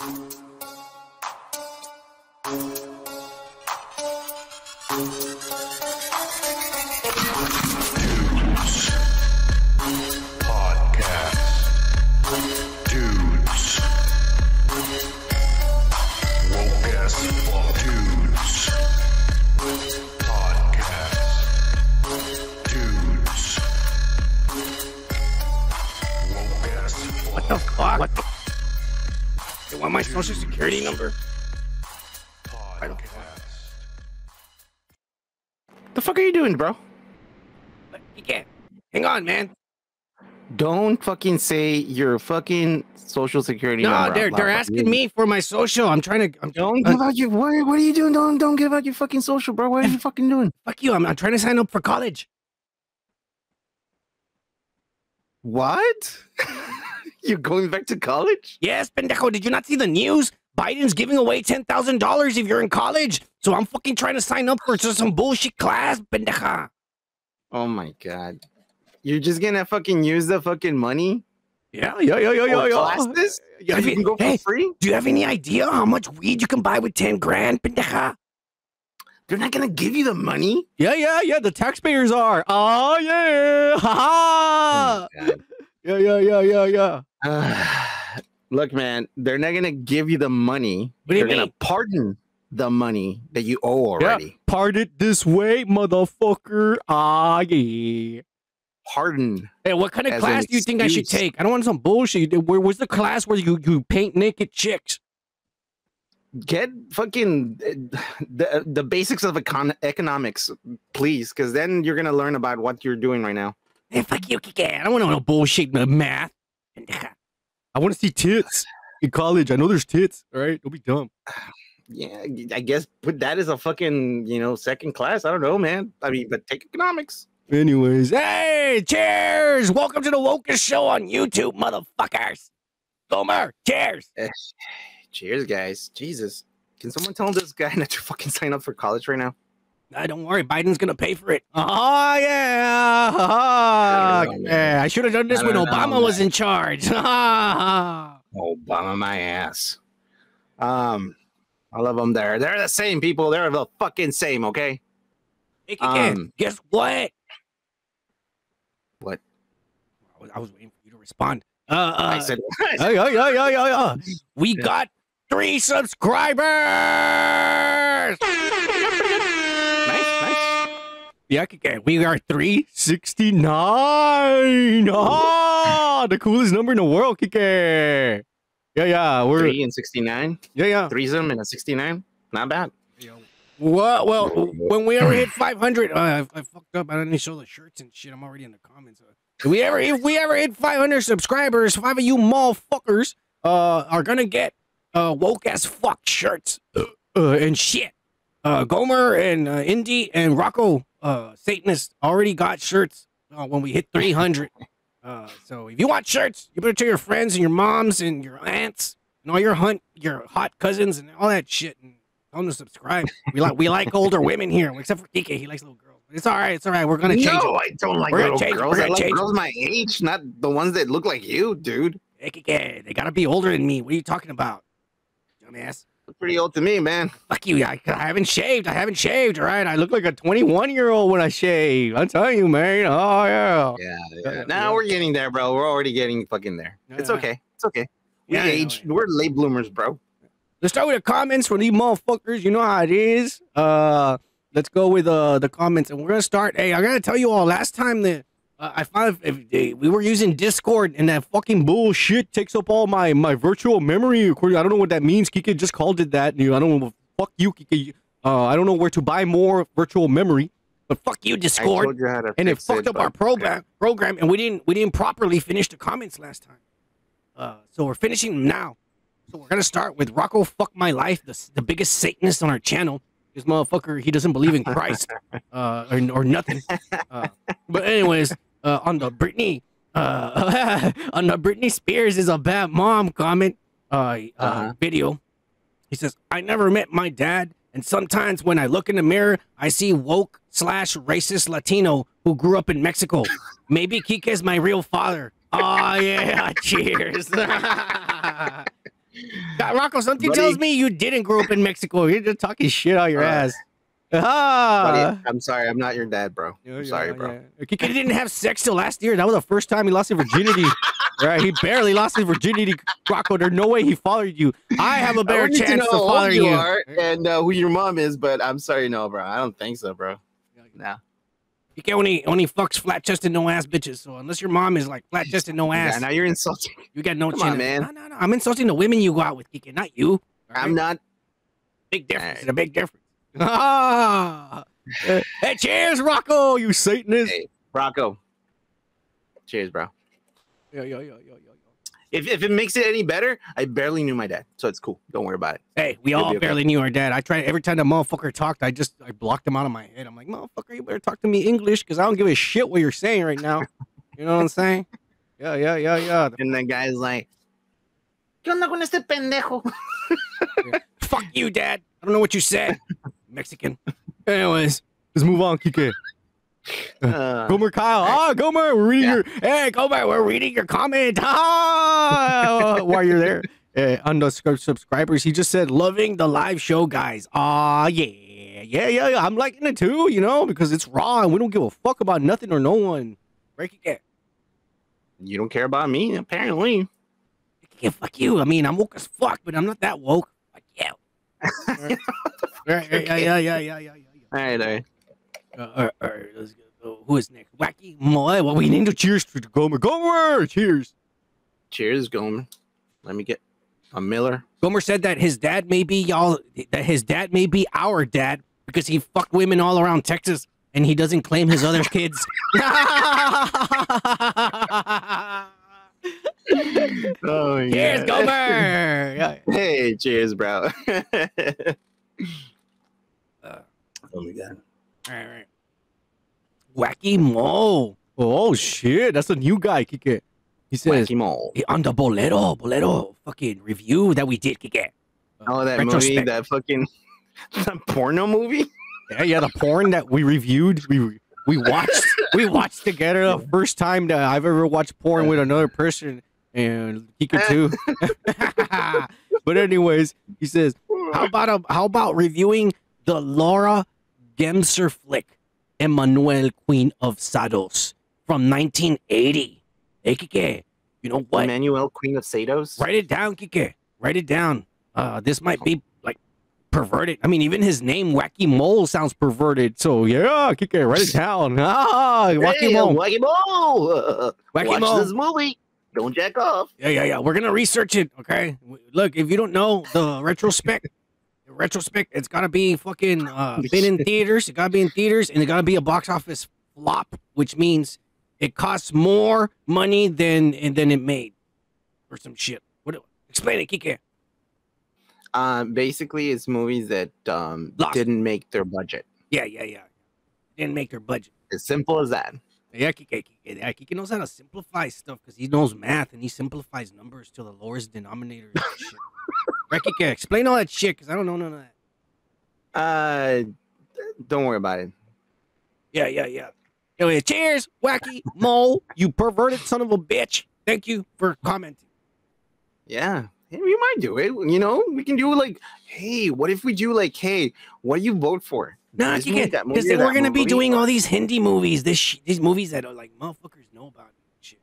Dudes. On, man. Don't fucking say your fucking social security No, they're they're asking me for my social. I'm trying to. I'm, Don't uh, give out your what, what are you doing? Don't don't give out your fucking social, bro. What are you fucking doing? fuck you. I'm, I'm trying to sign up for college. What? You're going back to college? Yes, pendejo. Did you not see the news? Biden's giving away ten thousand dollars if you're in college. So I'm fucking trying to sign up for just some bullshit class, pendeja. Oh my god. You're just gonna fucking use the fucking money Yeah, yeah, yeah, yeah, yeah, for yeah. classes? Yeah, So you can go for hey, free? do you have any idea how much weed you can buy with ten grand, pendeja? They're not gonna give you the money. Yeah, yeah, yeah. The taxpayers are. Oh yeah, ha ha. Oh. Yeah, yeah, yeah, yeah, yeah. Ah, look, man, they're not gonna give you the money. What they're gonna pardon the money that you owe already. Part it this way, motherfucker. Ah, yeah. Pardon. Hey, what kind of class do you think I should take? I don't want some bullshit. Where was the class where you, you paint naked chicks? Get fucking uh, the the basics of econ- economics, please, because then you're gonna learn about what you're doing right now. Hey, fuck you, Kike. I don't want to know bullshit math. I want to see tits in college. I know there's tits. All right, don't be dumb. Yeah, I guess put that as a fucking you know second class. I don't know, man. I mean, but take economics. Anyways, hey, cheers! Welcome to the Wokest Show on YouTube, motherfuckers. Gomer, cheers. Eh, Cheers, guys. Jesus, can someone tell this guy not to fucking sign up for college right now? Uh, don't worry, Biden's gonna pay for it. Oh yeah, Ah, I know, yeah. I should have done this when know, Obama was in charge. Obama, my ass. Um, I love them. There, they're the same people. They're the fucking same. Okay. Um, guess? What? I was, waiting for you to respond. Uh, uh, I said, what? yeah, yeah, yeah, yeah, yeah, yeah. We Yeah. got three subscribers. nice, nice. Yeah, Kike, we are 369. Ah, the coolest number in the world, Kike. Yeah, yeah, we're Three and sixty-nine. yeah, yeah. Threesome and a sixty-nine. Not bad. Well, well, when we ever hit 500, uh, I, I fucked up. I didn't show the shirts and shit. I'm already in the comments. Uh, If we ever, if we ever hit 500 subscribers, five of you motherfuckers uh, are gonna get uh, woke as fuck shirts uh, uh, and shit. Uh, Gomer and uh, Indy and Rocco uh, Satanist already got shirts uh, when we hit 300. Uh, so if you want shirts, you better tell your friends and your moms and your aunts and all your hunt, your hot cousins and all that shit. And Tell them to subscribe. We like we like older women here, except for DK. He likes little girls. It's all right. It's all right. We're gonna change no, it. I don't like We're little change girls. We're I like girls my age, not the ones that look like you, dude. They gotta be older than me. What are you talking about, dumbass? Look pretty old to me, man. Fuck you. I, I haven't shaved. I haven't shaved. All right. I look like a 21 year old when I shave. I'm telling you, man. Oh yeah. Yeah, yeah. yeah. Now we're getting there, bro. We're already getting fucking there. It's okay. It's okay. We Yeah, I age. yeah. We're late bloomers, bro. Let's start with the comments from these motherfuckers. You know how it is. Uh, let's go with uh the comments, and we're gonna start. Hey, I gotta tell you all. Last time that uh, I found if, if, we were using Discord, and that fucking bullshit takes up all my my virtual memory. According, I don't know what that means. Kike just called it that. You, I don't know. Fuck you, Kike. Uh, I don't know where to buy more virtual memory. But fuck you, Discord you and it fucked up our program program and we didn't we didn't properly finish the comments last time uh so we're finishing now so we're gonna start with rocco fuck my life the, the biggest satanist on our channel this motherfucker he doesn't believe in christ uh or, or nothing uh, but anyways uh on the britney uh on the britney spears is a bad mom comment uh, uh Uh-huh. video he says, I never met my dad, and sometimes when I look in the mirror, I see woke slash racist Latino who grew up in Mexico. Maybe Kike is my real father. Oh yeah, cheers. God, Rocco, something Buddy. tells me you didn't grow up in Mexico. You're just talking shit out your Uh, ass. Buddy, Ah. I'm sorry, I'm not your dad, bro. I'm yeah, sorry, bro. yeah. Kike didn't have sex till last year. That was the first time he lost his virginity. right? He barely lost his virginity, Rocco. There's no way he fathered you. I have a better would to chance to, know how old father you you. are and uh, who your mom is, but I'm sorry, no, bro. I don't think so, bro. No. Kike only only fucks flat chested, no ass bitches. So unless your mom is like flat chested, no ass, Yeah, now you're insulting. you got no come chance. on, man. No, no, no. I'm insulting the women you go out with, Kike, not you. All I'm right? not. Big difference. Alright. It's a big difference. Ah. Hey, cheers, Rocco, you Satanist. Hey. Rocco. Cheers, bro. Yo, yo, yo, yo, yo. If, if it makes it any better, I barely knew my dad, so it's cool. Don't worry about it. Hey, we You'll all okay. barely knew our dad. I tried every time the motherfucker talked, I just I blocked him out of my head. I'm like, motherfucker, you better talk to me English because I don't give a shit what you're saying right now. You know what I'm saying? Yeah, yeah, yeah, yeah. And the guy's like, ¿Qué onda con este pendejo? Fuck you, dad. I don't know what you said. Mexican. Anyways, let's move on, Kike. Uh, Gomer Kyle. Ah, Gomer, we're reading Yeah. your hey Gomer, we're reading your comment. Ah, while you're there. Uh, sub- subscribers, he just said, loving the live show, guys. Ah, yeah, yeah, yeah, yeah. I'm liking it too, you know, because it's raw and we don't give a fuck about nothing or no one. Right, Kike? you don't care about me, apparently. Yeah, fuck you. I mean, I'm woke as fuck, but I'm not that woke. Fuck yeah. Right, right, right, yeah, yeah, yeah, yeah, yeah, yeah. All right, all right. Uh, all right, all right, let's go. Who is next? Wacky Moy. Well, we need to cheers for Gomer. Gomer, cheers. Cheers, Gomer. Let me get a Miller. Gomer said that his dad may be y'all. That his dad may be our dad because he fucked women all around Texas and he doesn't claim his other kids. Oh, Cheers, Gomer. Hey, cheers, bro. Uh, oh my god. all right, all right. Wacky Mo. Oh shit, that's a new guy, Kike. He says Wacky Mole. "Hey, on the Bolero, Bolero fucking review that we did, Kike. Oh, that movie, that fucking that porno movie. Yeah, yeah, the porn that we reviewed, we we watched, we watched together the first time that I've ever watched porn with another person, and Kika too. but anyways, he says, how about a, how about reviewing the Laura Gemser flick, Emmanuel Queen of Sados from 1980? Hey, Kike, you know what? Emmanuel, Queen of Sados. Write it down, Kike. Write it down. Uh, this might be like perverted. I mean, even his name, Wacky Mole, sounds perverted. So yeah, Kike, write it down. Ah, Wacky Hey, Mole. Wacky Mole. Uh, Wacky watch Mole. this movie. Don't jack off. Yeah, yeah, yeah. We're gonna research it. Okay. Look, if you don't know the retrospect, retrospect, it's gotta be fucking uh, been in theaters. It gotta be in theaters, and it gotta be a box office flop, which means it costs more money than and than it made, or some shit. What? Explain it, Kike. Um, basically, it's movies that um Lost. didn't make their budget. Yeah, yeah, yeah. Didn't make their budget. As simple as that. Yeah, Kike, Kike, yeah, Kike knows how to simplify stuff because he knows math and he simplifies numbers to the lowest denominator. and can explain all that shit because I don't know none of that. Uh, don't worry about it. Yeah, yeah, yeah. Anyway, cheers, wacky mole, you perverted son of a bitch. Thank you for commenting. Yeah, we might do it. You know, we can do like, hey, what if we do like, hey, what do you vote for? No, Nah, This movie, Kike, that because we're gonna be doing all these Hindi movies. This sh- these movies that are like motherfuckers know about shit.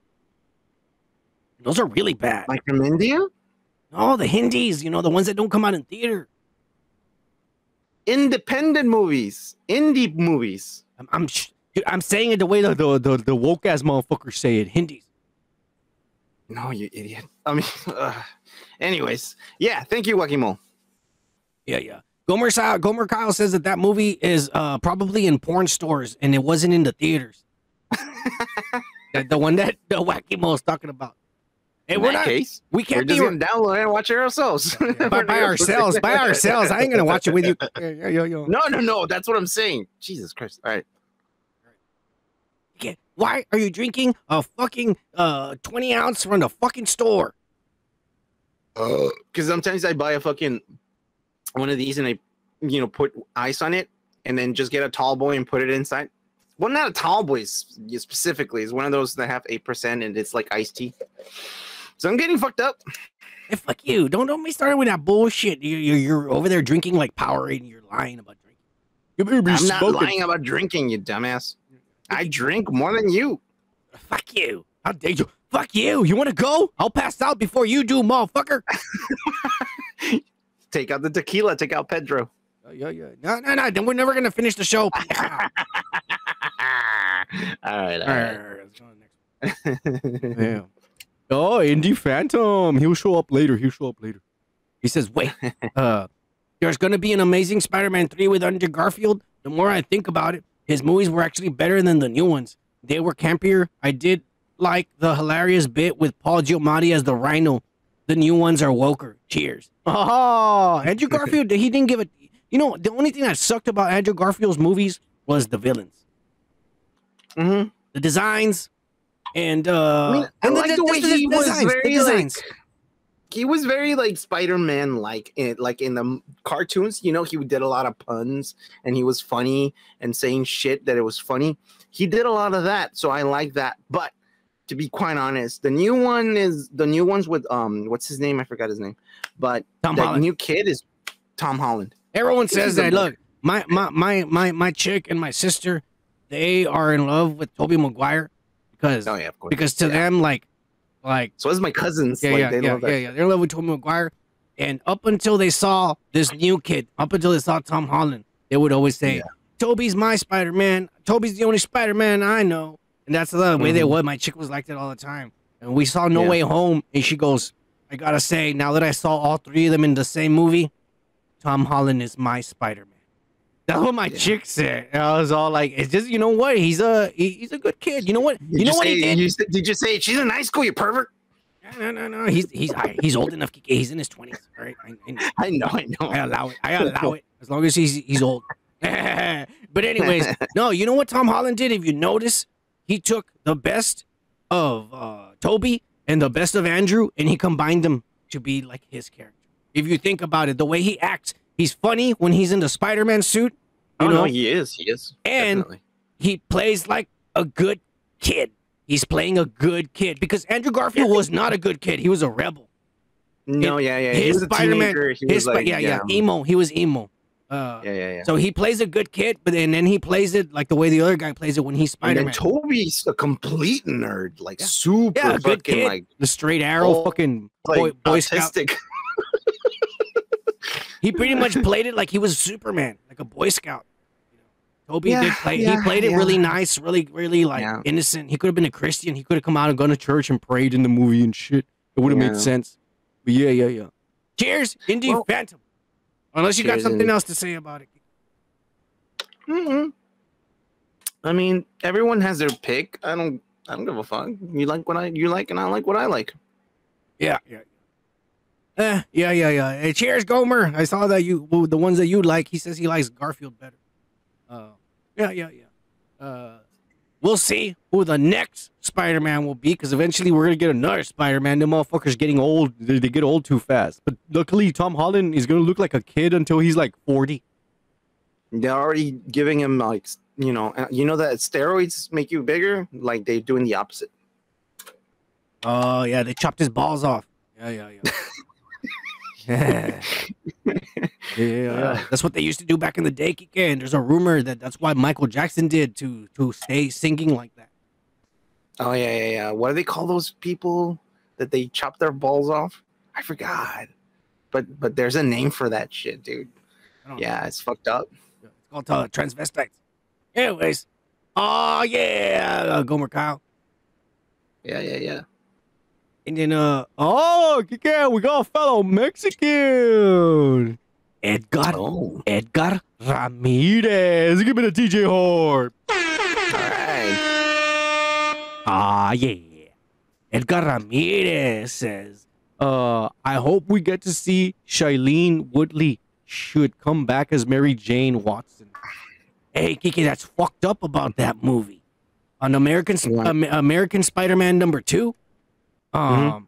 Those are really bad. Like from India, No, the Hindis, you know, the ones that don't come out in theater. independent movies, indie movies. I'm I'm, I'm saying it the way the the, the, the woke ass motherfuckers say it. Hindis. No, you idiot. I mean, uh, anyways, yeah. Thank you, Wacky Mole. Yeah, yeah. Gomer Gomer Kyle says that that movie is uh, probably in porn stores and it wasn't in the theaters. the, the one that the wacky Mo is talking about. Hey, In we're not. case, we we're can't just be download it and watch it ourselves. by, by ourselves. By ourselves. I ain't gonna watch it with you. No, no, no. That's what I'm saying. Jesus Christ. All right. Okay, Why are you drinking a fucking uh 20 ounce from the fucking store? Because sometimes I buy a fucking one of these and I, you know, put ice on it and then just get a tall boy and put it inside. Well, not a tall boy specifically. It's one of those that have eight percent and it's like iced tea. So I'm getting fucked up. Hey, fuck you! Don't don't be starting with that bullshit. You, you you're over there drinking like Powerade and you're lying about drinking. You better be I'm not lying about drinking, you dumbass. I drink more than you. Fuck you! How dare you? Fuck you! You want to go? I'll pass out before you do, motherfucker. Take out the tequila. Take out Pedro. Yeah, yeah, yeah. No, no, no. Then we're never gonna finish the show. all right. All right. Alright, let's go on next one. Yeah. Oh, Indy Phantom. He'll show up later. He'll show up later. He says, wait, uh, there's going to be an amazing Spider Man 3 with Andrew Garfield. The more I think about it, his movies were actually better than the new ones. They were campier. I did like the hilarious bit with Paul Giamatti as the rhino. The new ones are woker. Cheers. Oh, Andrew Garfield, he didn't give a. You know, the only thing that sucked about Andrew Garfield's movies was the villains Mhm. the designs and uh I mean, I and like the way he was designs, the very, designs. He was very like Spider-Man, like in like in the cartoons. You know, he did a lot of puns and he was funny and saying shit that it was funny. He did a lot of that, so I like that. But to be quite honest, the new one is the new ones with um, what's his name? I forgot his name. But Tom that Holland. new kid is Tom Holland. Everyone says that. Look, my my my my my chick and my sister, they are in love with Tobey Maguire because Oh yeah, because to yeah. them like like So is my cousins. yeah like, yeah they yeah love yeah, yeah they're in love with Tobey Maguire, and up until they saw this new kid, up until they saw Tom Holland, they would always say. "Tobey's my Spider Man. Tobey's the only Spider Man I know," and that's the way they Mhm. would. My chick was like that all the time, and we saw No. Way Home, and she goes, "I gotta say, now that I saw all three of them in the same movie, Tom Holland is my Spider Man." That's what my Yeah. chick said. And I was all like, "It's just you know what? He's a he, he's a good kid. You know what? Did you know what say, he did? You, did you say she's in high school? You pervert. No, no, no. He's he's he's old enough. He's in his twenties. All right, I, I know. I know. I know. I allow it. I allow it as long as he's he's old. but anyways, no. You know what Tom Holland did? If you notice, he took the best of uh, Tobey and the best of Andrew, and he combined them to be like his character. If you think about it, the way he acts, he's funny when he's in the Spider-Man suit. You oh, know, no, he is. He is. And- Definitely. he plays like a good kid. He's playing a good kid because Andrew Garfield was not a good kid. He was a rebel. No, yeah, yeah. He his Spider-Man- He His like, yeah, yeah, emo. He was emo. Uh, yeah, yeah, yeah. So he plays a good kid, but then, then he plays it like the way the other guy plays it when he's And Spider then Man. Tobey's a complete nerd, like Yeah. super Yeah, good fucking kid. like The straight arrow, Oh, fucking like boy, boy scout. He pretty much played it like he was Superman, like a Boy Scout. Tobey Yeah, did play. he played it yeah. really nice, really, really like Yeah. innocent. He could have been a Christian. He could have come out and gone to church and prayed in the movie and shit. It would have Yeah. made sense. But yeah, yeah, yeah. Cheers, Indy Well- Phantom. Unless you got something else to say about it. Mhm. I mean, everyone has their pick. I don't. I don't give a fuck. You like what I you like, and I like what I like. Yeah, yeah. Eh, yeah, yeah, yeah. Hey, cheers, Gomer. I saw that you well, the ones that you like. He says he likes Garfield better. Uh, yeah, yeah, yeah. Uh, we'll see who the next Spider-Man will be because eventually we're gonna get another Spider-Man. The motherfuckers getting old. They, they get old too fast. But luckily, Tom Holland is gonna look like a kid until he's like forty. They're already giving him like you know, uh, you know that steroids make you bigger. Like they're doing the opposite. Oh yeah, they chopped his balls off. Yeah, yeah, yeah. yeah. Yeah, that's what they used to do back in the day, Kike. And there's a rumor that that's why Michael Jackson did to to stay singing like that. Oh yeah, yeah, yeah. What do they call those people that they chop their balls off? I forgot. But but there's a name for that shit, dude. Yeah, it's fucked up. it's called uh, transvestites. Anyways, oh yeah, uh, Gomer Kyle. Yeah, yeah, yeah. And then uh oh, Kike, we got a fellow Mexican, Edgar Oh, Edgar Ramirez. Give me the DJ horn. Ah, yeah. Edgar Ramirez says, uh, I hope we get to see Shailene Woodley should come back as Mary Jane Watson. Hey, Kiki, that's fucked up about that movie. On American What? American Spider-Man number two, um,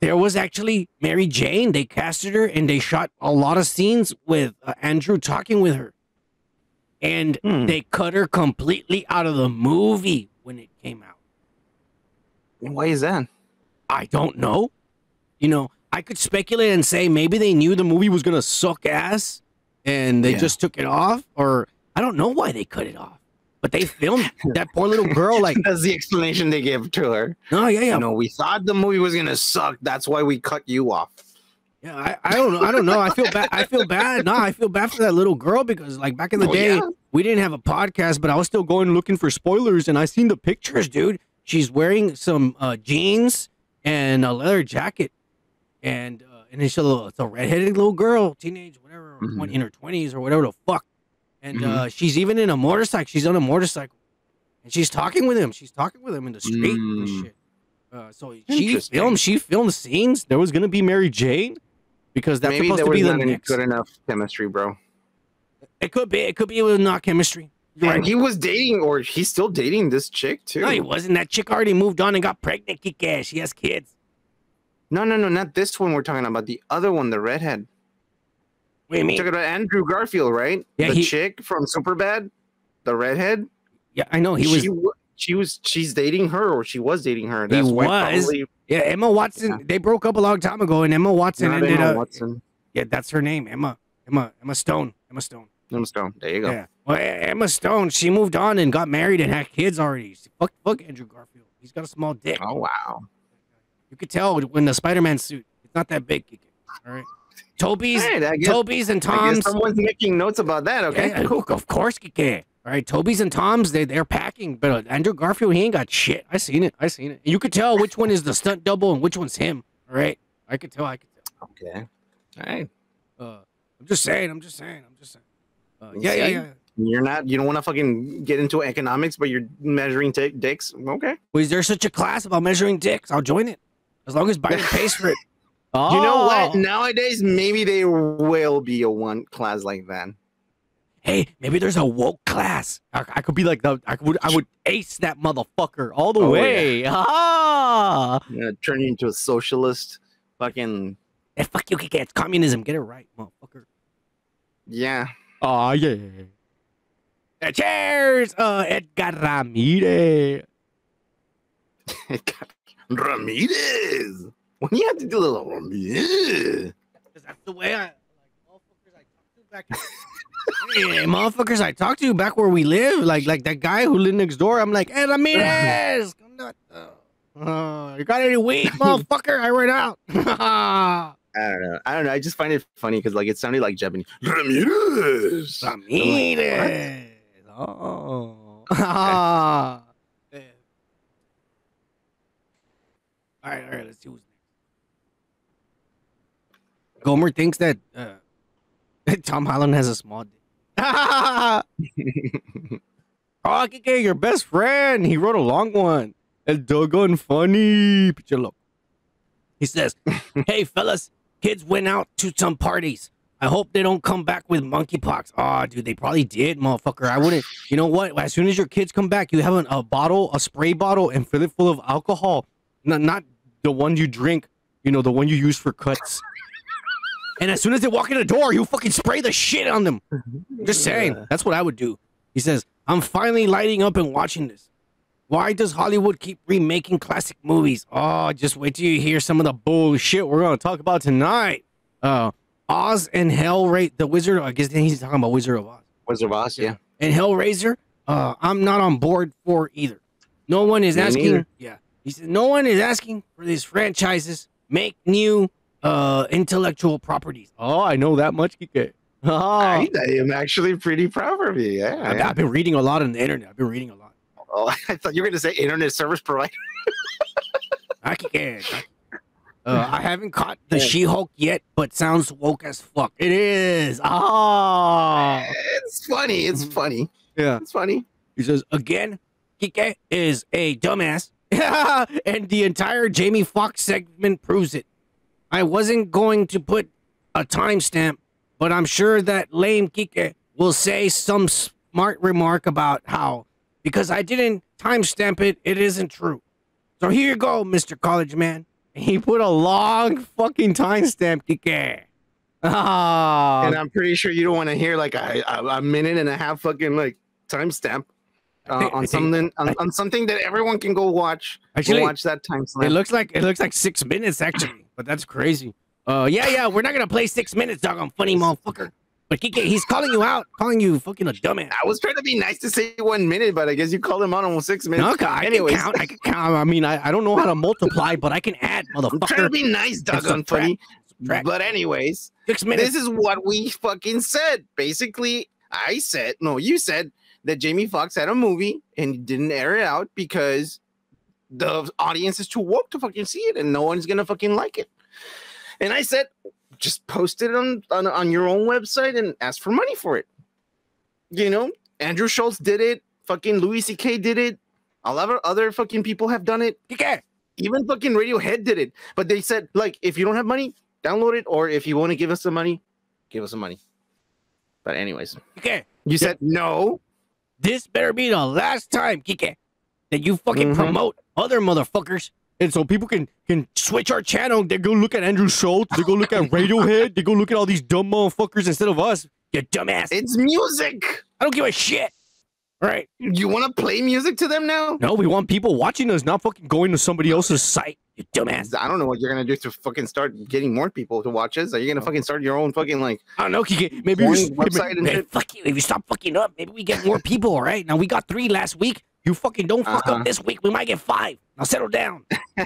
there was actually Mary Jane. They casted her and they shot a lot of scenes with uh, Andrew talking with her. And Hmm. they cut her completely out of the movie when it came out. Why is that? I don't know. You know, I could speculate and say maybe they knew the movie was gonna suck ass, and they Yeah. just took it off, or I don't know why they cut it off. But they filmed that poor little girl like, That's the explanation they give to her. no, yeah, yeah, You know, we thought the movie was gonna suck. That's why we cut you off. yeah. I, I don't know, I don't know. I feel bad. I feel bad. No, I feel bad for that little girl because like back in the Oh, day, yeah. we didn't have a podcast, but I was still going looking for spoilers, and I seen the pictures, dude. She's wearing some uh, jeans and a leather jacket, and uh, and it's a little, it's a redheaded little girl, teenage, whatever, Mhm. in her twenties or whatever the fuck. And Mhm. uh, she's even in a motorcycle. She's on a motorcycle, and she's talking with him. She's talking with him in the street and Mm. shit. Uh, so she filmed. She filmed scenes. There was gonna be Mary Jane because that's Maybe supposed to be the next. good enough chemistry, bro. It could be. It could be. It was not chemistry. And right. he was dating, or he's still dating this chick too. No, he wasn't. That chick already moved on and got pregnant. Kick ass. She has kids. No, no, no, not this one. We're talking about the other one, the redhead. What do you mean? talking about Andrew Garfield, right? Yeah, the he- chick from Superbad, the redhead. Yeah, I know he was. She, she was. She's dating her, or she was dating her. He That's why was. probably yeah, Emma Watson. They broke up a long time ago, and Emma Watson not ended Emma up. Watson. Yeah, that's her name, Emma. Emma. Emma Stone. Emma Stone. Emma Stone. There you go. Yeah. Well, Emma Stone. She moved on and got married and had kids already. She- Fuck, fuck Andrew Garfield. He's got a small dick. Oh wow. You could tell when the Spider-Man suit. It's not that big. All right. Tobey's, I guess, Tobey's and Tom's. someone's making notes about that. Okay. Yeah, of- of course, Kike. All right, Tobey's and Tom's, they they're packing, but uh, Andrew Garfield, he ain't got shit. I seen it. I seen it. You could tell which one is the stunt double and which one's him. All right, I could tell. I could tell. Okay. All right. Uh, I'm just saying. I'm just saying. I'm just saying. Uh, You yeah, yeah, yeah. You're not. You don't want to fucking get into economics, but you're measuring dicks. Okay. Well, is there such a class about measuring dicks? I'll join it as long as Biden pays for it. Oh, You know what? Nowadays, maybe there will be a one class like that. Hey, maybe there's a woke class. I, I could be like the. I would. I would ace that motherfucker all the Oh, yeah. way. Ah. You know, turn you into a socialist. Fucking Hey, fuck you. It's communism. Get it right, motherfucker. yeah. Oh yeah. Uh, cheers, uh, Edgar Ramirez. Ramirez. When you have to do a little Ramirez. Cause that's the way I like motherfuckers I talk to back. hey, motherfuckers I talk to back where we live, like like that guy who lived next door. I'm like, hey Ramirez, come down. Uh, you got any weed, motherfucker? I ran out. I don't know. I don't know. I just find it funny because like it sounded like Japanese. Ramirez. Ramirez. Oh. Yeah. All right, all right. Let's see who's next. Gomer thinks that uh, Tom Holland has a small dick. oh, Kike, your best friend. He wrote a long one. El doggone funny. He says, Hey, fellas, kids went out to some parties. I hope they don't come back with monkeypox. Oh, dude, they probably did, motherfucker. I wouldn't. You know what? As soon as your kids come back, you have an, a bottle, a spray bottle, and fill it full of alcohol. Not, not the one you drink, you know, the one you use for cuts. And as soon as they walk in the door, you fucking spray the shit on them. Just saying. That's what I would do. He says, I'm finally lighting up and watching this. Why does Hollywood keep remaking classic movies? Oh, just wait till you hear some of the bullshit we're going to talk about tonight. Uh, Oz and Hellraiser, the Wizard, I guess he's talking about Wizard of Oz. Wizard of Oz, yeah. And Hellraiser, uh, I'm not on board for either. No one is Me asking. neither. Yeah. He said, no one is asking for these franchises. Make new uh, intellectual properties. Oh, I know that much, Kike. Oh, I, I am actually pretty proud of you. Yeah. I've, I've been reading a lot on the internet. I've been reading a lot. Oh, I thought you were going to say internet service provider. I can. Uh, I haven't caught the Yeah. She-Hulk yet, but sounds woke as fuck. It is. Ah. It's funny. It's Mhm. funny. Yeah. It's funny. He says again, Kike is a dumbass, and the entire Jamie Foxx segment proves it. I wasn't going to put a timestamp, but I'm sure that lame Kike will say some smart remark about how because I didn't timestamp it, it isn't true. So here you go, Mr. College Man. He put a long fucking timestamp, Kike. Ah, and I'm pretty sure you don't want to hear like a, a, minute and a half fucking like timestamp uh, on something on, on something that everyone can go watch. Actually, go watch that It looks like it looks like six minutes actually, but that's crazy. Uh, yeah, yeah, we're not gonna play six minutes, dog. I'm funny motherfucker. But Kike, he's calling you out, calling you fucking a dumbass. I was trying to be nice to say one minute, but I guess you called him out on six minutes. No, okay, I Anyways. can count. I can count. I mean, I, I don't know how to multiply, but I can add, I'm trying to be nice, doggone funny. Subtract. But anyways, Six minutes. this is what we fucking said. Basically, I said, no, you said that Jamie Foxx had a movie and didn't air it out because the audience is too woke to fucking see it and no one's gonna fucking like it. And I said, just post it on, on, on your own website and ask for money for it. You know, Andrew Schulz did it, fucking Louis C.K. did it, a lot of other fucking people have done it Kike, even fucking Radiohead did it. But they said, like, if you don't have money, download it, or if you want to give us some money, give us some money. But anyways, Kike, you said no. this better be the last time, Kike, that you fucking Mhm. promote other motherfuckers. And so people can can switch our channel. They go look at Andrew Schulz. They go look at Radiohead. They go look at all these dumb motherfuckers instead of us. You dumbass. It's music. I don't give a shit. All right. You want to play music to them now? No, we want people watching us, not fucking going to somebody else's site. You dumbass. I don't know what you're gonna do to fucking start getting more people to watch us. Are you gonna fucking start your own fucking like? I don't know. Kike, maybe you website and maybe, shit? fuck you. If you stop fucking up, maybe we get more people. All right. Now we got three last week. You fucking don't fuck Uh-huh. up this week. We might get five. Now settle down.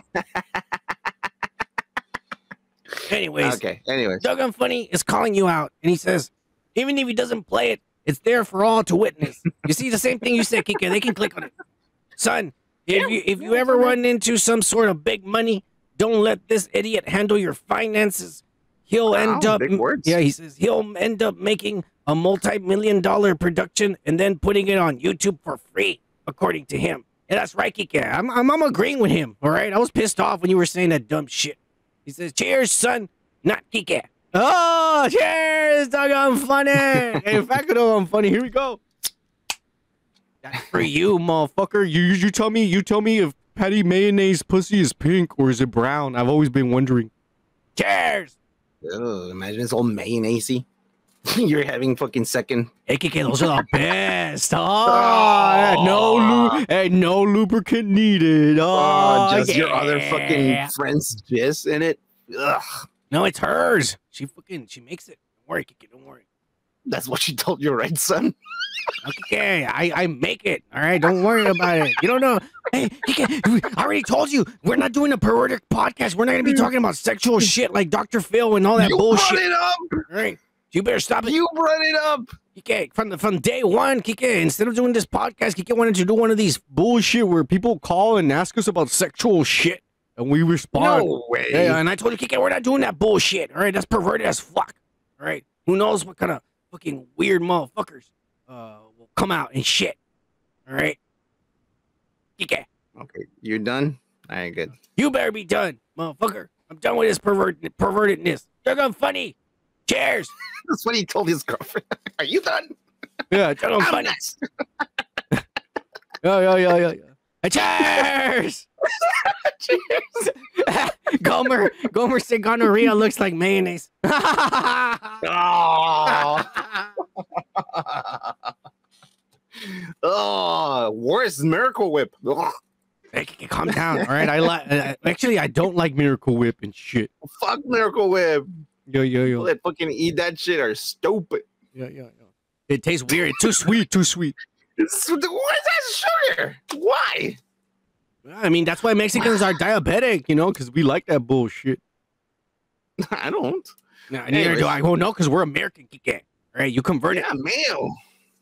Anyways, Okay. Anyways, Doug Funny is calling you out, and he says, even if he doesn't play it, it's there for all to witness. you see the same thing you said, Kika. They can click on it, son. If you if you ever run into some sort of big money, don't let this idiot handle your finances. He'll end Wow, up, big words. yeah. He says he'll end up making a multi-million dollar production and then putting it on YouTube for free, according to him. And that's right, Kika. I'm, I'm I'm agreeing with him. All right, I was pissed off when you were saying that dumb shit. He says, "Cheers, son, not Kike." Oh, cheers, dog! I'm funny. hey, in fact, no, I'm funny. Here we go. That's for you, motherfucker. You you tell me. You tell me if Patti Mayonnaise pussy is pink or is it brown? I've always been wondering. Cheers. Ugh, imagine it's all mayonnaisey. you're having fucking second. Hey, Kike, those are the best. Oh, no, lu- hey, no lubricant needed. Oh, Oh, just your other fucking friends jizz in it. Ugh, No, it's hers. She fucking she makes it. Don't worry, Kike. Don't worry. that's what she told you, right, son? Okay, I, I make it. All right, don't worry about it. You don't know. Hey, Kike, I already told you we're not doing a periodic podcast. We're not gonna be talking about sexual shit like Dr. Phil and all that you bullshit. brought it up. All right, you better stop it. You brought it up. Kike, from the from day one, Kike, instead of doing this podcast, Kike wanted to do one of these bullshit where people call and ask us about sexual shit and we respond. No way. Yeah, and I told you, Kike, we're not doing that bullshit. All right, that's perverted as fuck. All right, who knows what kind of fucking weird motherfuckers uh will come out and shit. All right, Kike, Okay, you're done. All right, good. you better be done, motherfucker. I'm done with this pervert pervertedness. You're gonna funny. Cheers. That's what he told his girlfriend. Are you done? Yeah, I'm next. Yeah, yeah, yeah, yeah. Cheers. Cheers. Gomer, Gomer said gonorrhea looks like mayonnaise. Oh. oh, worse Miracle Whip. Hey, calm down, all right? I like. Actually, I don't like Miracle Whip and shit. fuck Miracle Whip. Yo, yo, yo. People yo. that fucking eat that shit are stupid. Yeah, yeah, yeah. It tastes weird. Too sweet. Too sweet. It's, what is that sugar? Why? I mean, that's why Mexicans are diabetic, you know, because we like that bullshit. I don't. Nah, neither Anyways. do I. Well, no, because we're American, Kike. All right, you convert it. Yeah, mayo.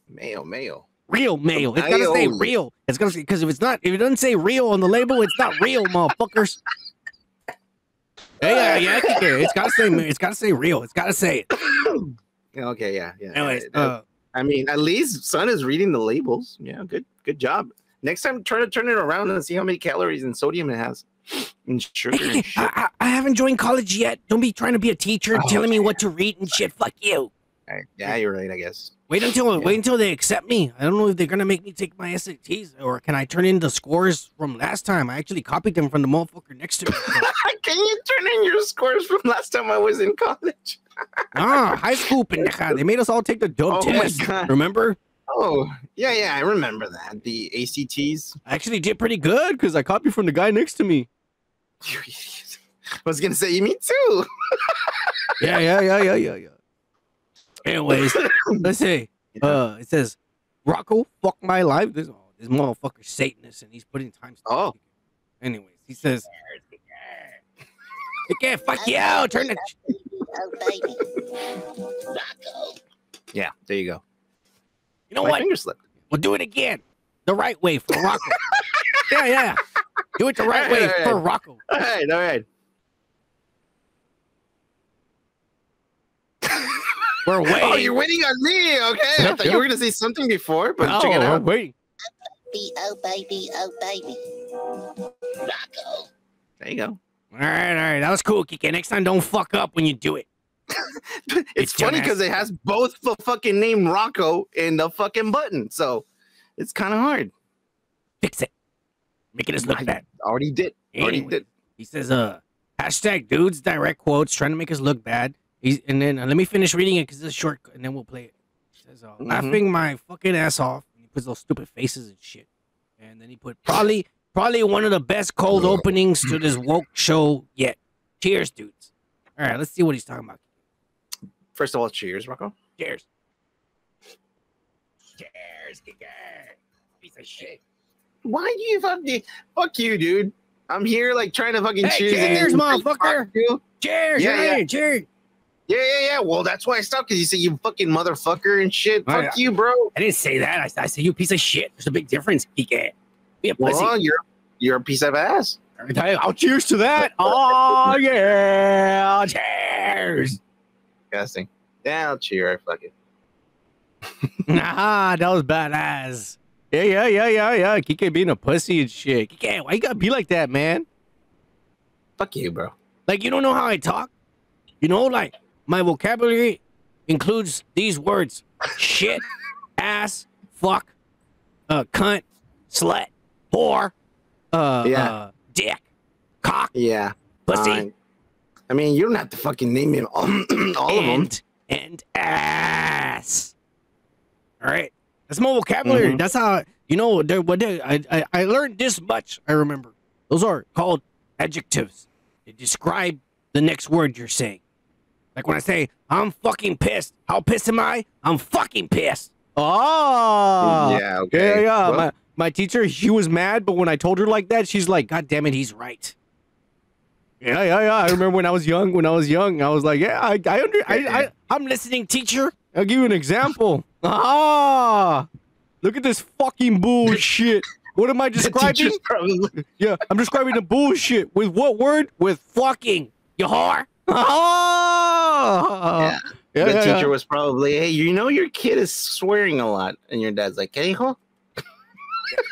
Mayo, mayo. Real mayo. It's gotta say Mayo. real. It's gonna say because if it's not, if it doesn't say real on the label, it's not real, motherfuckers. Yeah, yeah, yeah. It's gotta say. It's gotta say real. It's gotta say it. Okay, yeah, yeah. Anyways, Uh, uh, I mean, at least Son is reading the labels. Yeah, good, good job. Next time, try to turn it around and see how many calories and sodium it has, and sugar. And shit. I, I, I haven't joined college yet. Don't be trying to be a teacher, Oh, telling me what to read and shit. Fuck you. Alright, Yeah, you're right. I guess. Wait until Yeah. wait until they accept me. I don't know if they're gonna make me take my SATs or can I turn in the scores from last time? I actually copied them from the motherfucker next to me. Can you turn in your scores from last time I was in college? ah, high school pendeja. They made us all take the dumb Oh test. Remember? Oh, yeah, yeah, I remember that. The ACTs. I actually did pretty good because I copied from the guy next to me. You idiot. was gonna say me too. Yeah, yeah, yeah, yeah, yeah, yeah. Anyways, let's see. Uh, it says Rocco, fuck my life. This, oh, this motherfucker Satanist, and he's putting time. Oh. Anyways, he says, "You can't fuck you out. Turn the Oh, baby. Rocco. Yeah, there you go. You know My what? finger slipped. We'll do it again, the right way for Rocco. yeah, yeah. Do it the right All way right, for right. Rocco. All right, all right. We're waiting. Oh, you're waiting on me. Okay, I Yep, thought you were gonna say something before, but oh, check it we're out. waiting. Oh, Be, oh, baby. Oh, baby. Rocco. There you go. All right, all right. That was cool, Kike. Next time, don't fuck up when you do it. It's You funny because it has both the fucking name Rocco and the fucking button, so it's kind of hard. Fix it. Making us look I bad. Already did. Already did. He says, uh, hashtag dudes direct quotes trying to make us look bad. He's, and then uh, let me finish reading it because it's a short, and then we'll play it. He says, uh, Mhm. laughing my fucking ass off. And he puts those stupid faces and shit. And then he put probably, probably one of the best cold openings to this woke show yet. Cheers, dudes. All right, let's see what he's talking about. First of all, cheers, Rocco. Cheers. Cheers, Kike. Piece of shit. Why do you fucking fuck you, dude? I'm here like trying to fucking Hey, cheers. cheers, motherfucker. Cheers, Yeah, yeah, yeah. cheers. Yeah, yeah, yeah. Well, that's why I stopped because you said you fucking motherfucker and shit. Oh, Fuck yeah. you, bro. I didn't say that. I, I said you piece of shit. There's a big difference, Kike. Be a pussy. Well, you're you're a piece of ass. I'll cheers to that. Oh yeah, cheers. Disgusting. Yeah, I'll cheer. I fuck it. Nah, that was badass. Yeah, yeah, yeah, yeah, yeah. Kike being a pussy and shit. Kike, why you gotta be like that, man? Fuck you, bro. Like you don't know how I talk. You know, like my vocabulary includes these words: shit, ass, fuck, uh, cunt, slut, whore, uh, Yeah. uh dick, cock, Yeah. pussy. fine. I mean, you don't have to fucking name him all, all of them. and, and ass. All right, that's my vocabulary. Mhm. That's how you know. There, what they- I, I I learned this much. I remember those are called adjectives. They describe the next word you're saying. Like when I say I'm fucking pissed. How pissed am I? I'm fucking pissed. Oh, yeah. Okay. yeah, yeah. Well, my, my teacher, she was mad, but when I told her like that, she's like, God damn it, he's right. Yeah, yeah, yeah. I remember when I was young, when I was young, I was like, yeah, I, I under, I, I, I'm listening, teacher. I'll give you an example. Ah, look at this fucking bullshit. What am I describing? probably Yeah, I'm describing the bullshit with what word? With fucking, you whore. Ah, Yeah. yeah, the yeah, teacher yeah. was probably, hey, you know your kid is swearing a lot, and your dad's like, hey, ho.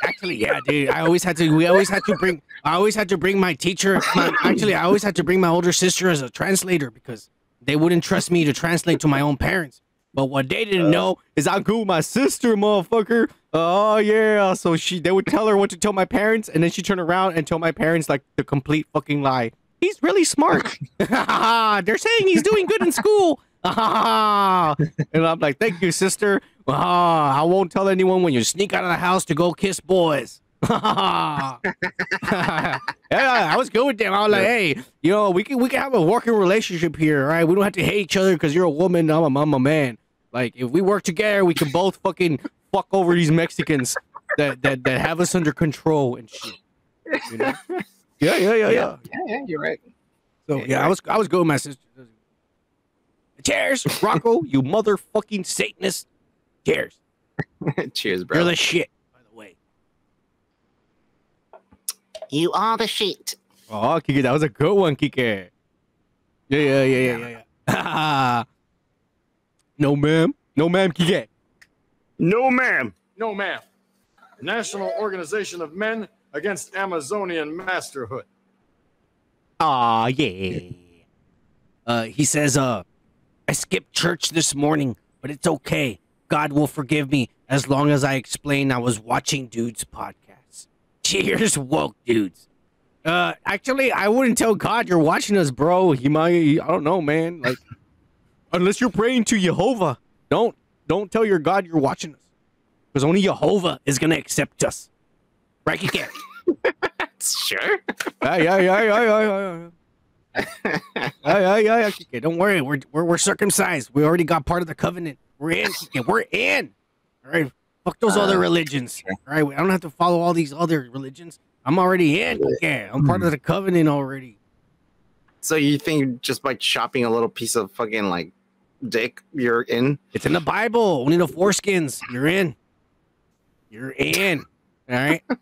Actually, yeah, dude. I always had to. We always had to bring. I always had to bring my teacher. My, actually, I always had to bring my older sister as a translator because they wouldn't trust me to translate to my own parents. But what they didn't uh. know is cool with my sister, motherfucker. Oh yeah. So she, they would tell her what to tell my parents, and then she turn around and tell my parents like the complete fucking lie. He's really smart. They're saying he's doing good in school. and I'm like, thank you, sister. Ah, I won't tell anyone when you sneak out of the house to go kiss boys. yeah, I was good with them. I was like, hey, you know, we can we can have a working relationship here, right? We don't have to hate each other because you're a woman, I'm a, I'm a man. Like, if we work together, we can both fucking fuck over these Mexicans that that, that have us under control and shit. You know? Yeah, yeah, yeah, yeah. Yeah, yeah, you're right. So yeah, I was I was good with my sister. Cheers, Rocco, you motherfucking Satanist. Cheers. Cheers, bro. You're the shit, by the way. You are the shit. Oh, Kike, that was a good one, Kike. Yeah, yeah, yeah, yeah, yeah, yeah. no, ma'am. No, ma'am, Kike. no, ma'am. No, ma'am. National Organization of Men Against Amazonian Masterhood. Aw, yeah. Uh, he says, uh, I skipped church this morning, but it's okay. God will forgive me as long as I explain I was watching dudes' podcasts. Cheers, woke dudes. Uh, actually, I wouldn't tell God you're watching us, bro. He might, I don't know, man. Like, unless you're praying to Jehovah, don't, don't tell your God you're watching us, because only Jehovah is gonna accept us. Right, Kike? Sure. yeah, yeah, yeah, yeah, yeah, yeah, yeah. yeah, yeah, yeah, yeah. Kike, don't worry. We're, we're we're circumcised. We already got part of the covenant. We're in. We're in. All right. Fuck those Uh, other religions. All right. I don't have to follow all these other religions. I'm already in. Kike. I'm part of the covenant already. So you think just by chopping a little piece of fucking like dick, you're in? It's in the Bible. Only the foreskins. You're in. You're in. All right.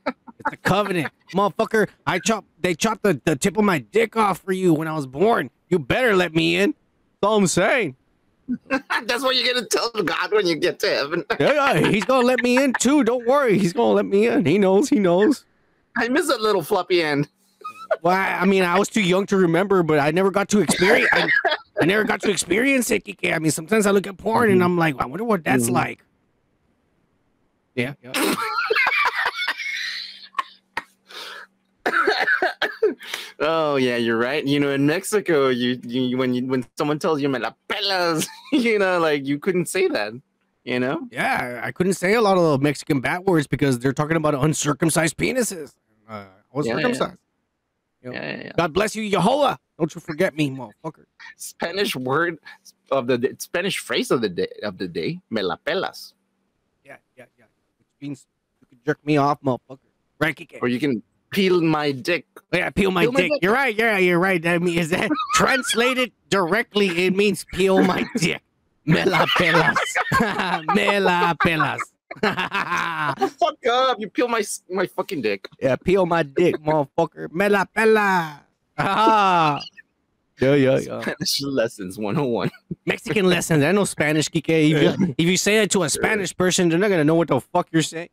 It's a covenant, motherfucker. I chop. They chopped the, the tip of my dick off for you when I was born. You better let me in. That's all I'm saying. That's what you're gonna tell God when you get to heaven. Yeah, yeah, he's gonna let me in too. Don't worry, he's gonna let me in. He knows. He knows. I miss a little floppy end. Well, I I mean, I was too young to remember, but I never got to experience. I, I never got to experience it. Kike. I mean, sometimes I look at porn and I'm like, I wonder what that's Mhm. like. Yeah, yeah. Oh yeah, you're right. You know, in Mexico, you, you when you when someone tells you "me la pelas," you know, like you couldn't say that. You know, Yeah, I couldn't say a lot of Mexican bad words because they're talking about uncircumcised penises. Uh, I was Yeah, yeah. circumcised. yeah, yeah, yeah. God bless you, Jehovah. Don't you forget me, motherfucker. Spanish word of the day- Spanish phrase of the day of the day, "me la pelas," Yeah, yeah, yeah. Which means you can jerk me off, motherfucker. Right, or you can peel my dick. Yeah, peel my Peel my dick. dick. You're right. Yeah, you're right. That means that translated directly, it means peel my dick. Me la pelas. Me la pelas. Fuck up! You peel my my fucking dick. yeah, peel my dick, motherfucker. Me la pela. Ah. Yeah, yeah, yeah. Spanish lessons 101. Mexican lessons. I know Spanish, Kike. If you, if you say it to a Spanish person, they're not gonna know what the fuck you're saying.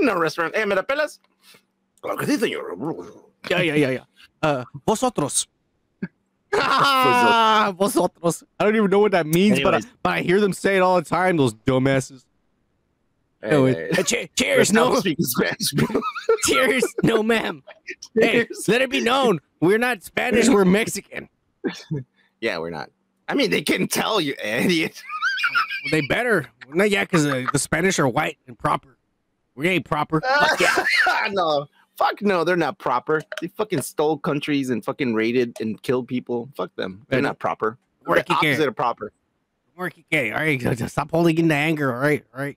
In a restaurant. Eh, me la pelas? Claro que sí, señor. Yeah, yeah, yeah, yeah. Uh, vosotros. Ah, vosotros. I don't even know what that means, but I, but I hear them say it all the time. Those dumbasses. Anyway, Hey, uh, che- cheers, no, Spanish, cheers, no, ma'am. Hey, Cheers. let it be known, we're not Spanish, we're Mexican. Yeah, we're not. I mean, they can tell you, idiot. Well, they better. Not yet, because uh, the Spanish are white and proper. We ain't proper. Fuck yeah. no, fuck no, they're not proper. They fucking stole countries and fucking raided and killed people. Fuck them. They're not proper. They're Work the opposite of proper. Work okay. All right, just stop holding in the anger. All right, all right.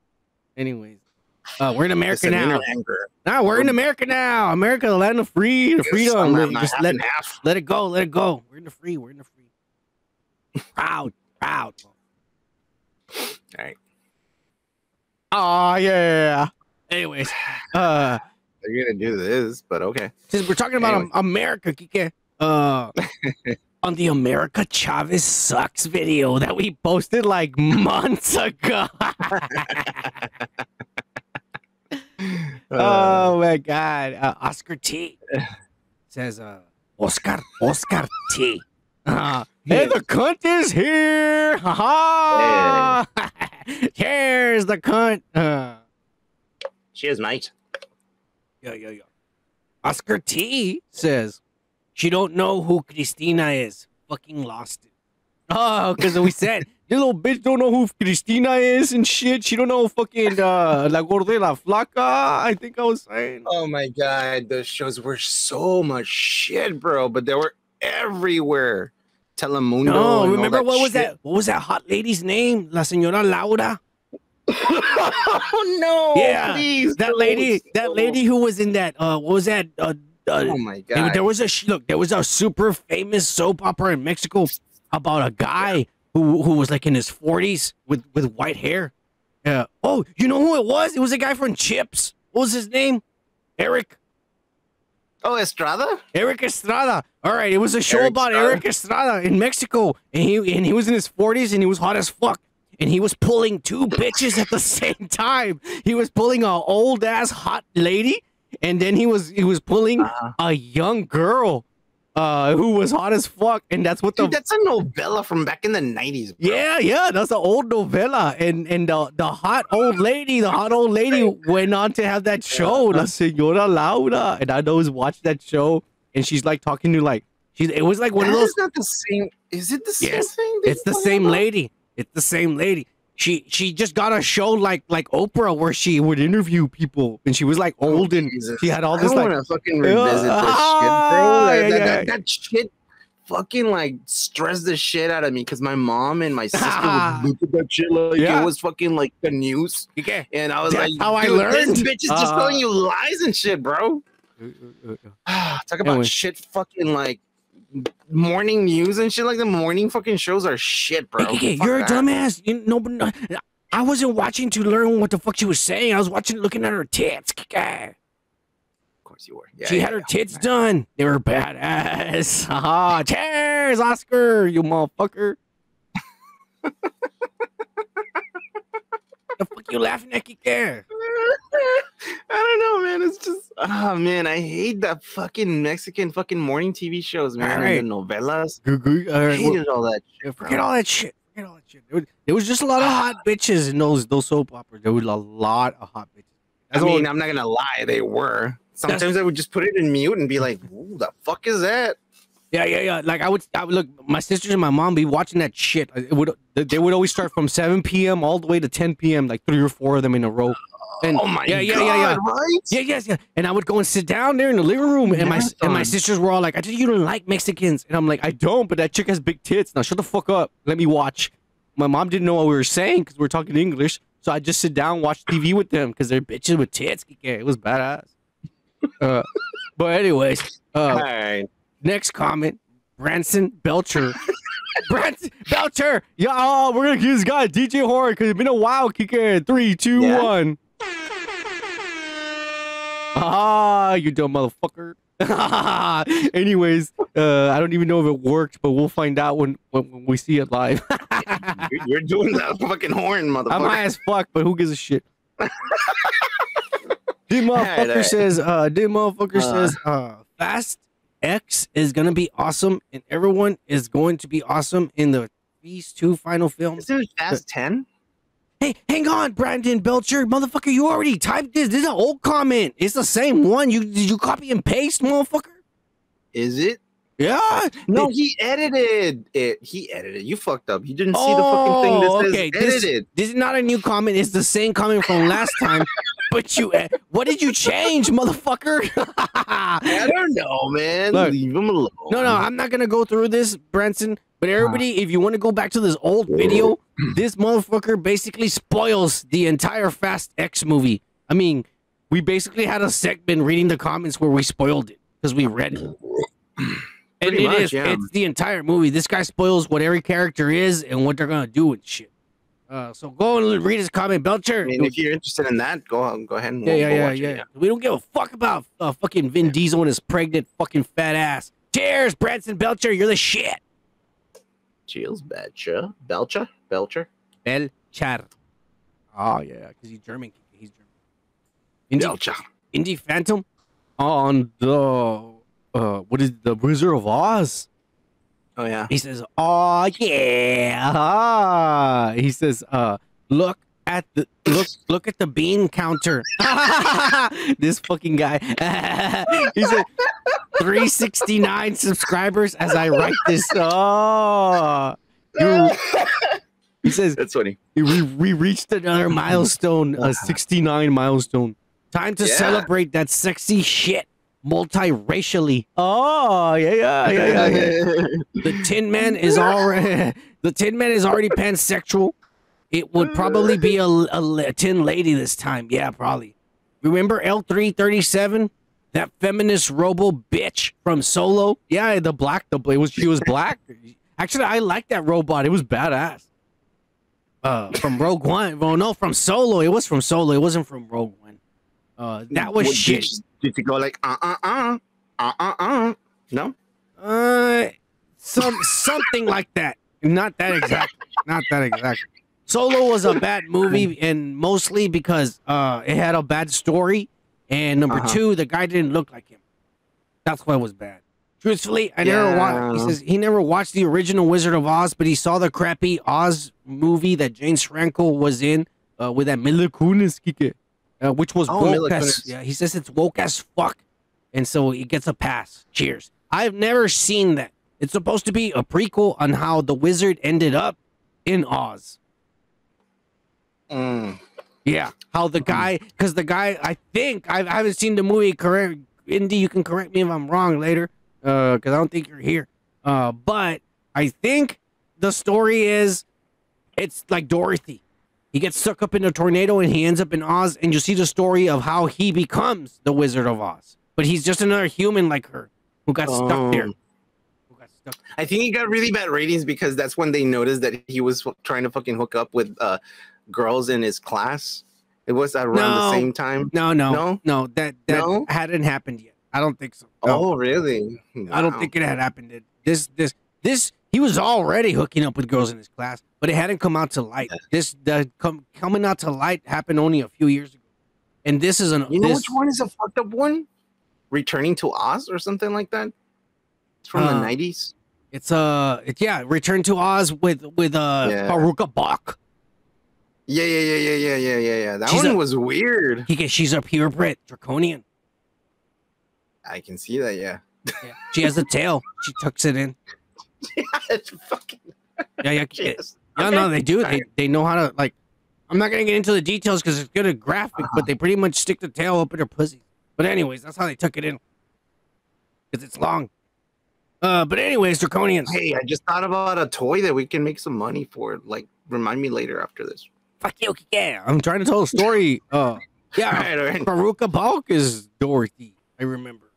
Anyways, uh, we're in America now. anger. Nah, we're in America now. America, the land of free, the freedom. Let- Just let, let it go. Let it go. We're in the free. We're in the free. proud, proud. All right. Oh yeah. Anyways, uh, They're gonna do this, but okay. since we're talking about Anyway. America, Kike, uh, on the America Chavez sucks video that we posted like months ago. Uh, oh my god, uh, Oscar T says, uh, Oscar, Oscar T. Uh, hey, the cunt is here. Ha ha. Here's the cunt. Uh, cheers, mate. yeah, yeah, yeah. Oscar T says, she don't know who Cristina is. Fucking lost it. Oh, because we said, this little bitch don't know who Cristina is and shit. She don't know fucking uh, La Gorda y La Flaca, I think I was saying. Oh my god, those shows were so much shit, bro. But they were everywhere. Telemundo. No, remember what was that? What was that hot lady's name? La Señora Laura. oh no! Yeah, please, That lady, that lady who was in that. Uh, what was that? Uh, uh, Oh my god! there was a look. There was a super famous soap opera in Mexico about a guy who who was like in his forties with with white hair. Yeah. Oh, you know who it was? It was a guy from Chips. What was his name? Erik. oh, Estrada. Erik Estrada. All right, it was a show Erik about Estrada. Erik Estrada in Mexico, and he and he was in his forties, and he was hot as fuck, and he was pulling two bitches at the same time. He was pulling a old ass hot lady, and then he was he was pulling Uh-huh. a young girl, uh, who was hot as fuck, and that's what the Dude, that's a novella from back in the nineties. yeah, yeah, that's an old novella, and and the the hot old lady, the hot old lady went on to have that show, La Señora Laura, and I always watched that show, and she's like talking to like she's it was like one of That those. is not the same. Is it the same Yes, thing? It's the same talking lady. It's the same lady. she she just got a show like like Oprah where she would interview people and she was like old and Oh, Jesus. she had all I this don't like want to fucking revisit this Ah, shit, bro. That, yeah, that, yeah. that, that shit fucking like stressed the shit out of me because my mom and my sister would look at that shit like Yeah. it was fucking like the news, Okay. and I was That's like, how I learned." This bitch is just Uh, telling you lies and shit, bro. Talk about Anyway. shit, fucking like morning news and shit. Like the morning fucking shows are shit, bro. Hey, you're a dumbass. You, no, no, I wasn't watching to learn what the fuck she was saying. I was watching, looking at her tits. Of course you were. Yeah, she yeah, had her yeah. tits done. They were badass. Haha. Cheers, Oscar, you motherfucker. the fuck you laughing at, Kike? I don't know, man. It's just, oh man, I hate that fucking Mexican fucking morning TV shows, man. Alright. And the novelas. Goo goo. All I right, well, hated all that shit. forget bro. all that shit. Forget all that shit. There was, there was just a lot of ah. hot bitches in those those soap operas. There was a lot of hot bitches. I That's all- mean, I'm not gonna lie, they were. Sometimes I would just put it in mute and be like, "Who the fuck is that?" Yeah, yeah, yeah. Like I would, I would look. My sisters and my mom be watching that shit. It would, they would always start from 7 p.m. all the way to 10 p.m. Like three or four of them in a row. And oh my yeah, yeah, god! yeah, yeah. Right? Yeah, yes, yeah. And I would go and sit down there in the living room, and my and my sisters were all like, "I think you don't like Mexicans," and I'm like, "I don't," but that chick has big tits. Now shut the fuck up. Let me watch. My mom didn't know what we were saying because we are talking English, so I just sit down, watch TV with them because they're bitches with tits. Yeah, it was badass. Uh, but anyways, uh, All right. Next comment, Branson Belcher. Branson Belcher. Yeah, oh, we're gonna give this guy a DJ horn because it's been a while. Kick it. Three, two, Yeah. one. Ah, you dumb motherfucker. Anyways, uh, I don't even know if it worked, but we'll find out when when, when we see it live. You're, you're doing that fucking horn, motherfucker. I'm high as fuck, but who gives a shit? This motherfucker says, uh, this motherfucker Uh. says, uh, Fast X is gonna be awesome, and everyone is going to be awesome in the these two final films. Isn't it Fast Ten? Hey, hang on, Brandon Belcher, motherfucker, you already typed this. This is an old comment. It's the same one. You did you copy and paste, motherfucker? Is it? Yeah. No, he edited it. He edited. You fucked up. You didn't see the fucking thing that Oh, says okay, this- edited. This is not a new comment. It's the same comment from last time. But you, uh, what did you change, motherfucker? I don't know, man. Look. Leave him alone. No, no, I'm not gonna go through this, Branson. But everybody, if you want to go back to this old video, this motherfucker basically spoils the entire Fast X movie. I mean, we basically had a segment reading the comments where we spoiled it because we read it. And it much, is, yeah. it's the entire movie. This guy spoils what every character is and what they're gonna do and shit. Uh, so go and read his comment, Belcher. I mean, if you're interested in that, go on, go ahead and Yeah, we'll yeah, go yeah, watch it, yeah. We don't give a fuck about uh, fucking Vin Diesel and his pregnant fucking fat ass. Cheers, Branson Belcher. You're the shit. Cheers, Belcher, Belcher, Belcher, Belcher. Oh yeah, because he's German. He's German. Indie, Belcher. Indie Phantom on the uh, what is the Wizard of Oz? Oh yeah. He says, "Oh yeah." ah." He says, "Uh, look at the look look at the bean counter." this fucking guy. he said, "369 subscribers as I write this." Oh, you- he says, That's funny. we, we reached another milestone, a 69 milestone. Time to Yeah. celebrate that sexy shit multiracially. Oh, yeah, yeah, yeah, yeah, yeah. The Tin Man is already the Tin Man is already pansexual. It would probably be a, a, a tin lady this time. Yeah, probably. Remember L337? That feminist robo bitch from Solo? Yeah, the black the it was she was black. Actually, I like that robot. It was badass. Uh, from Rogue One. Well, no, from Solo. It was from Solo. It wasn't from Rogue. Uh, that was What, shit. Did you, did you go like uh uh uh uh uh uh? No. Uh, some something like that. Not that exact. Not that exact. Solo was a bad movie, and mostly because uh, it had a bad story, and number Uh-huh. two, the guy didn't look like him. That's why it was bad. Truthfully, I never watched. He says he never watched the original Wizard of Oz, but he saw the crappy Oz movie that James Franco was in uh, with that Mila Kunis, Kike, uh, which was Oh, woke as. Yeah, he says it's woke as fuck, and so it gets a pass. Cheers. I've never seen that. It's supposed to be a prequel on how the wizard ended up in Oz. Mm. Yeah, how the guy, because the guy, I think I, I haven't seen the movie. Correct, Indy, you can correct me if I'm wrong later, uh, because I don't think you're here. Uh, but I think the story is, it's like Dorothy. He gets stuck up in a tornado and he ends up in Oz, and you see the story of how he becomes the Wizard of Oz. But he's just another human like her who got stuck there. Who got stuck. I think he got really bad ratings because that's when they noticed that he was trying to fucking hook up with uh, girls in his class. It was around No. the same time. No, no, No? no, that that No? hadn't happened yet. I don't think so. No. Oh, really? I don't think it had happened. It- This, this, this. He was already hooking up with girls in his class, but it hadn't come out to light. This, the com, coming out to light happened only a few years ago, and this is an. You know this, which one is a fucked up one? Returning to Oz or something like that. It's from the Uh, nineties. It's uh, it's yeah, Return to Oz with with uh Yeah. Fairuza Balk. Yeah, yeah, yeah, yeah, yeah, yeah, yeah, yeah. That she's one a- was weird. He gets, she's a purebred draconian. I can see that. Yeah. Yeah. She has a tail. She tucks it in. it's fucking. Yeah, yeah, yeah. No, Okay. no, they do. They they know how to like. I'm not gonna get into the details because it's good and graphic, Uh-huh. but they pretty much stick the tail up in their pussy. But anyways, that's how they took it in. Because it's long. Uh, but anyways, draconians. Hey, I just thought about a toy that we can make some money for. Like, remind me later after this. Fuck you, yeah. I'm trying to tell a story. Uh, yeah, All right, all right. Fairuza Balk is Dorothy. I remember.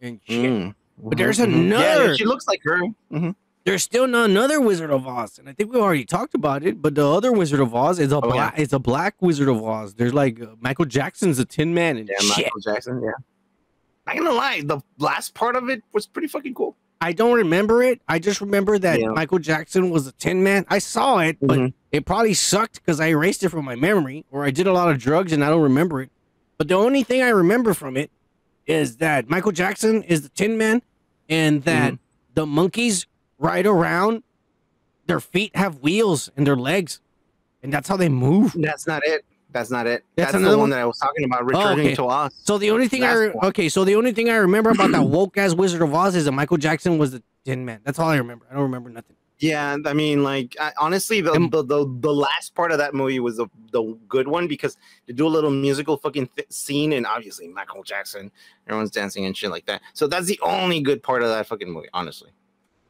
And shit. Mm. But there's Mhm, mhm. Yeah, another- yeah, she looks like her. Mhm. There's still not another Wizard of Oz, and I think we already talked about it. But the other Wizard of Oz is a Oh, yeah. black. It's a black Wizard of Oz. There's like uh, Michael Jackson's a Tin Man and Yeah, shit. Michael Jackson. Yeah. Not gonna lie, the last part of it was pretty fucking cool. I don't remember it. I just remember that Yeah. Michael Jackson was a Tin Man. I saw it, but Mhm. it probably sucked because I erased it from my memory, or I did a lot of drugs and I don't remember it. But the only thing I remember from it is that Michael Jackson is the Tin Man, and that Mm-hmm. the monkeys ride around. Their feet have wheels and their legs, and that's how they move. That's not it. That's not it. That's That's, another the one? one that I was talking about. Returning okay. to Oz. So the only thing I re- okay, so the only thing I remember about that woke ass Wizard of Oz is that Michael Jackson was the Tin Man. That's all I remember. I don't remember nothing. Yeah, I mean, like I, honestly, the, the the the last part of that movie was the the good one because they do a little musical fucking th- scene, and obviously Michael Jackson, everyone's dancing and shit like that. So that's the only good part of that fucking movie, honestly.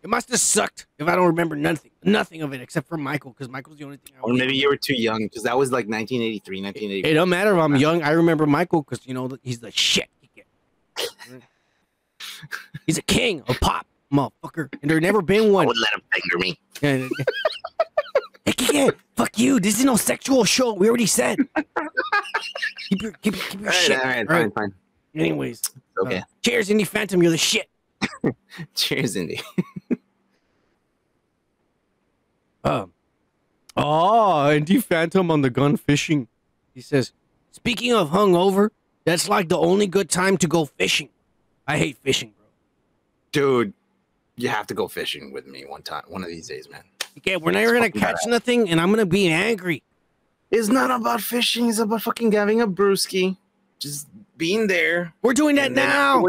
It must have sucked if I don't remember nothing, nothing of it except for Michael, because Michael's the only thing. I Or maybe you were too young because that was like 1983, 1980. It don't matter if I'm young. I remember Michael because you know he's the shit. He's a king of pop, motherfucker, and there never been one. I would let him finger me. Yeah, Hey, Kike, fuck you. This is no sexual show. We already said. keep your keep, keep your All right, shit. all right, All fine, right. fine. Anyways, Okay. uh, cheers, Indie Phantom. You're the shit. Cheers, Indy. Um, oh, Indie Phantom on the gun fishing. He says, speaking of hungover, that's like the only good time to go fishing. I hate fishing, bro. Dude, you have to go fishing with me one time, one of these days, man. Okay, we're never gonna catch nothing, and I'm gonna be angry. It's not about fishing. It's about fucking having a brewski, just being there. We're doing that now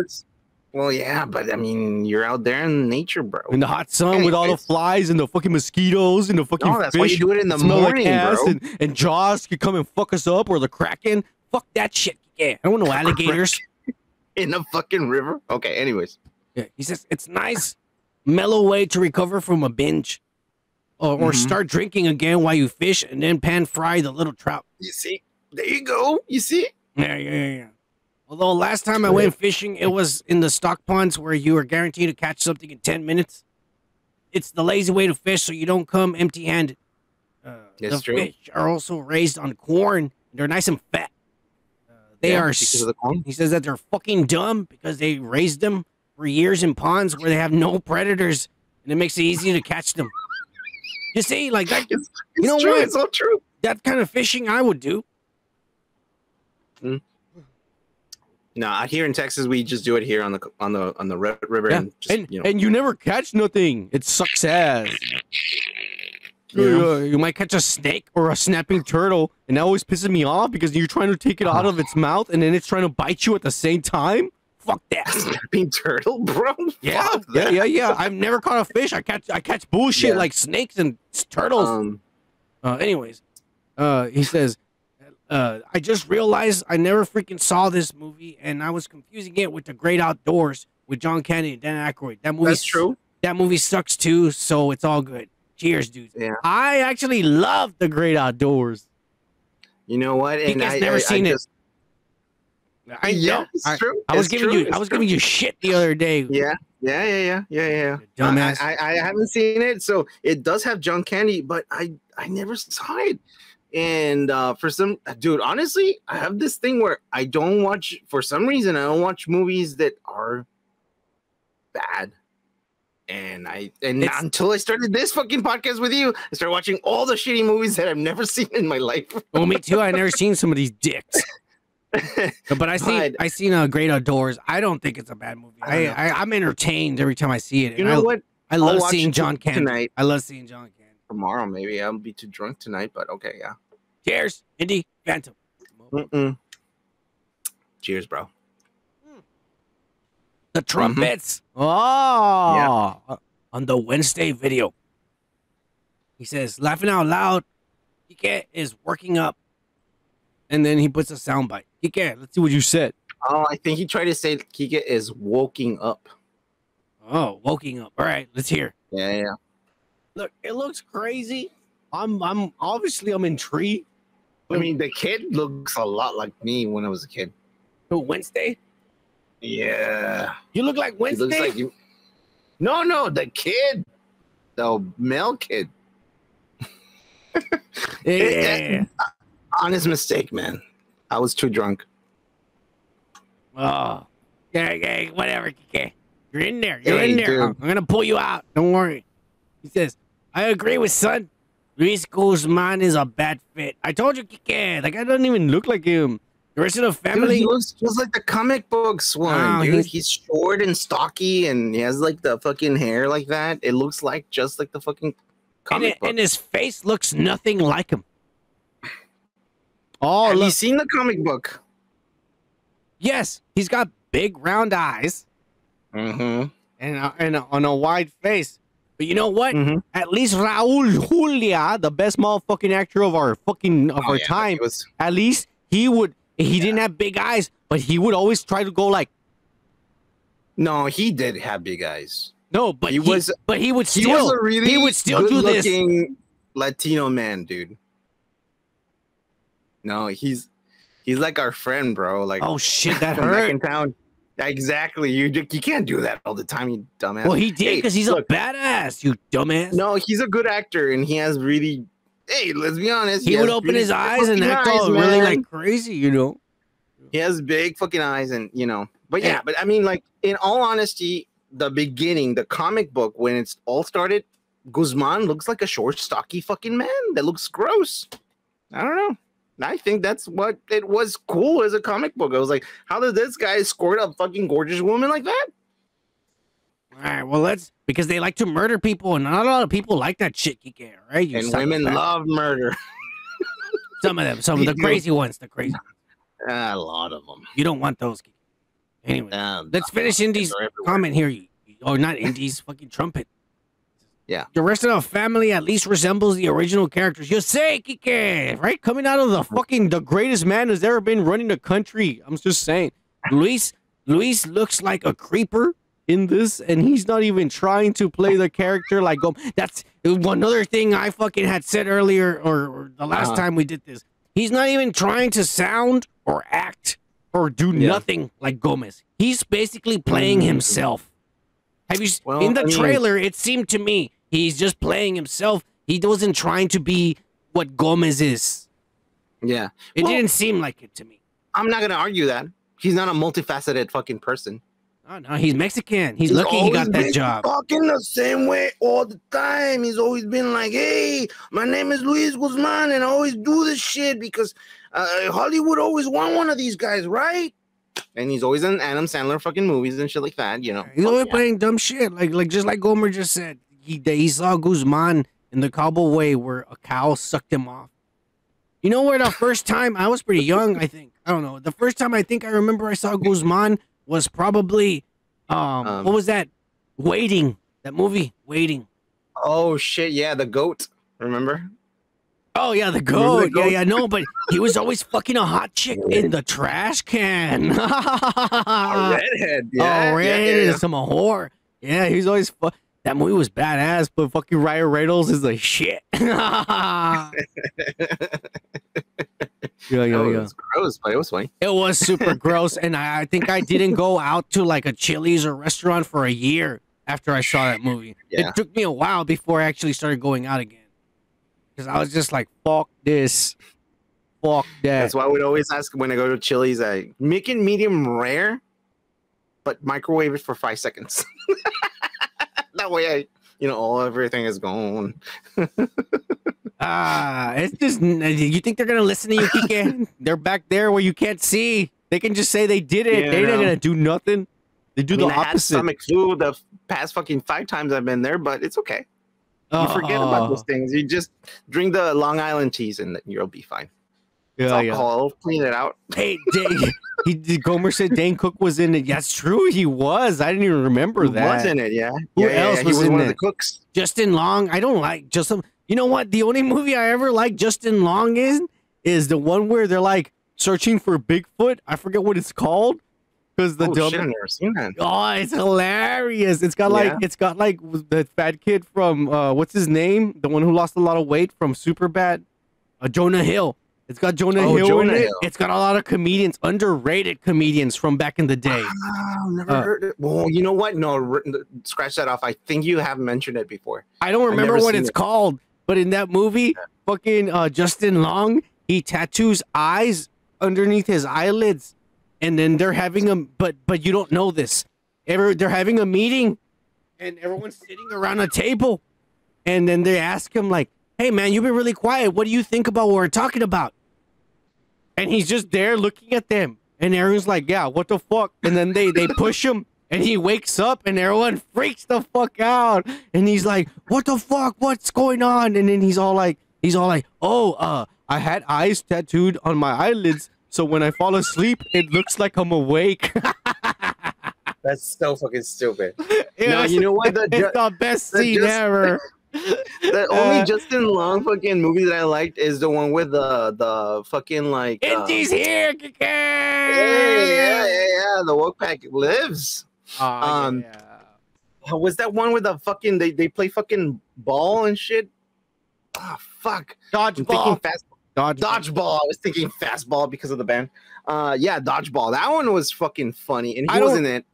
Well, yeah, but I mean, you're out there in nature, bro. in the hot sun with all the flies and the fucking mosquitoes and the fucking No, that's why fish. you do it in the morning, like ass bro. and, and Jaws could come and fuck us up or the Kraken. Fuck that shit. Yeah, I don't want no alligators. in the fucking river. Okay, anyways. Yeah, he says it's nice, mellow way to recover from a binge, or, or Mhm. start drinking again while you fish and then pan fry the little trout. You see? There you go. You see? Yeah, yeah, yeah. yeah. Although last time I went fishing, it was in the stock ponds where you are guaranteed to catch something in ten minutes. It's the lazy way to fish, so you don't come empty-handed. Uh, That's the true. fish are also raised on corn. They're nice and fat. Uh, they Yeah, are. because of the corn. He says that they're fucking dumb because they raised them for years in ponds where they have no predators, and it makes it easy to catch them. You see, like that, It's, You know true. what? It's all true. that kind of fishing I would do. No, out here in Texas, we just do it here on the on the on the ri- river, Yeah, and just and you know, and you never catch nothing. It sucks ass. Uh, you might catch a snake or a snapping turtle, and that always pisses me off because you're trying to take it out of its mouth, and then it's trying to bite you at the same time. Fuck that. snapping turtle, bro. Yeah, yeah, yeah, yeah. I've never caught a fish. I catch I catch bullshit Yeah. like snakes and turtles. Um, uh, anyways, Uh, he says, uh, I just realized I never freaking saw this movie, and I was confusing it with The Great Outdoors with John Candy and Dan Aykroyd. That movie, That's true. That movie sucks too, so it's all good. Cheers, dudes. Yeah. I actually love The Great Outdoors. You know what? He And has I never I, seen I it. Just, I yeah, know. it's I, true. I was It's giving true. you, I It's was giving you shit the other day. Yeah, yeah, yeah, yeah, yeah, yeah. Dumbass. I, I, I haven't seen it, so it does have John Candy, but I I never saw it. And uh, for some dude, honestly, I have this thing where I don't watch for some reason I don't watch movies that are bad. And I and It's- until I started this fucking podcast with you, I started watching all the shitty movies that I've never seen in my life. Well, me too. I never seen some of these dicks. But I seen But- I seen uh, Great Outdoors. I don't think it's a bad movie. I, I, I'm entertained every time I see it. you know I, what? I I'll love seeing John Candy. tonight. I love seeing John Candy. Tomorrow, maybe I'll be too drunk tonight, but okay, yeah. Cheers, Indy Phantom. Mm-mm. Cheers, bro. The trumpets. Oh, uh, on the Wednesday video. He says, laughing out loud, Kike is working up. And then he puts a soundbite. Kike, let's see what you said. Oh, I think he tried to say Kika is woking up. Oh, woking up. All right, let's hear. Yeah, yeah. Look, it looks crazy. I'm I'm obviously I'm intrigued. I mean, the kid looks a lot like me when I was a kid. Who, Wednesday? Yeah, You look like he Wednesday. looks like you. No, no, the kid, the male kid. yeah. Honest mistake, man. I was too drunk. Oh, yeah, yeah, whatever, Kike. You're in there. You're Hey, in there. dude. I'm gonna pull you out. Don't worry. He says, I agree with son. Luis Guzman is a bad fit. I told you, Kike. Like I don't even look like him. The rest of the Dude, family. he looks just like the comic books one, Wow, dude. he's- He's... short and stocky, and he has like the fucking hair like that. It looks like just like the fucking and, comic it- book. and his face looks nothing like him. Oh, Have look. you seen the comic book? yes, he's got big round eyes Mm-hmm. and a, and a, on a wide face. But you know what? Mhm. At least Raul Julia, the best motherfucking actor of our fucking of our time, was at least he would he didn't have big eyes, but he would always try to go like no, he did have big eyes. no, but He he, was- but he would He was a really he would still do this. Latino man, dude. No, he's he's like our friend, bro. Like Oh shit, that hurt. in town. Exactly. You you can't do that all the time, you dumbass. Well, he did Hey, because he's look, a badass, you dumbass. No, he's a good actor, and he has really. Hey, let's be honest. he would open really his eyes and act eyes, all really like crazy, you know. He has big fucking eyes, and you know. But yeah, Yeah. but I mean, like in all honesty, the beginning, the comic book when it's all started, Guzman looks like a short, stocky fucking man that looks gross. I don't know. I think that's what it was cool as a comic book. I was like, how did this guy squirt a fucking gorgeous woman like that? All right, well let's because they like to murder people, and not a lot of people like that shit, Kike, right? You and women love murder. some of them, some of the crazy ones, the crazy. a lot of them. You don't want those. Anyway, Um, let's finish Indy's comment here. You, or not Indy's fucking trumpet. Yeah. The rest of the family at least resembles the original characters. You say, Kike, right? Coming out of the fucking the greatest man has ever been running the country. I'm just saying. Luis Luis looks like a creeper in this, and he's not even trying to play the character like um that's one other thing I fucking had said earlier or, or the last Uh-huh. time we did this. He's not even trying to sound or act or do Yeah. nothing like Gomez. He's basically playing Mhm. himself. Have you Well, in the I mean- trailer? It seemed to me he's just playing himself. He wasn't trying to be what Gomez is. Yeah. It Well- didn't seem like it to me. I'm not gonna argue that. He's not a multifaceted fucking person. Oh no, he's Mexican. He's, lucky he got that job. Talking the same way all the time. He's always been like, "Hey, my name is Luis Guzman, and I always do this shit because uh, Hollywood always want one of these guys, right?" And he's always in Adam Sandler fucking movies and shit like that, you know. He's always yeah. playing dumb shit, like like just like Gomer just said. He he saw Guzman in the cowboy way where a cow sucked him off. You know where the first time I was pretty young, I think. I don't know. The first time I think I remember I saw Guzman was probably um, Um, what was that? Waiting. That movie, Waiting. Oh shit, yeah, the goat. Remember? Oh yeah, the goat. the Yeah, goat? yeah, no, but he was always fucking a hot chick in the trash can. A redhead. Yeah, oh, yeah, redhead yeah, is some whore. Yeah, he's always fu- that movie was badass, but fucking Ryan Reynolds is the shit. yeah, yeah, yeah. it was gross, but it was funny. It was super gross, and I, I think I didn't go out to like a Chili's or restaurant for a year after I saw that movie. Yeah. It took me a while before I actually started going out again, because I was just like, "Fuck this, fuck that." That's why I would always ask when I go to Chili's, I make it medium rare, but microwave it for five seconds. that way, I, you know, all everything is gone. Ah, it's just you think they're gonna listen to you, Kike? they're back there where you can't see. They can just say they did it. Yeah, They're not gonna do nothing. They do I mean, the opposite. I had stomach flu the past fucking five times I've been there, but it's okay. You uh-uh. forget about those things. You just drink the Long Island teas and you'll be fine. It's Yeah, yeah. alcohol. Clean it out. Hey, Da- he. Gomer said Dane Cook was in it. That's true. He was. I didn't even remember Who that. was in it? Yeah. Who yeah, yeah, else yeah. was he was in one of the cooks. Justin Long. I don't like Justin. You know what? The only movie I ever liked Justin Long in is the one where they're like searching for Bigfoot. I forget what it's called because the oh dumb- shit! I've never seen that. Oh, it's hilarious. It's got like Yeah. it's got like the fat kid from uh what's his name? The one who lost a lot of weight from Superbad. Uh, Jonah Hill. It's got Jonah Oh, Hill Jonah in it. Hill. It's got a lot of comedians, underrated comedians from back in the day. Oh, never Uh, heard it. Well, you know what? No, scratch that off. I think you have mentioned it before. I don't remember what it's it. called, but in that movie, fucking uh, Justin Long, he tattoos eyes underneath his eyelids, and then they're having a but but you don't know this. Ever they're having a meeting, and everyone's sitting around a table, and then they ask him like, "Hey man, you've been really quiet. What do you think about what we're talking about?" And he's just there looking at them, and everyone's like, "Yeah, what the fuck?" And then they they push him, and he wakes up, and everyone freaks the fuck out, and he's like, "What the fuck? What's going on?" And then he's all like, he's all like, "Oh, uh, I had eyes tattooed on my eyelids." So when I fall asleep, it looks like I'm awake. That's so fucking stupid. Yeah, No, you know what? The, it's the best the scene just- ever. the only Uh, Justin Long fucking movie that I liked is the one with the the fucking like. uh, Indy's here. yeah, yeah, yeah, yeah. The Woke Pack lives. Oh, Um, yeah. Uh, Was that one with the fucking they they play fucking ball and shit? Ah, fuck. I'm Dodgeball. fast Dodge. dodgeball. I was thinking fastball because of the band. Uh, yeah, dodgeball. That one was fucking funny, and he wasn't it.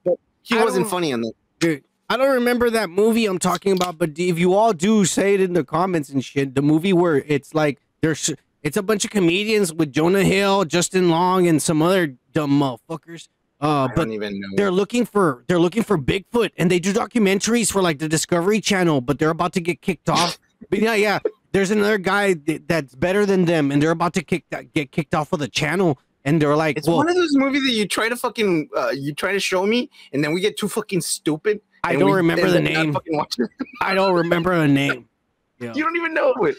He I wasn't funny in that, Dude, I don't remember that movie I'm talking about, but if you all do, say it in the comments and shit. The movie where it's like there's it's a bunch of comedians with Jonah Hill, Justin Long, and some other dumb motherfuckers. Uh, I but don't even know. they're looking for they're looking for Bigfoot, and they do documentaries for like the Discovery Channel, but they're about to get kicked off. But yeah, yeah. There's another guy th- that's better than them, and they're about to kick that get kicked off of the channel, and they're like, It's "Well, one of those movies that you try to fucking uh, you try to show me, and then we get too fucking stupid. I don't we remember the name. fucking watching it. I don't remember the name." Yeah. You don't even know it.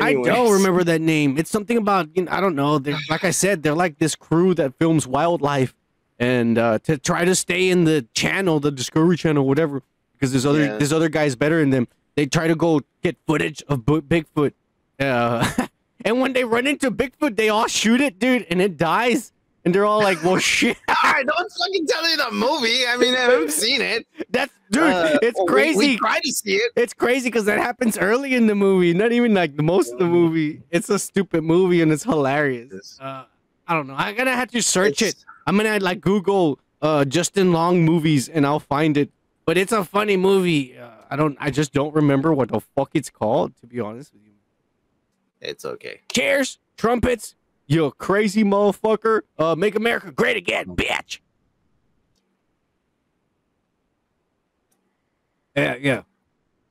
I don't remember that name. It's something about you know, I don't know. They're, like I said, they're like this crew that films wildlife, and uh, to try to stay in the channel, the Discovery Channel, whatever, because there's other Yeah. there's other guys better than them. They try to go get footage of Bigfoot, uh, and when they run into Bigfoot, they all shoot it, dude, and it dies, and they're all like, "Well, shit, All right, don't fucking tell me the movie. I mean, I haven't seen it. that's dude, Uh, it's we- crazy." We, tried to see it. It's crazy because that happens early in the movie, not even like the most of the movie. It's a stupid movie and it's hilarious. Uh, I don't know. I'm gonna have to search it. I'm gonna like Google uh, Justin Long movies and I'll find it. But it's a funny movie. Uh, I don't. I just don't remember what the fuck it's called. To be honest with you. It's okay. Cheers, trumpets, you crazy motherfucker. Uh, make America great again, bitch. Yeah, yeah.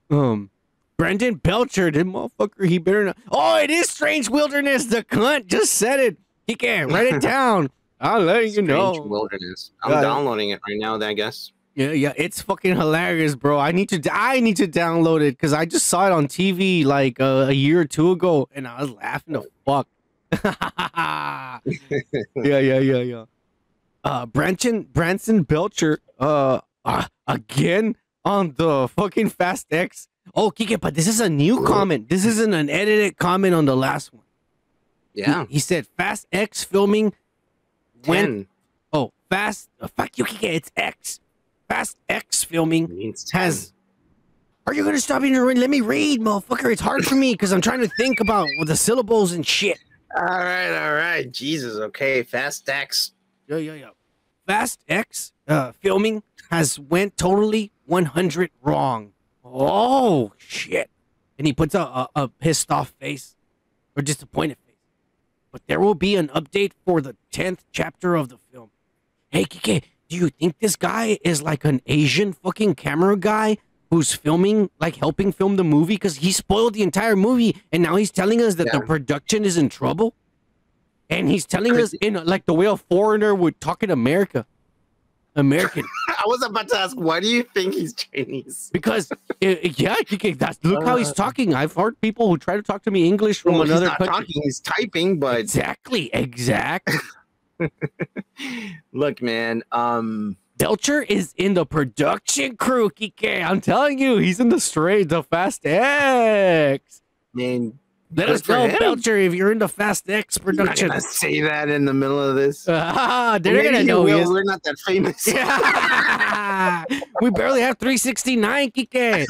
Um, Brendan Belcher, the motherfucker, he better not. Oh, it is Strange Wilderness. The cunt just said it. He can't write it down. I'll let you know. Strange know. Wilderness. I'm downloading it right now. I guess. Yeah, yeah, it's fucking hilarious, bro. I need to, I need to download it because I just saw it on TV like uh, a year or two ago, and I was laughing the fuck. yeah, yeah, yeah, yeah. Uh, Branson, Branson Belcher, uh, uh, again on the fucking Fast X. Oh, Kike, but this is a new comment. This isn't an edited comment on the last one. Yeah. He, said Fast X filming went. Oh, Fast. uh, fuck you, Kike. It's X. Fast X filming means has. Are you gonna stop interrupting? Let me read, motherfucker. It's hard for me because I'm trying to think about the syllables and shit. All right, all right. Jesus. Okay. Fast X. Yo, yo, yo. Fast X uh, filming has went totally 100 wrong. Oh shit! And he puts a, a, a pissed off face or disappointed face. But there will be an update for the 10th chapter of the film. Hey, Kike, do you think this guy is like an Asian fucking camera guy who's filming, like helping film the movie? Because he spoiled the entire movie and now he's telling us that the production is in trouble? And he's telling us in like the way a foreigner would talk in America. American. I was about to ask, why do you think he's Chinese? Because, uh, yeah, that's, look how he's Uh. talking. I've heard people who try to talk to me English from Well, he's another not country. talking. He's typing, but Exactly, exactly. look, man. Um, Belcher is in the production crew, Kike. I'm telling you, he's in the straight, the Fast X. man. Let Good us know. Belcher, if you're in the Fast X production. gonna say that in the middle of this. Ah, they're gonna know will. We're not that famous. Yeah. we barely have 369, Kike.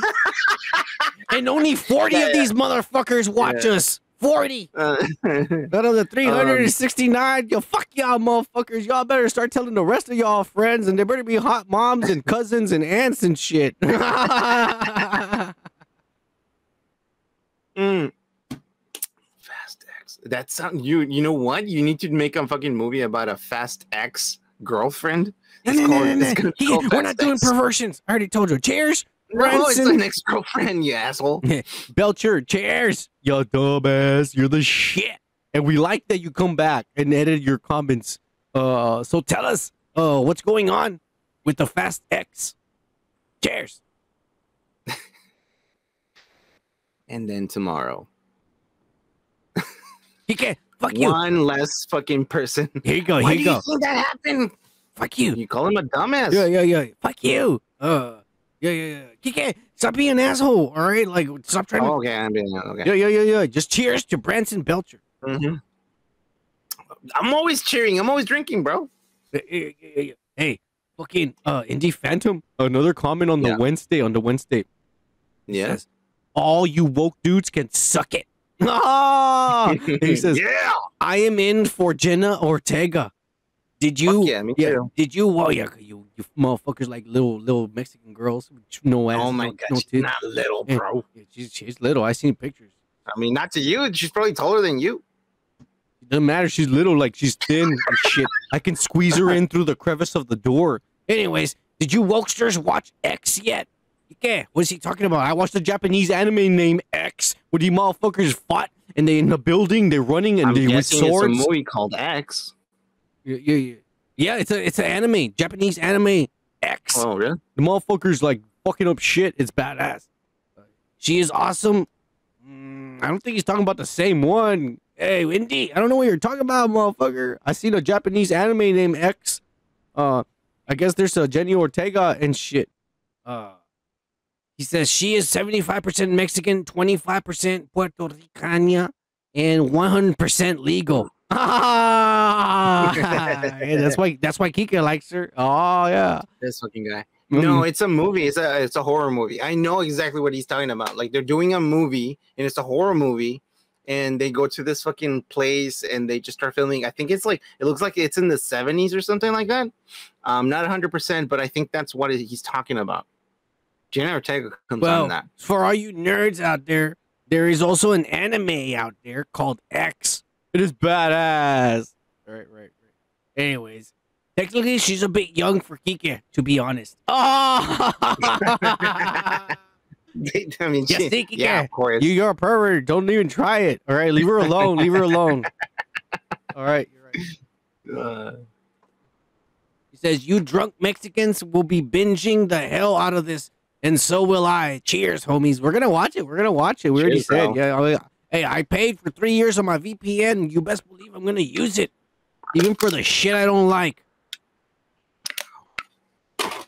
and only 40 of these motherfuckers watch us. 40 Uh, out of the 369. yo, fuck y'all, motherfuckers. Y'all better start telling the rest of y'all friends, and they better be hot moms and cousins and aunts and shit. mm. Fast X. That sound you. You know what? You need to make a fucking movie about a Fast X girlfriend. No, no, no, no, no. it's gonna be He- we're not Fast doing perversions. I already told you. Cheers, No, it's Branson. an ex girlfriend. You asshole. Belcher. Cheers, yo dumbass. You're the shit. And we like that you come back and edit your comments. Uh, so tell us, uh, what's going on with the Fast X? Cheers. And then tomorrow, He can fuck you. one less fucking person. Here you go. Here Why you do go. you think that happened? Fuck you. You call him a dumbass. Yeah, yeah, yeah. Fuck you. Uh, yeah, yeah, yeah. Kike, stop being an asshole. All right, like stop trying Oh, okay, I'm being okay. Yeah, yeah, yeah, yeah. Just cheers to Branson Belcher. Mm-hmm. I'm always cheering. I'm always drinking, bro. Hey, hey, hey, fucking uh, Indie Phantom. Another comment on the Yeah. Wednesday on the Wednesday. Yeah. says, all you woke dudes can suck it. Ah! he says, yeah. I am in for Jenna Ortega. Did you? Fuck yeah, me too. Did you? Well, yeah, you, you motherfuckers like little little Mexican girls. No ass. Oh my no, god, no she's tits. not little, bro. Yeah, she's, she's little. I seen pictures. I mean, not to you. She's probably taller than you. It doesn't matter. She's little, like she's thin and shit. I can squeeze her in through the crevice of the door. Anyways, did you wokesters watch X yet? Yeah, what is he talking about? I watched a Japanese anime named X, where the motherfuckers fought and they in the building, they're running and I'm they with swords. it's a movie called X. Yeah, yeah, yeah. Yeah, it's a it's an anime, Japanese anime X. Oh, yeah. The motherfucker's like fucking up shit. It's badass. She is awesome. Mm, I don't think he's talking about the same one. Hey, Wendy, I don't know what you're talking about, motherfucker. I seen a Japanese anime named X. Uh, I guess there's a Jenny Ortega and shit. Uh, he says she is 75% Mexican, 25% Puerto Ricana, and 100% legal. Yeah, that's why that's why Kika likes her. Oh yeah. This fucking guy. Mm. No, it's a movie. It's a it's a horror movie. I know exactly what he's talking about. Like they're doing a movie and it's a horror movie, and they go to this fucking place and they just start filming. I think it's like it looks like it's in the seventies or something like that. Um, not hundred percent, but I think that's what he's talking about. Jenna Ortega comes Well, on that. for all you nerds out there, there is also an anime out there called X. It is badass. Right, right, right. Anyways, technically, she's a bit young for Kike, to be honest. Oh! I mean, Yes, she- think yeah, of course. you, you're a pervert. Don't even try it. All right, leave her alone. leave her alone. All right, you're right. Uh, He says, You drunk Mexicans will be binging the hell out of this, and so will I. Cheers, homies. We're going to watch it. We're going to watch it. We already said, bro. yeah. Hey, I paid for three years on my VPN. You best believe I'm gonna use it, even for the shit I don't like.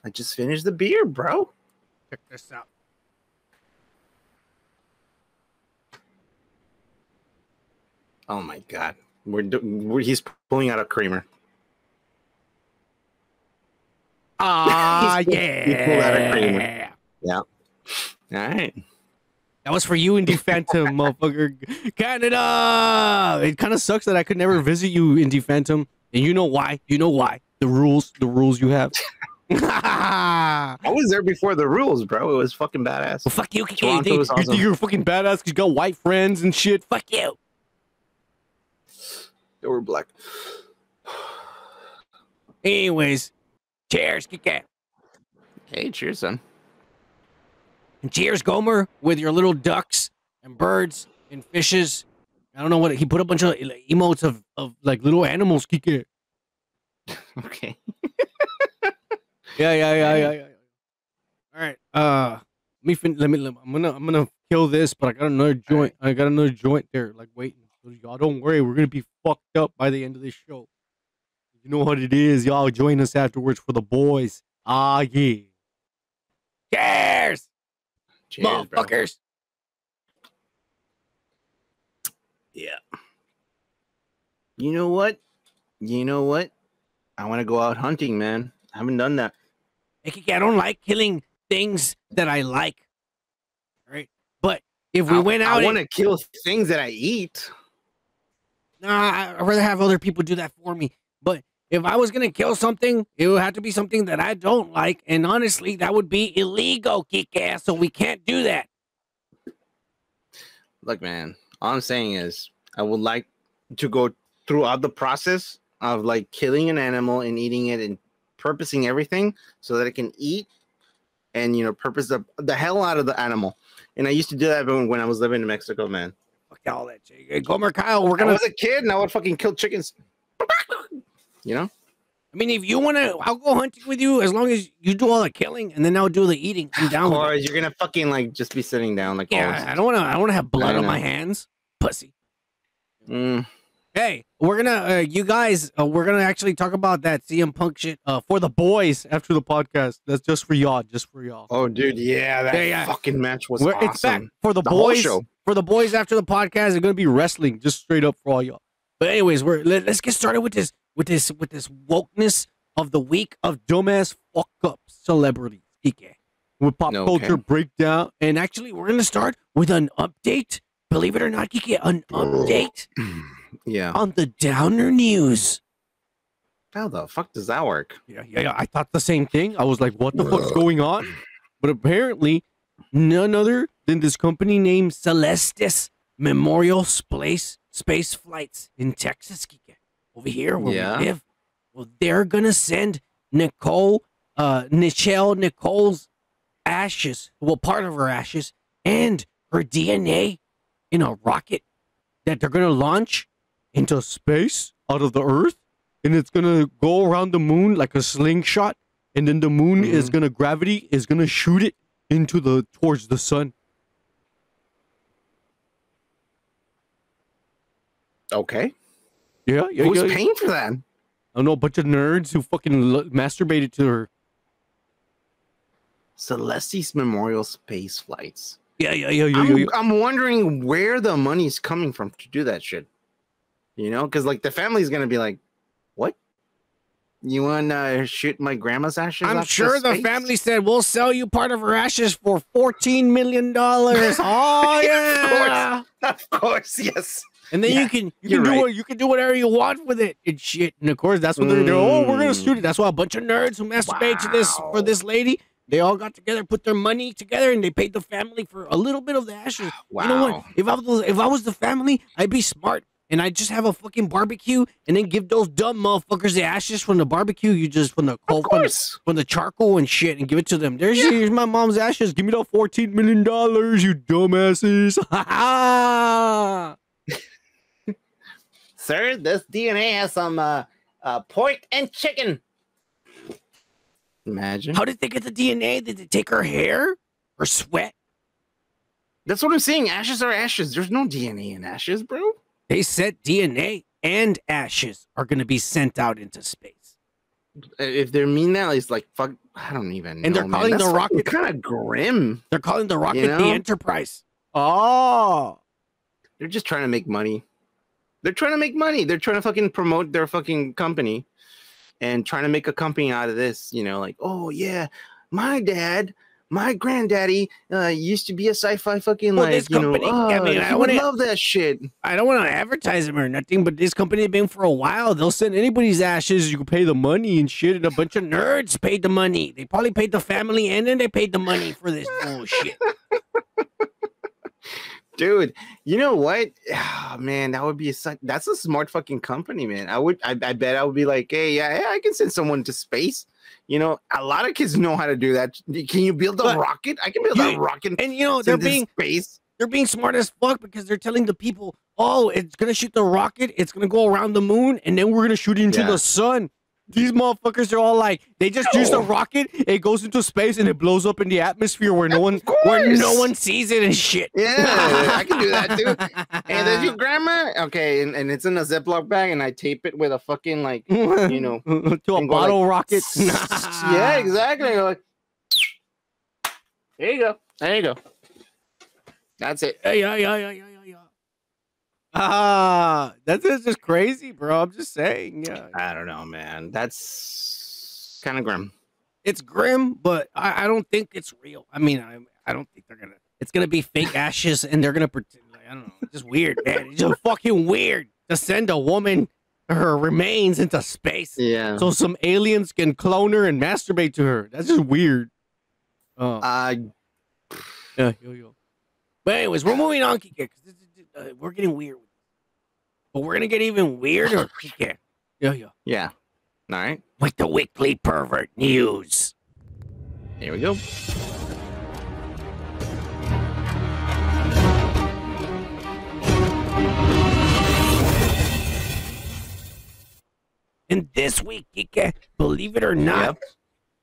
I just finished the beer, bro. Check this out. Oh my god, we're, we're he's pulling out a creamer. Ah, yeah. He pulled out a creamer. Yeah. All right. That was for you, Indie Phantom, motherfucker. Canada! It kind of sucks that I could never visit you, Indie Phantom. And you know why? You know why? The rules, the rules you have. I was there before the rules, bro. It was fucking badass. fuck you, Kike. You Toronto think, is you awesome. think you're fucking badass because you got white friends and shit? Fuck you. They were black. Anyways, cheers, Kike. Hey, cheers, son. And cheers, Gomer, with your little ducks and birds and fishes. I don't know what he put a bunch of like, emotes of, of like little animals, Kike. Okay. Yeah, yeah, yeah, yeah, yeah. All right. Uh, let me fin- let me. Let, I'm gonna I'm gonna kill this, but I got another joint. I got another joint there, like waiting. So y'all don't worry, we're gonna be fucked up by the end of this show. You know what it is. Y'all join us afterwards for the boys. Ah, yeah. Cheers, Cheers, bro. motherfuckers. Yeah. You know what? You know what? I want to go out hunting, man. I haven't done that. I don't like killing things that I like. All right, but if we I, went out, I and- want to kill things that I eat. Nah, I'd rather have other people do that for me. But if I was gonna kill something, it would have to be something that I don't like, and honestly, that would be illegal, kick ass. So we can't do that. Look, man. All I'm saying is, I would like to go throughout the process of like killing an animal and eating it and purposing everything so that it can eat and you know purpose the, the hell out of the animal. And I used to do that when, when I was living in Mexico, man. Fuck all that shit. Gomer Kyle, we're gonna. I was a kid and I would fucking kill chickens. You know? I mean, if you wanna, I'll go hunting with you as long as you do all the killing, and then I'll do the eating. I'm down Or you're gonna fucking like just be sitting down like Yeah, I don't wanna. I don't wanna have blood on my hands, pussy. Mm, Hey, we're gonna, uh, you guys, uh, we're gonna actually talk about that CM Punk shit uh, for the boys after the podcast. That's just for y'all, just for y'all. oh, dude, yeah, that Yeah, yeah. fucking match was We're- awesome. It's back for the, The boys. show. For the boys after the podcast, they're gonna be wrestling, just straight up for all y'all. But anyways, we're let, us get started with this, with this, with this wokeness of the week of dumbass fuck up celebrities. Kike. With pop Okay. culture breakdown, and actually, we're gonna start with an update. Believe it or not, Kike, an update Yeah. on the Downer News. How the fuck does that work? Yeah, yeah, yeah. I thought the same thing. I was like, what the fuck's going on? But apparently, none other than this company named Celestis Memorial Space Space Flights in Texas, Kike, over here where Yeah. we live. Well, they're gonna send Nicole, uh, Nichelle Nichols' ashes, well, part of her ashes, and her DNA in a rocket that they're gonna launch into space out of the Earth and it's gonna go around the moon like a slingshot, and then the moon is Mhm. gonna gravity is gonna shoot it into the towards the sun. Okay. Yeah, yeah, Who's yeah. yeah. paying for that? I don't know a bunch of nerds who fucking lo- masturbated to her. Celestis Memorial Space Flights. Yeah, yeah, yeah, yeah, I'm, yeah. yeah. I'm wondering where the money's coming from to do that shit. You know, because like the family's gonna be like, "What? You want to shoot my grandma's ashes?" I'm sure the space?" family said we'll sell you part of her ashes for fourteen million dollars. oh yeah, Of course, yes. And then Yeah, you can you can do right. what you can do whatever you want with it and shit. And of course, that's what they're doing. Oh, we're gonna Mm. shoot it. That's why a bunch of nerds who masturbate to this for this lady. They all got together, put their money together, and they paid the family for a little bit of the ashes. Wow. You know what? If I was if I was the family, I'd be smart and I'd just have a fucking barbecue and then give those dumb motherfuckers the ashes from the barbecue. You just from the coal from from the charcoal and shit and give it to them. There's here's my mom's ashes. Give me the fourteen million dollars, you dumbasses. Ha ha. Sir, this DNA has some uh, uh, pork and chicken. Imagine. How did they get the DNA? Did they take her hair or sweat? That's what I'm saying. Ashes are ashes. There's no DNA in ashes, bro. They said DNA and ashes are going to be sent out into space. If they mean that, it's like fuck. I don't even. Know, and they're calling the rocket- kind of grim. They're calling the rocket the know? Enterprise. Oh. They're just trying to make money. They're trying to make money. They're trying to fucking promote their fucking company and trying to make a company out of this. You know, like, oh yeah, my dad, my granddaddy uh, used to be a sci-fi fucking Well, like this you know. company- Oh, I mean, I would wanna- love that shit. I don't want to advertise them or nothing, but this company has been for a while. They'll send anybody's ashes. You can pay the money and shit. And a bunch of nerds paid the money. They probably paid the family and then they paid the money for this bullshit. Dude, you know what? Ah, man, that would be such. That's a smart fucking company, man. I would. I, I bet I would be like, hey, yeah, yeah, I can send someone to space. You know, a lot of kids know how to do that. Can you build a But rocket? I can build you- a rocket. And you know they're send it to being space. they're being smart as fuck because they're telling the people, oh, it's gonna shoot the rocket. It's gonna go around the moon, and then we're gonna shoot it into Yeah. the sun. These motherfuckers are all like, they just use a rocket, it goes into space, and it blows up in the atmosphere where no one Of where no one sees it and shit. Yeah, I can do that too. And then your grandma, okay, and, and it's in a Ziploc bag, and I tape it with a fucking like, you know, to a and go like, bottle rocket. yeah, exactly. Like, there you go, there you go. That's it. Yeah, yeah, yeah, yeah. Ah, that's that's just crazy, bro. I'm just saying. Yeah, I don't know, man. That's kind of grim. it's grim, but I, I don't think it's real. I mean, I I don't think they're gonna. It's gonna be fake ashes, and they're gonna pretend. Like, I don't know. It's just weird, man. It's just fucking weird to send a woman her remains into space Yeah. so some aliens can clone her and masturbate to her. That's just weird. Uh, Uh, Yeah, yo, yo. But anyways, we're moving on, Kike, 'cause this is- uh, we're getting weird. But we're gonna get even weirder, Kike. yeah, yo. yeah. All right. With the weekly pervert news. Here we go. And this week, Kike, believe it or not,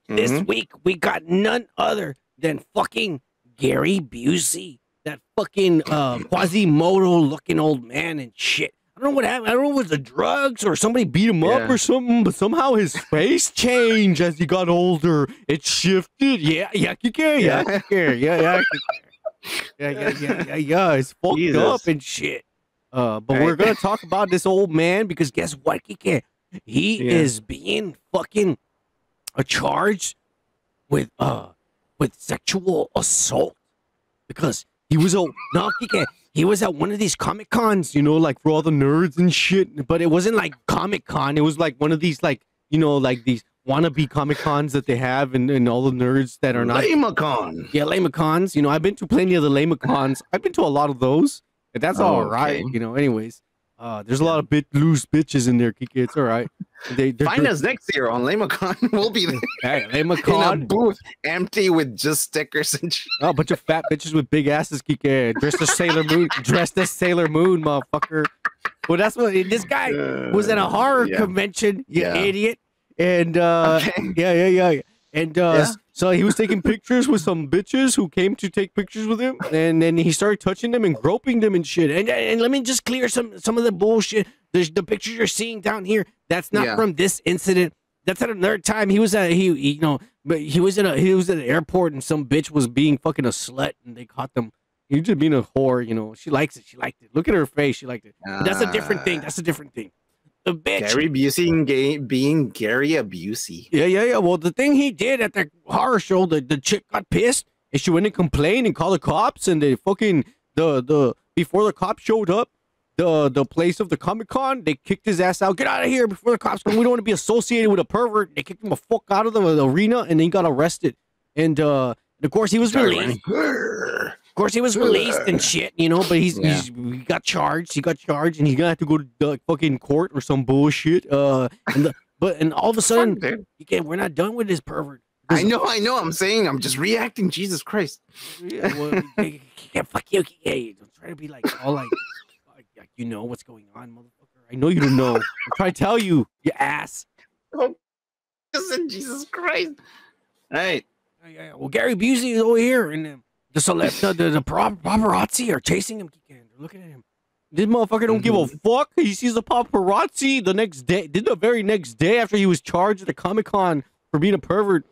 this Mhm. week we got none other than fucking Gary Busey, that fucking uh, Quasimodo looking old man and shit. I don't know what happened. I don't know if it was the drugs or somebody beat him up Yeah. or something, but somehow his face changed as he got older. It shifted. Yeah, yeah, Kike, yeah, Yeah. Kike, yeah, yeah, yeah, yeah, yeah, yeah, yeah. It's fucked Jesus. up and shit. Uh, but Right. we're gonna talk about this old man because guess what, Kike? He Yeah. is being fucking uh, charged with uh with sexual assault because he was a no he was at one of these comic cons, you know, like for all the nerds and shit. But it wasn't like Comic Con. It was like one of these like you know like these wannabe Comic Cons that they have and, and all the nerds that are not Lamacon. yeah, lame cons. You know, I've been to plenty of the lame cons. I've been to a lot of those. And that's oh, all right. Okay. You know, anyways. Uh, there's a lot of bit loose bitches in there, Kiki. It's all right. They Find us next year on Lamacon. we'll be there Hey, lame in a booth empty with just stickers and shit. Oh, a bunch of fat bitches with big asses, Kiki. Dressed as Sailor Moon. Dressed as Sailor Moon, motherfucker. Well, that's what this guy was at a horror yeah. convention, you Yeah. idiot. And uh Okay. yeah, yeah, yeah. yeah. And uh Yeah. So he was taking pictures with some bitches who came to take pictures with him, and then he started touching them and groping them and shit. And and let me just clear some some of the bullshit. The, the pictures you're seeing down here, that's not Yeah. from this incident. That's at another time. He was at he, he you know, but he was in a he was at an airport and some bitch was being fucking a slut and they caught them. He was just being a whore, you know. She likes it. She liked it. Look at her face. She liked it. But that's a different thing. Ah, That's a different thing. The bitch. Gary Busey gay, being Gary Busey. Yeah, yeah, yeah. Well, the thing he did at the horror show, the, the chick got pissed and she went and complained and called the cops and they fucking the the before the cops showed up, the the place of the Comic Con, they kicked his ass out. Get out of here before the cops come. We don't want to be associated with a pervert. They kicked him the fuck out of the, the arena and then he got arrested. And uh and of course he was released. Of course, he was released and shit, you know. But he's, Yeah. he's he got charged. He got charged, and he's gonna have to go to the fucking court or some bullshit. Uh, and the, but and all of a sudden, Fuck, dude. you can't, we're not done with this pervert. I know, I know. I'm saying, I'm just reacting. Jesus Christ. Yeah, well, you can't fuck you. Yeah, don't try to be like all like, like, like you know what's going on, motherfucker. I know you don't know. I'm trying to tell you, you ass. Oh, in Jesus Christ. Hey, Yeah, yeah, yeah. Well, Gary Busey is over here, and um, the celeb, the, the, the paparazzi are chasing him. They're looking at him. This motherfucker don't give a fuck. He sees the paparazzi the next day. Did the very next day after he was charged at the Comic Con for being a pervert.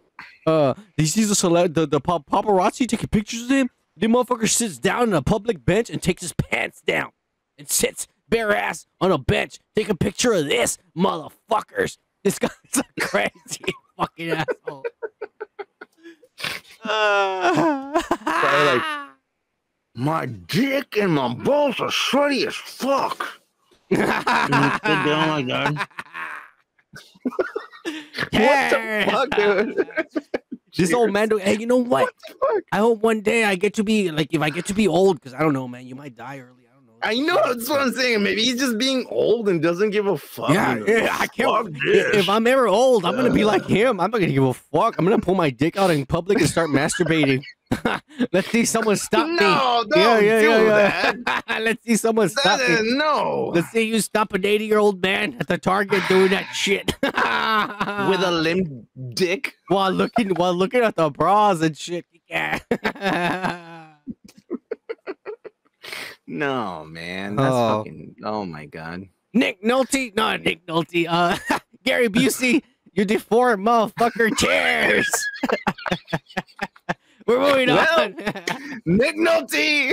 Uh, he sees the celeb, the, the pap- paparazzi taking pictures of him. The motherfucker sits down on a public bench and takes his pants down and sits bare ass on a bench. Take a picture of this, motherfuckers. This guy's a crazy fucking asshole. Like- My dick and my balls are sweaty as fuck. Sit down like that. What the fuck, dude? This old man, do- hey, you know what? What the fuck? I hope one day I get to be like, if I get to be old, because I don't know, man, you might die early. I know. That's what I'm saying. Maybe he's just being old and doesn't give a fuck. Yeah, yeah, I can't. Fuck If, I'm ever old, I'm gonna be like him. I'm not gonna give a fuck. I'm gonna pull my dick out in public and start masturbating. Let's see someone stop me. no, don't do that. Let's see someone stop That me. no. Let's see you stop an 80 year old man at the Target doing that shit With a limp dick. while looking while looking at the bras and shit. Yeah. No, man. That's Oh. fucking. Oh my god. Nick Nolte, not Nick Nolte. Uh, Gary Busey, you deformed motherfucker. Cheers. We're moving Well, on. Nick Nolte.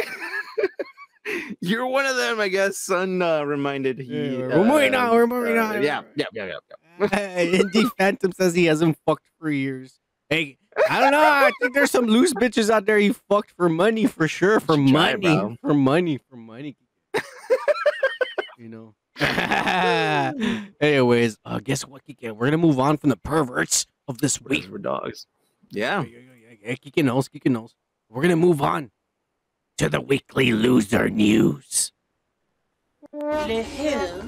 You're one of them, I guess. Son uh, reminded he. Yeah, we're moving on, we're moving uh, on. Yeah, yeah, yeah, yeah. yeah. Indy Phantom says he hasn't fucked for years. Hey, I don't know. I think there's some loose bitches out there he fucked for money for sure. For Should try, money. bro. For money. For money. you know. Anyways, uh, guess what, Kike? We're gonna move on from the perverts of this week. Because we're dogs. Yeah. Yeah, yeah, yeah, yeah. Kike knows. Kike knows. We're gonna move on to the weekly loser news. The who?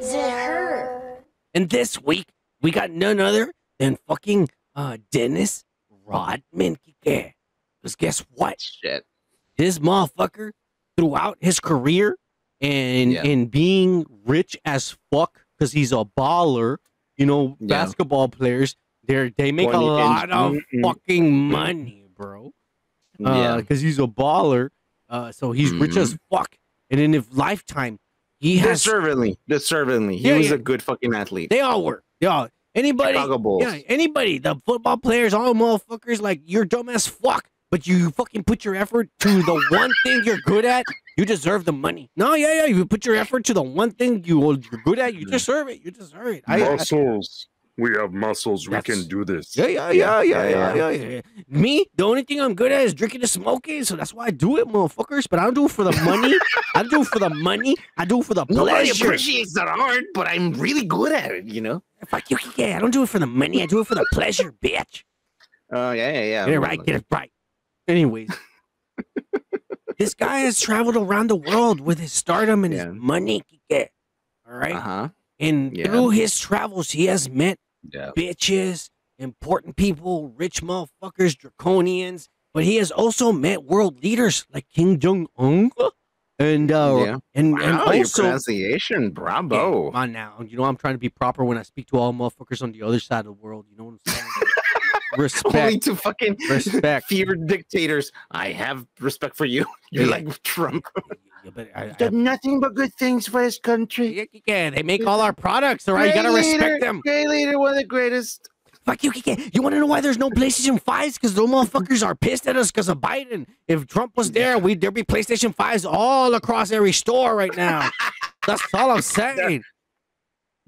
The her. And this week, we got none other than fucking uh, Dennis Rodman. Because guess what? Shit. This motherfucker, throughout his career and Yeah. and being rich as fuck, because he's a baller, you know, Yeah. basketball players, they they make a lot of fucking money, bro. yeah. Because he's a baller. Uh, so he's rich as Mm-hmm. fuck. And in his lifetime, he has. Deservedly. Deservedly. He Yeah, was yeah. a good fucking athlete. They all were. They all. Anybody. Yeah, anybody, the football players, all motherfuckers, like you're dumb as fuck, but you fucking put your effort to the one thing you're good at, you deserve the money. No, yeah, yeah, you put your effort to the one thing you, you're good at, you deserve it. You deserve it. I, I- muscles. We have muscles. We can do this. yeah, yeah, yeah, yeah, yeah, Yeah, yeah, yeah. Me, the only thing I'm good at is drinking and smoking, so that's why I do it, motherfuckers. But I don't do it for the money. I do it for the money. I do it for the Nobody pleasure. appreciates that art, but I'm really good at it, you know? Fuck you, yeah. I don't do it for the money. I do it for the pleasure, bitch. Oh, yeah, yeah, yeah. Get it right, get it right. Anyways, this guy has traveled around the world with his stardom and Yeah. his money. Kike. All right. Uh huh. And yeah. through his travels, he has met Yeah. bitches, important people, rich motherfuckers, draconians, but he has also met world leaders like Kim Jong Un and uh Yeah. and, and Wow, your also pronunciation. Yeah, Bravo. come on now. You know I'm trying to be proper when I speak to all motherfuckers on the other side of the world. You know what I'm saying? Only to fucking Respect. fear dictators. I have respect for you. You're Yeah. like Trump. Yeah, but I, I, Done nothing but good things for his country. Yeah, they make all our products, all right? You gotta respect leader, them. Great leader, one of the greatest. Fuck you, Kike. You want to know why there's no PlayStation 5s? Because those motherfuckers are pissed at us because of Biden. If Trump was there, we'd there'd be PlayStation 5s all across every store right now. That's all I'm saying.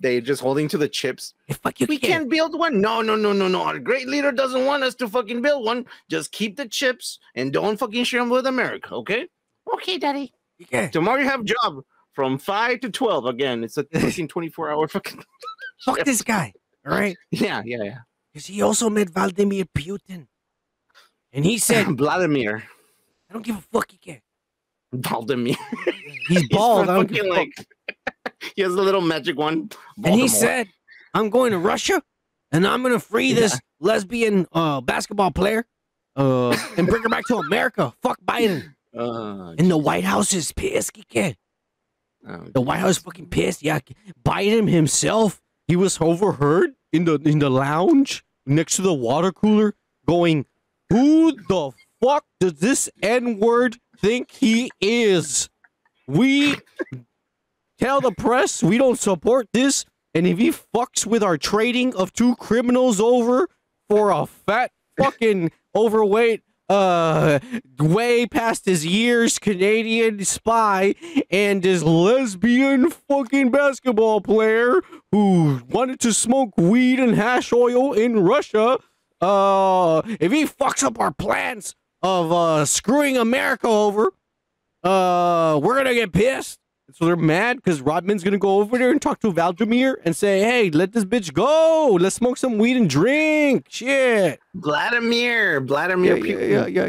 They just holding to the chips. Hey, fuck you, We Kike. can't build one. No, no, no, no, no. Our great leader doesn't want us to fucking build one. Just keep the chips and don't fucking share them with America, okay? Okay, Daddy. Kike, Tomorrow you have a job from five to twelve. Again, it's a fucking twenty-four hour fucking. Fuck this guy, all right? Yeah, yeah, yeah. Because he also met Vladimir Putin. And he said, Vladimir, I don't give a fuck, Kike. Vladimir. He's He's bald. I don't give fucking a fuck. he has a little magic one. And he said, I'm going to Russia and I'm going to free Yeah. this lesbian uh, basketball player uh, and bring her back to America. Fuck Biden. Uh, And the White House is pissed, Kike. oh, The White House is fucking pissed. Yeah, Biden himself, he was overheard in the in the lounge next to the water cooler going, Who the fuck does this N-word think he is? We tell the press we don't support this, and if he fucks with our trading of two criminals over for a fat fucking overweight uh, way past his years, Canadian spy, and this lesbian fucking basketball player who wanted to smoke weed and hash oil in Russia. Uh, if he fucks up our plans of uh screwing America over, uh, we're gonna get pissed. So they're mad because Rodman's gonna go over there and talk to Vladimir and say, "Hey, let this bitch go. Let's smoke some weed and drink." Shit. Vladimir, Vladimir yeah, Putin. yeah,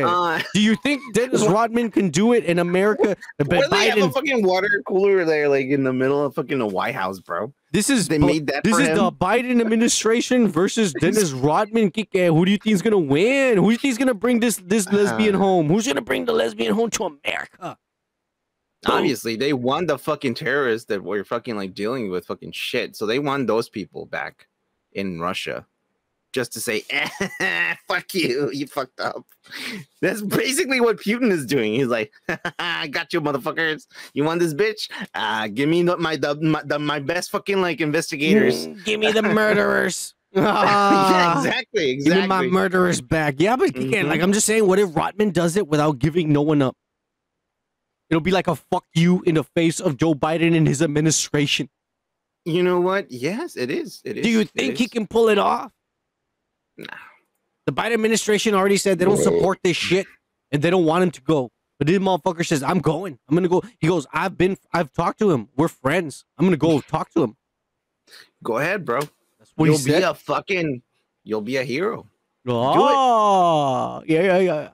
yeah. Uh, Do you think Dennis Rodman can do it in America? But they have a fucking water cooler there, like in the middle of fucking the White House, bro? this is They made that this is him. the Biden administration versus Dennis Rodman. Kike. Who do you think is gonna win? Who do you think is gonna bring this this lesbian Uh. home? Who's gonna bring the lesbian home to America? Obviously, they want the fucking terrorists that were fucking like dealing with fucking shit. So they want those people back in Russia, just to say, eh, "Fuck you, you fucked up." That's basically what Putin is doing. He's like, "I got you, motherfuckers. You want this bitch? Uh, give me the, my the, my the, my best fucking like investigators." Mm, Give me the murderers. yeah, Ah. exactly, Give me my exactly. murderers back. Yeah, but again, Mhm. like I'm just saying, what if Rodman does it without giving no one up? It'll be like a fuck you in the face of Joe Biden and his administration. you know what? Yes, it is. It is. Do you think he can pull it off? Nah. The Biden administration already said they don't support this shit and they don't want him to go. But this motherfucker says, I'm going. I'm gonna go. He goes, I've been I've talked to him. We're friends. I'm gonna go talk to him. Go ahead, bro. That's what you'll he be a fucking. You'll be a hero. oh, yeah, yeah, yeah.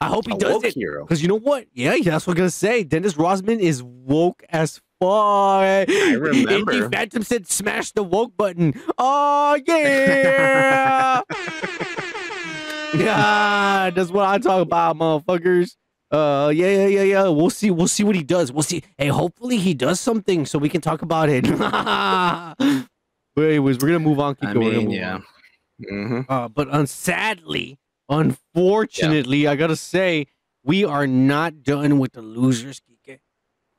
I hope he does it. hero. Because you know what? Yeah, that's what I'm gonna say. Dennis Rodman is woke as fuck. I remember. Andy Phantom said smash the woke button. Oh yeah. yeah, that's what I talk about, motherfuckers. Uh yeah, yeah, yeah, yeah. We'll see. We'll see what he does. We'll see. Hey, hopefully he does something so we can talk about it. but anyways, we're gonna move on. Keep I going. Mean, yeah. on. hmm Uh, but un- unfortunately, I gotta say, we are not done with the losers, Kike.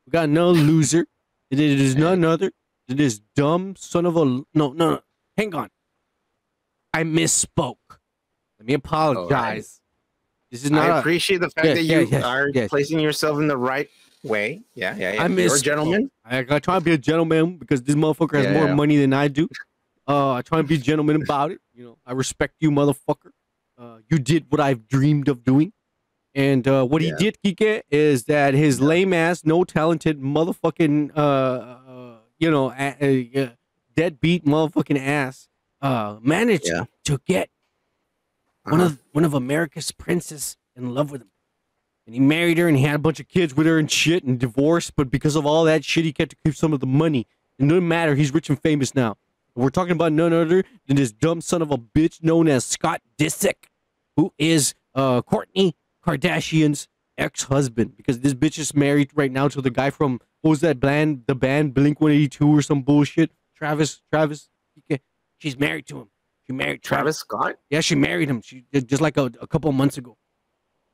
We got no loser. It is none other than this dumb son of a no, no, no. Hang on. I misspoke. Let me apologize. This is not. I a- appreciate the fact Yeah, that you yes, are yes. placing yourself in the right way. Yeah, yeah, yeah. I You're a gentleman. I, I try to be a gentleman because this motherfucker has Yeah, more yeah. money than I do. Uh, I try and be a gentleman about it. You know, I respect you, motherfucker. Uh, you did what I've dreamed of doing. And uh, what Yeah. he did, Kike, is that his lame ass, no talented motherfucking, uh, uh, you know, deadbeat motherfucking ass, uh, managed Yeah. to get one Uh-huh. of one of America's princes in love with him. And he married her and he had a bunch of kids with her and shit and divorced. But because of all that shit, he got to keep some of the money. It doesn't matter. He's rich and famous now. We're talking about none other than this dumb son of a bitch known as Scott Disick, who is uh Kourtney Kardashian's ex-husband. Because this bitch is married right now to the guy from what was that band? The band Blink 182 or some bullshit. Travis, Travis. She's married to him. She married Travis. Travis Scott. Yeah, she married him. She just like a, a couple months ago.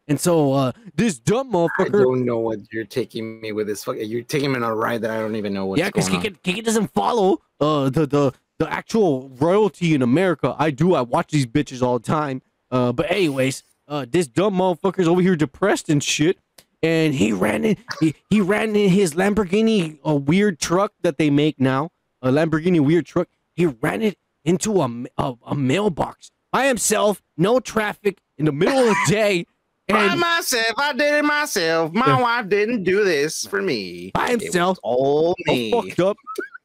And so uh this dumb motherfucker I don't know what you're taking me with this. Fuck, you're taking me on a ride that I don't even know what's going on. yeah, because. Kiki, Kiki doesn't follow uh the, the the actual royalty in America. I do. I watch these bitches all the time. Uh, but anyways, uh, this dumb motherfucker's over here depressed and shit. And he ran in. He, he ran in his Lamborghini, a weird truck that they make now, a Lamborghini weird truck. He ran it into a a, a mailbox by himself, no traffic, in the middle of the day. By myself, I did it myself. My Yeah. wife didn't do this for me. By himself. all all fucked up,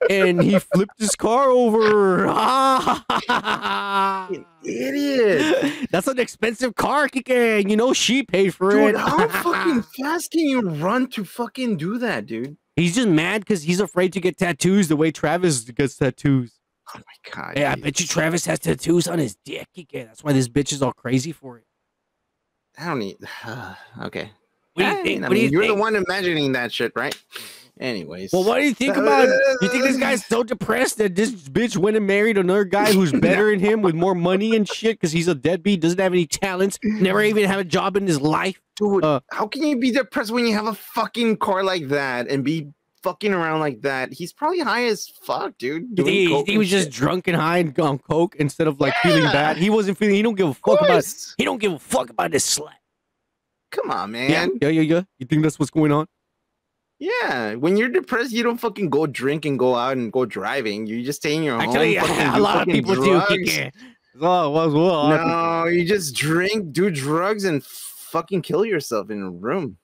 and he flipped his car over. Idiot. That's an expensive car, Kike. You know she paid for Dude, it. how fucking fast can you run to fucking do that, dude? he's just mad because he's afraid to get tattoos the way Travis gets tattoos. Oh my god. Yeah, I bet you Travis has tattoos on his dick, Kike. That's why this bitch is all crazy for it. I don't need. okay. What do you think? mean, I what do you mean, you're think? the one imagining that shit, right? Anyways. Well, what do you think about? You think this guy's so depressed that this bitch went and married another guy who's better than him with more money and shit because he's a deadbeat, doesn't have any talents, never even have a job in his life? Dude, uh, how can you be depressed when you have a fucking car like that and be fucking around like that, he's probably high as fuck, dude. He, he was just shit. drunk and high and on coke instead of like feeling bad. He wasn't feeling. He don't give a fuck about. He don't give a fuck about this slut. Come on, Yeah, man. yeah, yeah, yeah. You think that's what's going on? Yeah. When you're depressed, you don't fucking go drink and go out and go driving. You just stay in your Actually, home. fucking a lot of people drugs. do. Kike. Oh, well, well, a lot of people- No, you just drink, do drugs, and fucking kill yourself in a room.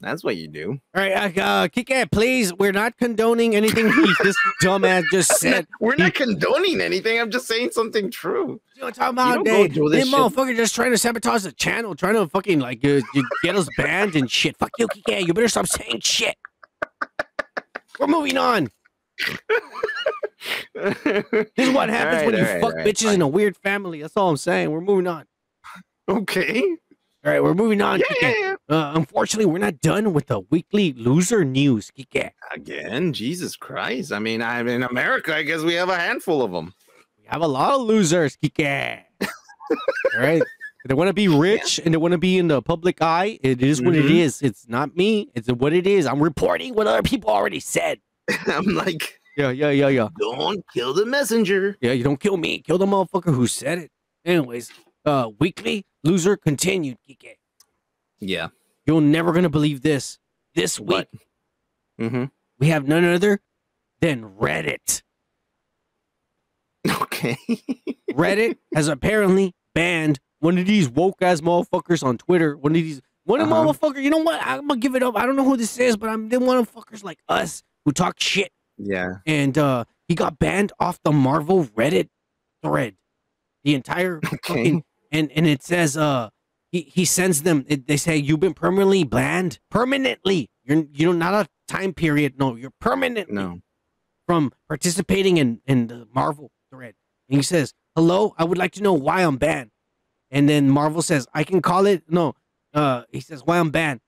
That's what you do. All right, uh, uh, Kike, please. We're not condoning anything he, this dumbass just said. We're not condoning anything. I'm just saying something true. You know talking about? They, do this shit. motherfucker just trying to sabotage the channel, trying to fucking like uh, get us banned and shit. Fuck you, Kike. You better stop saying shit. We're moving on. this is what happens when you fuck bitches in a weird family. That's all I'm saying. We're moving on. Okay. All right, we're moving on. Yeah. Uh, unfortunately, we're not done with the weekly loser news, Kike. Again, Jesus Christ. I mean, I'm in America. I guess we have a handful of them. We have a lot of losers, Kike. All right. They want to be rich and they want to be in the public eye. It is what it Mhm. is. It's not me. It's what it is. I'm reporting what other people already said. I'm like, Yeah, yeah, yeah, yeah. don't kill the messenger. Yeah, you don't kill me. Kill the motherfucker who said it. Anyways, uh, weekly loser continued, Kike. Yeah. You're never gonna believe this. This week Mm-hmm. we have none other than Reddit. Okay. Reddit has apparently banned one of these woke ass motherfuckers on Twitter. One of these, one of Uh-huh. motherfucker. You know what? I'm gonna give it up. I don't know who this is, but I'm then one of fuckers like us who talk shit. yeah. And uh he got banned off the Marvel Reddit thread. The entire Okay. fucking and and it says uh he, he sends them. It, they say you've been permanently banned. Permanently. You're you know not a time period. No, you're permanently No. from participating in in the Marvel thread. And he says, "Hello, I would like to know why I'm banned." And then Marvel says, "I can call it no." Uh, he says, "Why I'm banned?"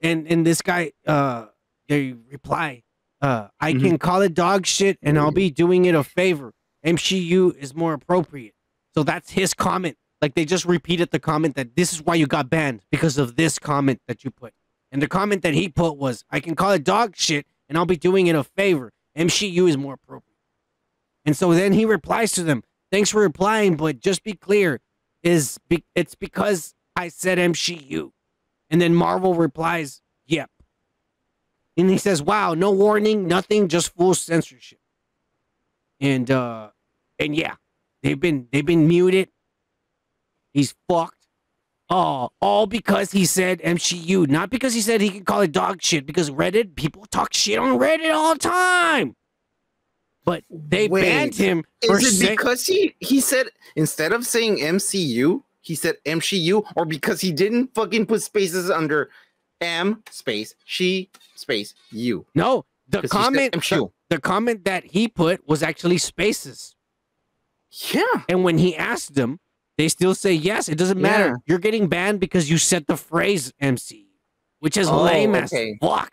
And and this guy uh they reply, uh, "I Mhm. can call it dog shit, and I'll be doing it a favor. MCU is more appropriate." So that's his comment. Like they just repeated the comment that this is why you got banned because of this comment that you put. And the comment that he put was, "I can call it dog shit, and I'll be doing it a favor. MCU is more appropriate." And so then he replies to them, "Thanks for replying, but just be clear, is be- it's because I said MCU." And then Marvel replies, "Yep." And he says, "Wow, no warning, nothing, just full censorship." And uh, and yeah, they've been they've been muted. He's fucked. Oh, all because he said MCU, not because he said he can call it dog shit. Because Reddit people talk shit on Reddit all the time. But they Wait, banned him for Is it because he he said instead of saying MCU, he said MCU, or because he didn't fucking put spaces under M space she space U? no. the comment, the, the comment that he put was actually spaces. Yeah. And when he asked them, they still say yes. It doesn't matter. Yeah. You're getting banned because you said the phrase MC, which is Oh, lame as fuck.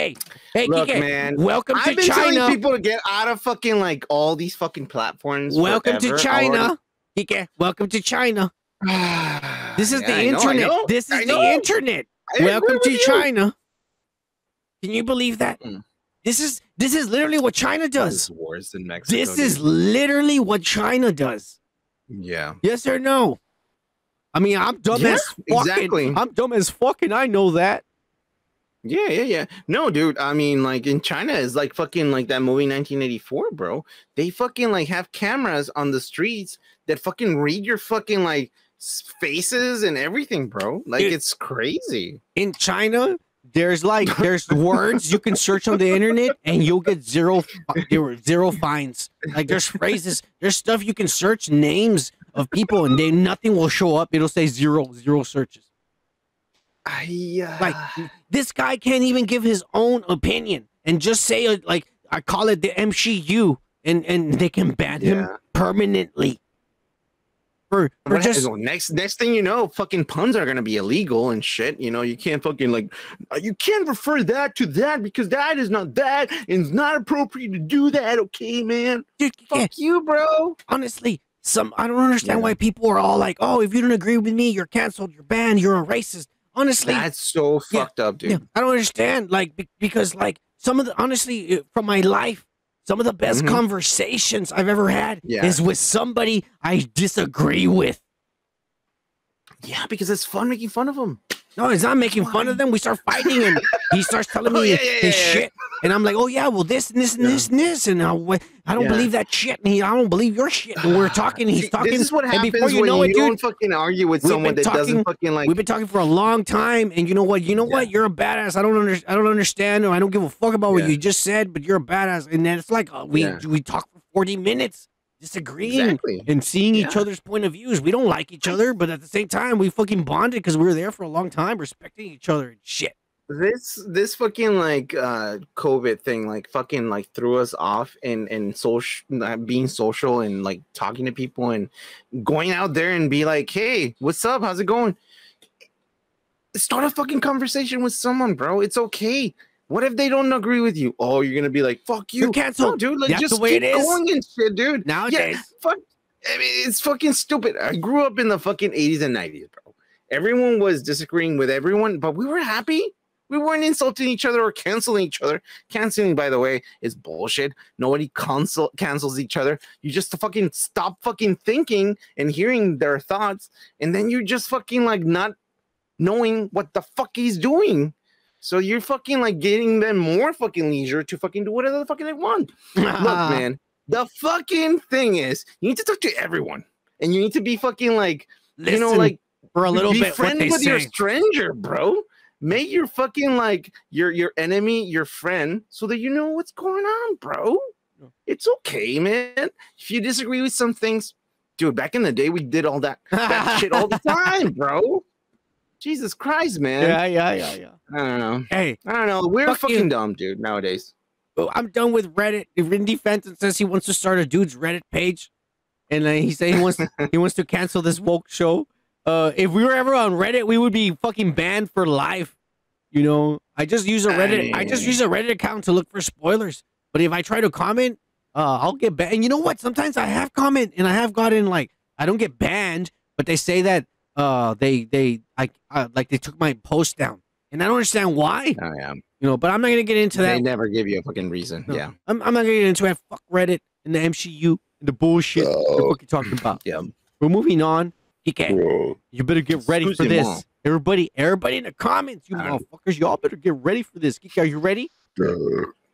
Hey, hey, Look, Kike, man, welcome I've to been China. telling people to get out of fucking like all these fucking platforms. Welcome forever. to China. Kike, welcome to China. This is Yeah, the I internet. know, This is I the know. internet. I welcome to with you. China. Can you believe that? Mm. This is this is literally what China does. worse than Mexico. This is literally what China does. yeah. Yes or no? I mean, I'm dumb Yeah, as fucking. exactly. I'm dumb as fucking. I know that. Yeah, yeah, yeah. No, dude. I mean, like in China, is like fucking like that movie 1984, bro. They fucking like have cameras on the streets that fucking read your fucking like faces and everything, bro. Like Dude. it's crazy. In China, there's like there's words you can search on the internet and you'll get zero zero fines. Like there's phrases, there's stuff you can search names of people and they nothing will show up. It'll say zero zero searches. Like this guy can't even give his own opinion and just say uh, like I call it the MCU and and they can ban him permanently. For, for just next next thing you know, fucking puns are gonna be illegal and shit. You know, you can't fucking like uh, you can't refer that to that because that is not that and it's not appropriate to do that. Okay, man. dude, yeah, Fuck you, bro. honestly, some I don't understand Yeah. why people are all like, "Oh, if you don't agree with me, you're canceled, you're banned, you're a racist." Honestly, That's so Yeah, fucked up, dude. yeah, I don't understand. Like because like some of the honestly uh, from my life, some of the best Mhm. conversations I've ever had Yeah. is with somebody I disagree with. Yeah, because it's fun making fun of them. No, it's not making fun of them. We start fighting, and he starts telling me Oh, yeah, his yeah, yeah, yeah. shit, and I'm like, "Oh yeah, well this and this and this and this," and I, I don't believe that shit, and he, I don't believe your shit. And we're talking, he's See, talking, This is what and happens before you when know you it, dude, don't fucking argue with someone that doesn't fucking like. We've been talking for a long time, and you know what? You know what? You're a badass. I don't under, I don't understand, or I don't give a fuck about what you just said, but you're a badass. And then it's like uh, we we talk for 40 minutes, disagreeing Exactly. and seeing each other's point of views. We don't like each other, but at the same time, we fucking bonded because we were there for a long time, respecting each other and shit. this this fucking like uh covid thing like fucking like threw us off and and social not being social and like talking to people and going out there and be like hey what's up how's it going start a fucking conversation with someone bro it's okay what if they don't agree with you oh you're gonna be like fuck you You're canceled. no, dude like That's just the way keep it is. going and shit dude Nowadays, fuck. I mean, it's fucking stupid. I grew up in the fucking 80s and 90s, bro. Everyone was disagreeing with everyone, but we were happy. We weren't insulting each other or canceling each other. Canceling, by the way, is bullshit. Nobody cancel cancels each other. You just fucking stop fucking thinking and hearing their thoughts, and then you're just fucking like not knowing what the fuck he's doing. So you're fucking like getting them more fucking leisure to fucking do whatever the fucking they want. Look, man, the fucking thing is, you need to talk to everyone, and you need to be fucking like, you know, like for a little be bit, they with your stranger, bro. Make your fucking like your your enemy your friend, so that you know what's going on, bro. It's okay, man. If you disagree with some things, dude, back in the day, we did all that that shit all the time, bro. Jesus Christ, man. yeah, yeah, yeah, yeah. I don't know. Hey, I don't know. We're Fuck fucking you. dumb, dude, nowadays. I'm done with Reddit. If Fenton says he wants to start a dude's Reddit page, and uh, he said he wants he wants to cancel this woke show. Uh, if we were ever on Reddit, we would be fucking banned for life. You know, I just use a Reddit. I just use a Reddit account to look for spoilers. But if I try to comment, uh, I'll get banned. And you know what? Sometimes I have comment and I have gotten like I don't get banned, but they say that uh they they like uh, like they took my post down, and I don't understand why. Oh yeah. You know, but I'm not gonna get into that. They never give you a fucking reason. No, Yeah. I'm, I'm not gonna get into it. Fuck Reddit and the MCU and the bullshit they're Oh. fucking talking about. Yeah. We're moving on. Kike, you better get ready for this. me. Everybody, everybody in the comments, you I motherfuckers, y'all better get ready for this. Kike, are you ready?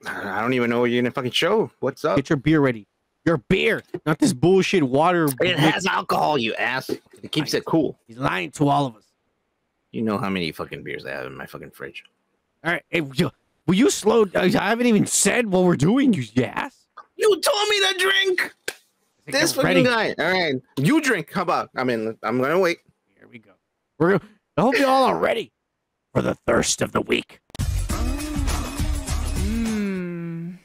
I don't even know what you're gonna fucking show. What's up? Get your beer ready. Your beer, not this bullshit water. It mix. has alcohol, you ass. It keeps it cool. He's lying to all of us. You know how many fucking beers I have in my fucking fridge. All right, hey, will you, slow? I haven't even said what we're doing. You yes. You told me to drink. This Get fucking ready. guy. All right, you drink. How about? I mean, I'm gonna wait. Here we go. We're. gonna- I hope you all are ready for the thirst of the week. Mmm.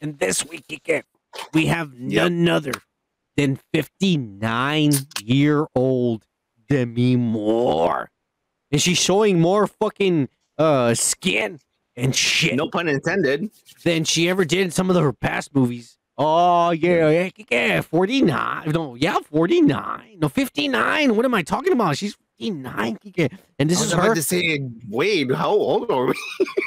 And this week, again, we have Yep. none other than 59 year old Demi Moore. And she's showing more fucking uh skin and shit No pun intended. than she ever did in some of the, her past movies. Oh, yeah, yeah, yeah, 49. No, yeah, 49. No, 59. What am I talking about? She's 59. And this is her. to say, wait, how old are we?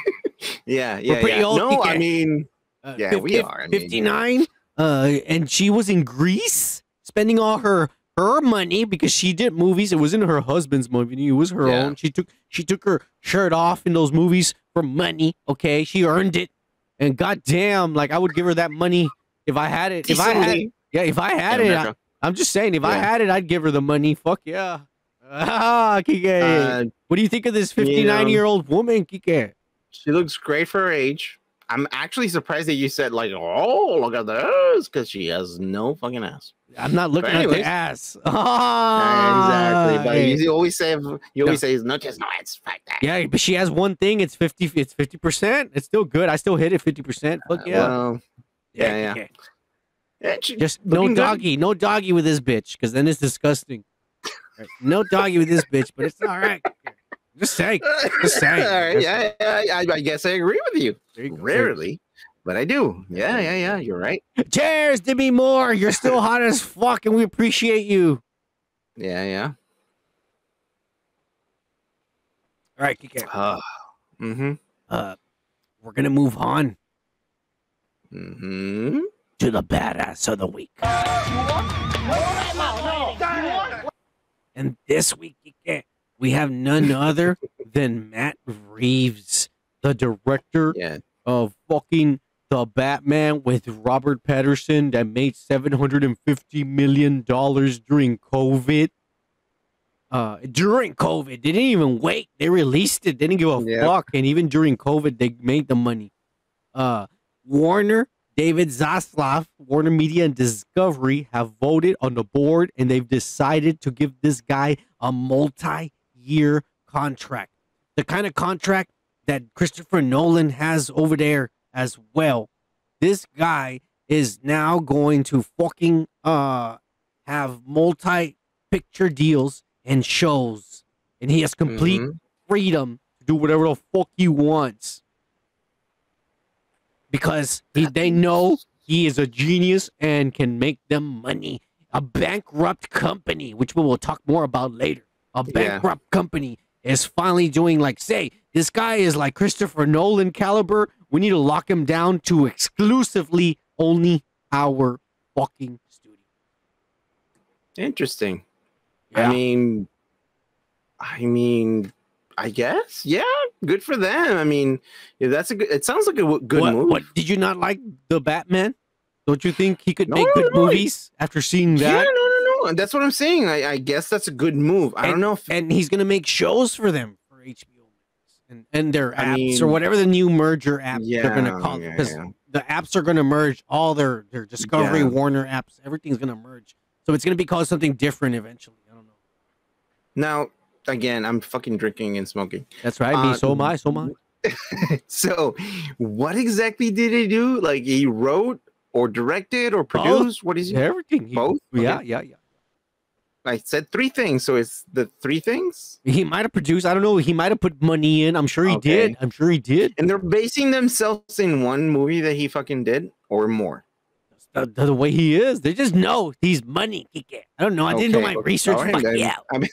yeah, yeah, pretty yeah. old, No, I mean, Uh, Yeah, we are, I mean- 59. Uh, and she was in Greece spending all her her money because she did movies. It wasn't her husband's movie. It was her Yeah. own. She took she took her shirt off in those movies for money. Okay, she earned it. And goddamn, like I would give her that money if I had it. If I had, decently. yeah, if I had Yeah, it, I, I'm just saying, if I had it, I'd give her the money. Fuck yeah. Ah, Kike. Uh, what do you think of this 59 year old woman, Kike? she looks great for her age. I'm actually surprised that you said like, "Oh, look at this," because she has no fucking ass. I'm not looking at anyways. the ass. exactly. But Hey. you always say, you always say, it's not just no, it's like that." Yeah, but she has one thing. It's fifty. It's fifty percent. It's still good. I still hit it fifty percent. Fuck Uh, yeah. well, yeah, yeah. yeah, she- Just no looking good. doggy. No doggy with this bitch, because then it's disgusting. Right. No doggy with this bitch, but it's all right. Just say. Just saying. All right, Just- yeah, yeah, I, I guess I agree with you. There you go. Rarely, but I do. Yeah, yeah, yeah. You're right. Cheers, Demi Moore. You're still hot as fuck, and we appreciate you. Yeah, yeah. All right, Kike. Uh, mm-hmm. Uh, we're gonna move on Mm-hmm. to the badass of the week. And this week, we have none other than Matt Reeves, the director Yeah. Of fucking the Batman with Robert Patterson that made seven hundred and fifty million dollars during COVID. Uh, during COVID, they didn't even wait. They released it. They didn't give a Yep. fuck. And even during COVID, they made the money. Uh, Warner, David Zaslav, Warner Media, and Discovery have voted on the board, and they've decided to give this guy a multi-year contract. The kind of contract that Christopher Nolan has over there as well. This guy is now going to fucking uh have multi picture deals and shows and he has complete Mhm. freedom to do whatever the fuck he wants. Because he, they know he is a genius and can make them money. A bankrupt company, which we will talk more about later. A Yeah. bankrupt company is finally doing like say this guy is like Christopher Nolan caliber. We need to lock him down to exclusively only our fucking studio. Interesting. Yeah. I mean, I mean, I guess, yeah, good for them. I mean, yeah, that's a good. It sounds like a good what, move. what did you not like the Batman? Don't you think he could No, make good no, movies after seeing Yeah, that? no, no, Oh, no. That's what I'm saying. I, I guess that's a good move. I don't know if and he's gonna make shows for them for HBO and, and their I apps or whatever the new merger app they're gonna call it yeah, because yeah. the apps are gonna merge all their their Discovery Yeah. Warner apps. Everything's gonna merge, so it's gonna be called something different eventually. I don't know. now again, I'm fucking drinking and smoking. That's right. Me, so am I. So am I. Um, so, what exactly did he do? Like he wrote or directed or produced? What is he? Everything. He- Both? Yeah, Okay. yeah, yeah. I said three things. So it's the three things, He might have produced. I don't know. He might have put money in. I'm sure he Okay. did. I'm sure he did. and they're basing themselves in one movie that he fucking did or more. The, the, the way he is, they just know he's money. I don't know. I didn't do my research. Right, Fuck yeah. I mean,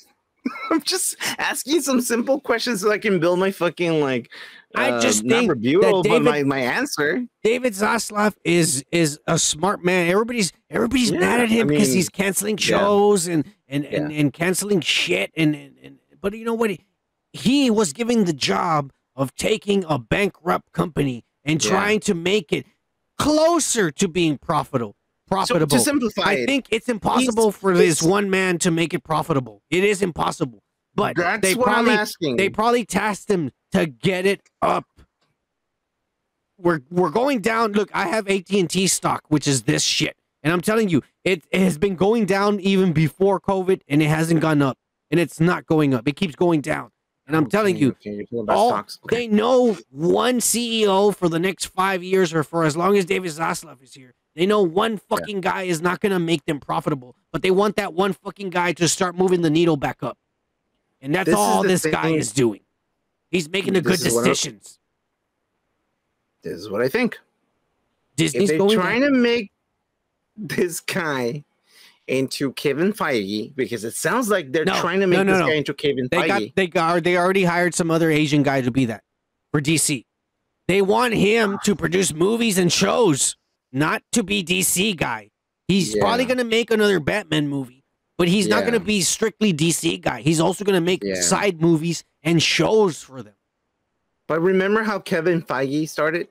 I'm just asking some simple questions so I can build my fucking like. I uh, just think rebuttal, that but my, my answer. David Zaslav is is a smart man. Everybody's everybody's Yeah, mad at him I because mean, he's canceling yeah. shows and and, and and canceling shit and, and and but you know what? He, he was given the job of taking a bankrupt company and Yeah. trying to make it closer to being profitable. So Profitable. to simplify I it, think it's impossible for this one man to make it profitable. It is impossible. But that's they what probably I'm asking. they probably tasked him to get it up. We're we're going down. Look, I have AT and T stock, which is this shit, and I'm telling you, it, it has been going down even before COVID, and it hasn't gone up, and it's not going up. It keeps going down, and I'm telling you, okay, you're talking about all. Okay. they know one CEO for the next five years, or for as long as David Zaslav is here. They know one fucking guy is not going to make them profitable, but they want that one fucking guy to start moving the needle back up, and that's This all this guy thing- is doing. He's making the good This I- decisions. This is what I think. Disney's if they're going trying to make this guy into Kevin Feige, because it sounds like they're No, trying to make no, no, this no. guy into Kevin They got Feige. they got they already hired some other Asian guy to be that for DC. They want him to produce movies and shows, not to be DC guy. He's Yeah. probably gonna make another Batman movie, but he's not gonna be strictly DC guy. He's also gonna make Yeah. side movies and shows for them. but remember how Kevin Feige started?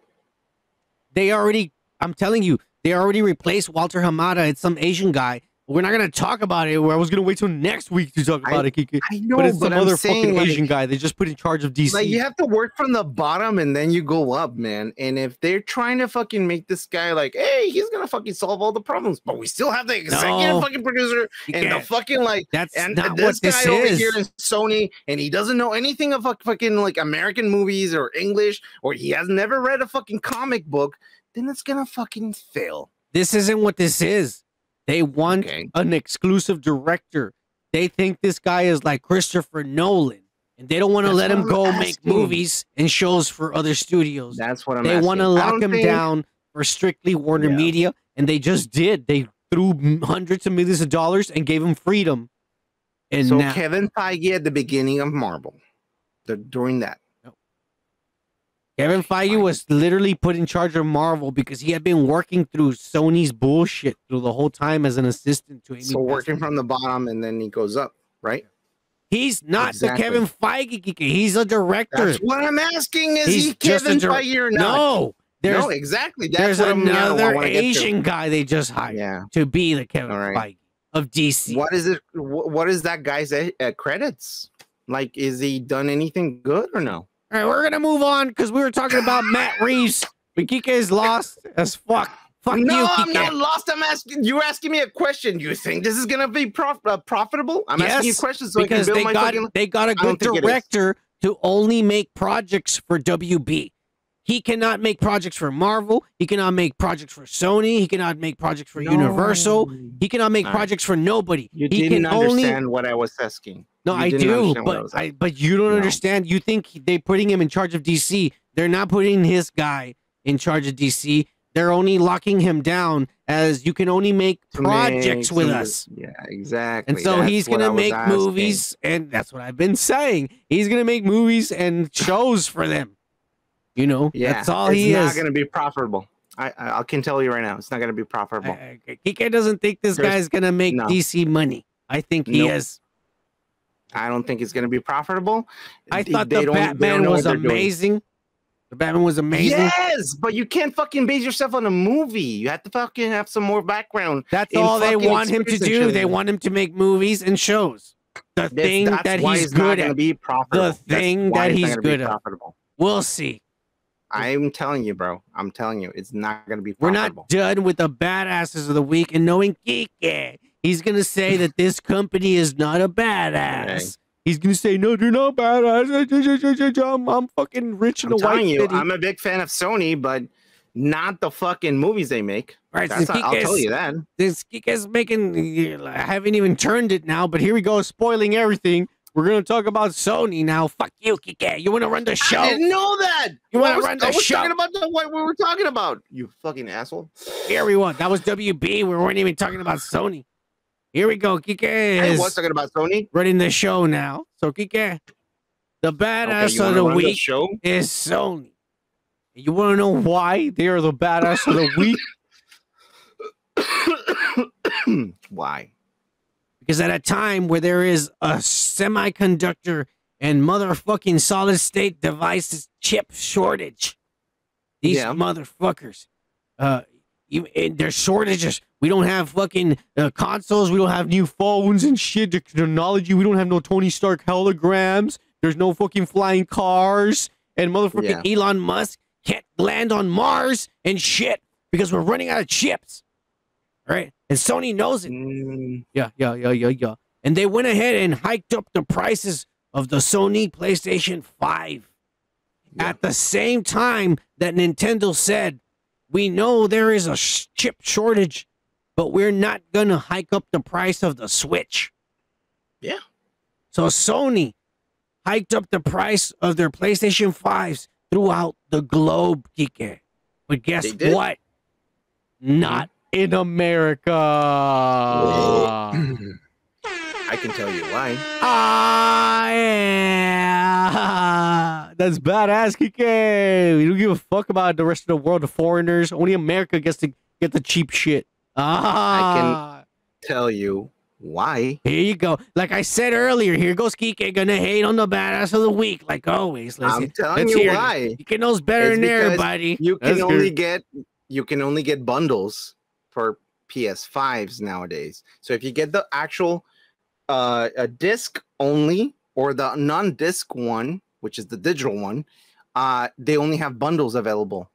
They already, I'm telling you, they already replaced Walter Hamada. It's some Asian guy. We're not gonna talk about it. I was gonna wait till next week to talk I- about it, Kiki. I know, but it's but some I'm other saying, fucking like- Asian guy they just put in charge of DC. Like you have to work from the bottom and then you go up, man. And if they're trying to fucking make this guy like, hey, he's gonna fucking solve all the problems, but we still have the executive No. fucking producer and the can't. fucking like That's and not this what this guy over is. here is Sony, and he doesn't know anything of fucking like American movies or English, or he has never read a fucking comic book, then it's gonna fucking fail. This isn't what this is. They want Okay. an exclusive director. They think this guy is like Christopher Nolan, and they don't want to let him go I'm make asking. movies and shows for other studios. That's what I'm. they want to lock him think- down for strictly Warner Yeah. Media, and they just did. They threw hundreds of millions of dollars and gave him freedom. And so now, Kevin Feige at the beginning of Marvel, they're doing that. Kevin Feige was literally put in charge of Marvel because he had been working through Sony's bullshit through the whole time as an assistant to Amy. So working from the bottom and then he goes up, right? He's not Exactly. the Kevin Feige. He's a director. That's what I'm asking. Is He's he Kevin Feige or not? No, there's no, exactly. That's there's what I'm, I another wanna get to. Asian guy they just hired Yeah. to be the Kevin All right. Feige of DC. What is it? What is that guy's uh, credits? Like, is he done anything good or no? All right, we're gonna move on because we were talking about Matt Reeves. But Kike is lost as fuck. Fuck no, you, I'm not lost. I'm asking. You're asking me a question. You think this is gonna be prof- uh, profitable? I'm asking you questions so I because can build they my got fucking. they got a good think it is. director to only make projects for WB. He cannot make projects for Marvel. He cannot make projects for Sony. He cannot make projects for Universal. He cannot make projects for nobody. You he didn't can only understand what I was asking. no, You I do, understand I but was I, but you don't No. understand. You think they're putting him in charge of DC? They're not putting his guy in charge of DC. They're only locking him down as you can only make projects make with us. Yeah, exactly. And so That's he's gonna make asking. movies, and that's what I've been saying. He's gonna make movies and shows for them. You know, Yeah, that's all it's he not gonna be profitable. I, I I can tell you right now, it's not gonna be profitable. I- I- Kike doesn't think this There's- guy's gonna make no. DC money. I think he Nope. is. I don't think it's gonna be profitable. I They- thought they the don't- they don't Batman was they're doing. amazing. The Batman was amazing. Yes, but you can't fucking base yourself on a movie. You have to fucking have some more background. That's all they want him to do. They want him to make movies and shows. The That's, thing that's that he's good at. be profitable. That's thing that he's good at. profitable. We'll see. I'm telling you, bro. I'm telling you, it's not gonna be We're not done with the badasses of the week and knowing Kike. He's gonna say that this company is not a badass. He's gonna say, no, they're not badass. I'm, I'm fucking rich in I'm a white telling you, city. I'm a big fan of Sony, but not the fucking movies they make. All right, That's so not, I'll tell you that. this Kike's making. I haven't even turned it now, but here we go, spoiling everything. We're gonna talk about Sony now. Fuck you, Kike. You wanna run the show? I didn't know that. You wanna was, run the I was show? talking about the, what we were talking about. You fucking asshole. Here we go. That was WB. We weren't even talking about Sony. Here we go. Kike I was talking about Sony. running the show now. So Kike, the badass you of wanna the week show? is Sony. You want to know why they are the badass of the week? Why? Because at a time where there is a semiconductor and motherfucking solid state devices chip shortage, these Yeah. motherfuckers, uh, you, and there's shortages. We don't have fucking uh, consoles. We don't have new phones and shit. The technology. We don't have no Tony Stark holograms. There's no fucking flying cars. And motherfucking Elon Musk can't land on Mars and shit because we're running out of chips. Right? And Sony knows it. Mm, Yeah, yeah, yeah, yeah, yeah. And they went ahead and hiked up the prices of the Sony PlayStation 5 Yeah. at the same time that Nintendo said, We know there is a sh- chip shortage, but we're not going to hike up the price of the Switch. Yeah. So Sony hiked up the price of their PlayStation 5s throughout the globe, Kike. But guess what? Not in America. I can tell you why. Ah, yeah. That's badass, Kike. We don't give a fuck about the rest of the world, the foreigners. Only America gets to get the cheap shit. Ah, I can Tell you why. here you go. Like I said earlier, here goes Kike gonna hate on the badass of the week, like always. I'm telling you hear it. why. Kike knows better It's than everybody. You can Let's only it. get you can only get bundles for PS5s nowadays. So if you get the actual uh a disc only or the non-disc one, which is the digital one, uh they only have bundles available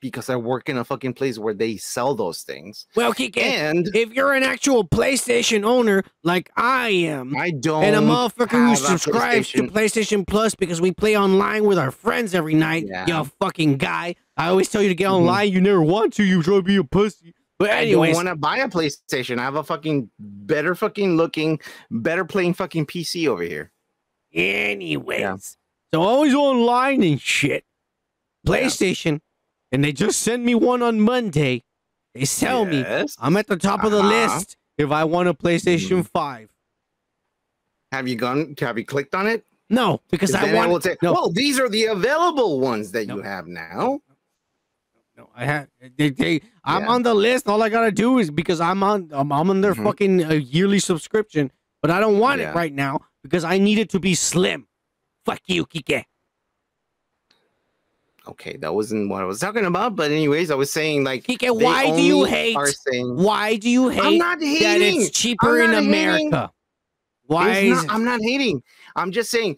because I work in a fucking place where they sell those things. Well, Kike, And if you're an actual PlayStation owner like I am, I don't and a motherfucker who subscribes to PlayStation. PlayStation Plus because we play online with our friends every night. Yeah. You fucking guy. I always tell you to get Mhm. online. You never want to. You try to be a pussy. But I don't want to buy a PlayStation. I have a fucking better fucking looking, better playing fucking PC over here. anyways. So always online and shit. PlayStation, and they just sent me one on Monday. They tell me I'm at the top of the Uh-huh. list if I want a PlayStation Mhm. 5. Have you gone? Have you clicked on it? No, because I want. will say, no, well, these are the available ones that No. you have now. No, I have. They, they, I'm Yeah. on the list. All I gotta do is because I'm on. I'm, I'm on their Mhm. fucking uh, yearly subscription, but I don't want Yeah. it right now because I need it to be slim. Fuck you, Kike. Okay, that wasn't what I was talking about. But anyways, I was saying like, Kike, why do you hate? Saying Why do you hate I'm not that hating. it's cheaper in not hating. America? Why is not- I'm not hating. I'm just saying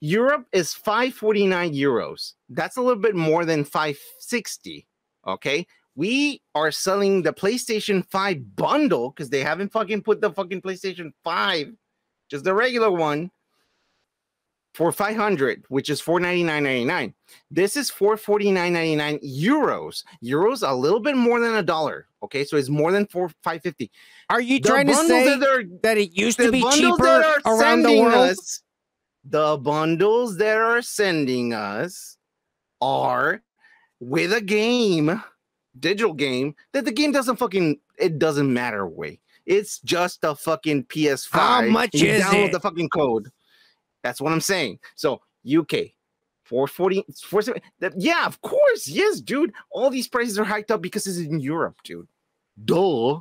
Europe is 549 euros. That's a little bit more than 560. Okay. We are selling the PlayStation 5 bundle because they haven't fucking put the fucking PlayStation 5, just the regular one, for 500, which is 499.99. This is 449.99 euros. Euros a little bit more than a dollar. Okay, so it's more than four 550. are you The trying to say that they're that it used to be cheaper are around the world? us, the bundles that are sending us are with a game, digital game that the game doesn't fucking it doesn't matter way. It's just a fucking PS5. How much you is download it? the fucking code. That's what I'm saying. So UK. 440 470 that- yeah of course yes dude all these prices are hiked up because it's in europe dude duh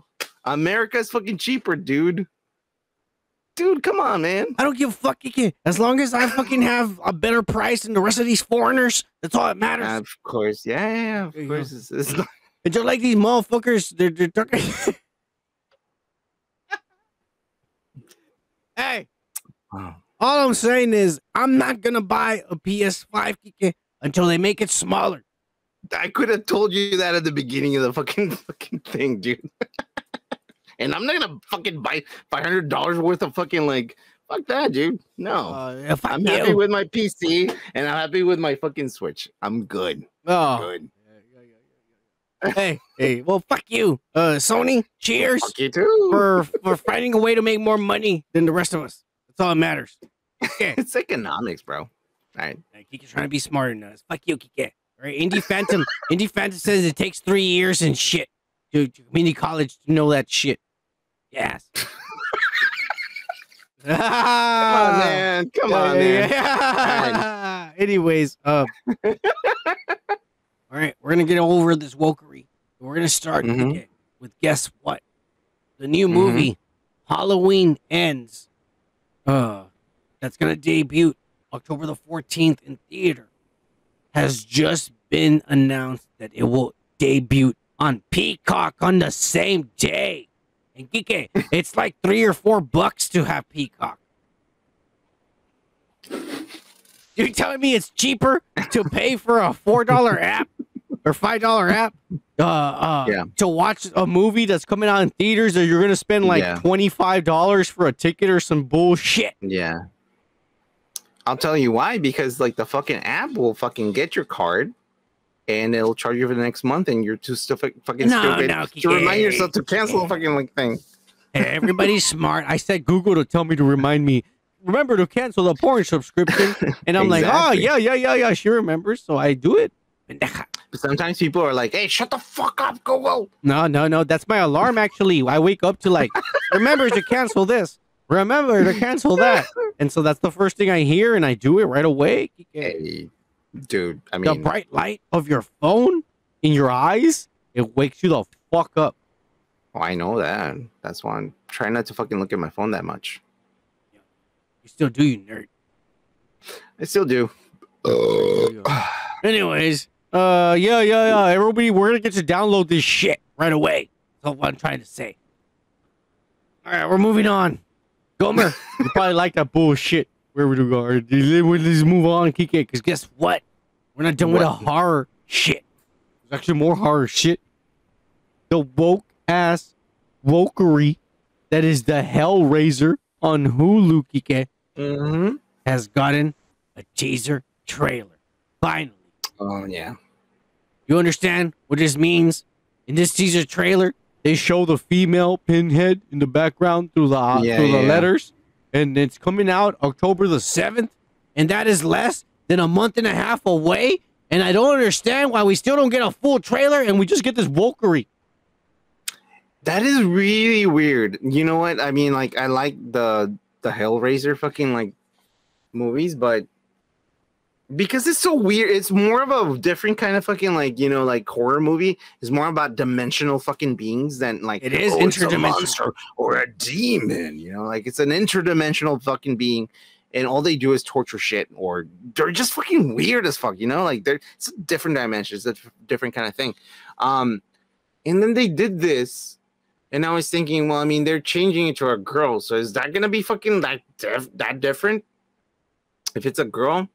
is fucking cheaper dude dude come on man I don't give a fuck. As long as I fucking have a better price than the rest of these foreigners, that's all that matters. Of course, yeah, yeah, yeah, of There course. It's, it's not, and just like these motherfuckers, they're, they're talking. hey, Wow. all I'm saying is I'm not gonna buy a PS5 Kike, until they make it smaller. I could have told you that at the beginning of the fucking fucking thing, dude. And I'm not gonna fucking buy five hundred dollars worth of fucking like fuck that, dude. No, Uh, I'm you. happy with my PC and I'm happy with my fucking Switch. I'm good. oh. Good. hey, hey, well, fuck you, uh, Sony. Cheers Fuck you too. for for finding a way to make more money than the rest of us. That's all that matters. Okay. it's economics, bro. All right. Like, Kike's trying to be smarter than us. Fuck you, Kike. All right, Indie Phantom. Indie Phantom says it takes three years and shit to, to community college to know that shit. Yes. Come on, man. Come on, man. Anyways, uh, all right, we're gonna get over this wokery. We're gonna start Mhm. Kike, with guess what? The new Mhm. movie Halloween Ends. Uh, that's gonna debut October the 14th in theater. Has just been announced that it will debut on Peacock on the same day. And Kike, it's like three or four bucks to have Peacock. You're telling me it's cheaper to pay for a four dollar app or five dollar app uh, uh, Yeah. to watch a movie that's coming out in theaters, or you're gonna spend like Yeah. twenty five dollars for a ticket or some bullshit? Yeah. I'll tell you why. Because like the fucking app will fucking get your card, and it'll charge you for the next month, and you're too stu- fucking No, stupid no, to remind yourself to cancel the fucking like thing. Hey, everybody's smart. I said Google to tell me to remind me. Remember to cancel the porn subscription, and I'm like, oh yeah, yeah, yeah, yeah. She remembers, so I do it. But sometimes people are like, "Hey, shut the fuck up, Google." No, no, no. That's my alarm. Actually, I wake up to like, remember to cancel this. Remember to cancel that. And so that's the first thing I hear, and I do it right away. Hey, dude. I mean, the bright light of your phone in your eyes, it wakes you the fuck up. oh, I know that. That's why I'm trying not to fucking look at my phone that much. You still do, you nerd. I still do. Anyways, uh, yeah, yeah, yeah. Everybody, we're gonna get to download this shit right away. That's what I'm trying to say. All right, we're moving on. Gomer, you probably like that bullshit. Where would we go? Right, Let's move on, Kike. Because guess what? We're not done with the horror shit. There's actually more horror shit. The woke ass wokery that is the Hellraiser on Hulu, Kike, Mm-hmm. has gotten a teaser trailer. Finally. Oh yeah. You understand what this means? In this teaser trailer, they show the female pinhead in the background through the Yeah, through yeah, the letters, and it's coming out October the seventh, and that is less than a month and a half away. And I don't understand why we still don't get a full trailer, and we just get this wokery. That is really weird. You know what? I mean, like, I like the the Hellraiser fucking like movies, but because it's so weird, it's more of a different kind of fucking like you know like horror movie. It's more about dimensional fucking beings than like It is oh, interdimensional. monster or a demon. You know, like it's an interdimensional fucking being, and all they do is torture shit, or they're just fucking weird as fuck. You know, like they're it's a different dimensions, it's a different kind of thing. Um, and then they did this. And I was thinking, well, I mean, they're changing it to a girl, so is that gonna be fucking that dif- that different? If it's a girl,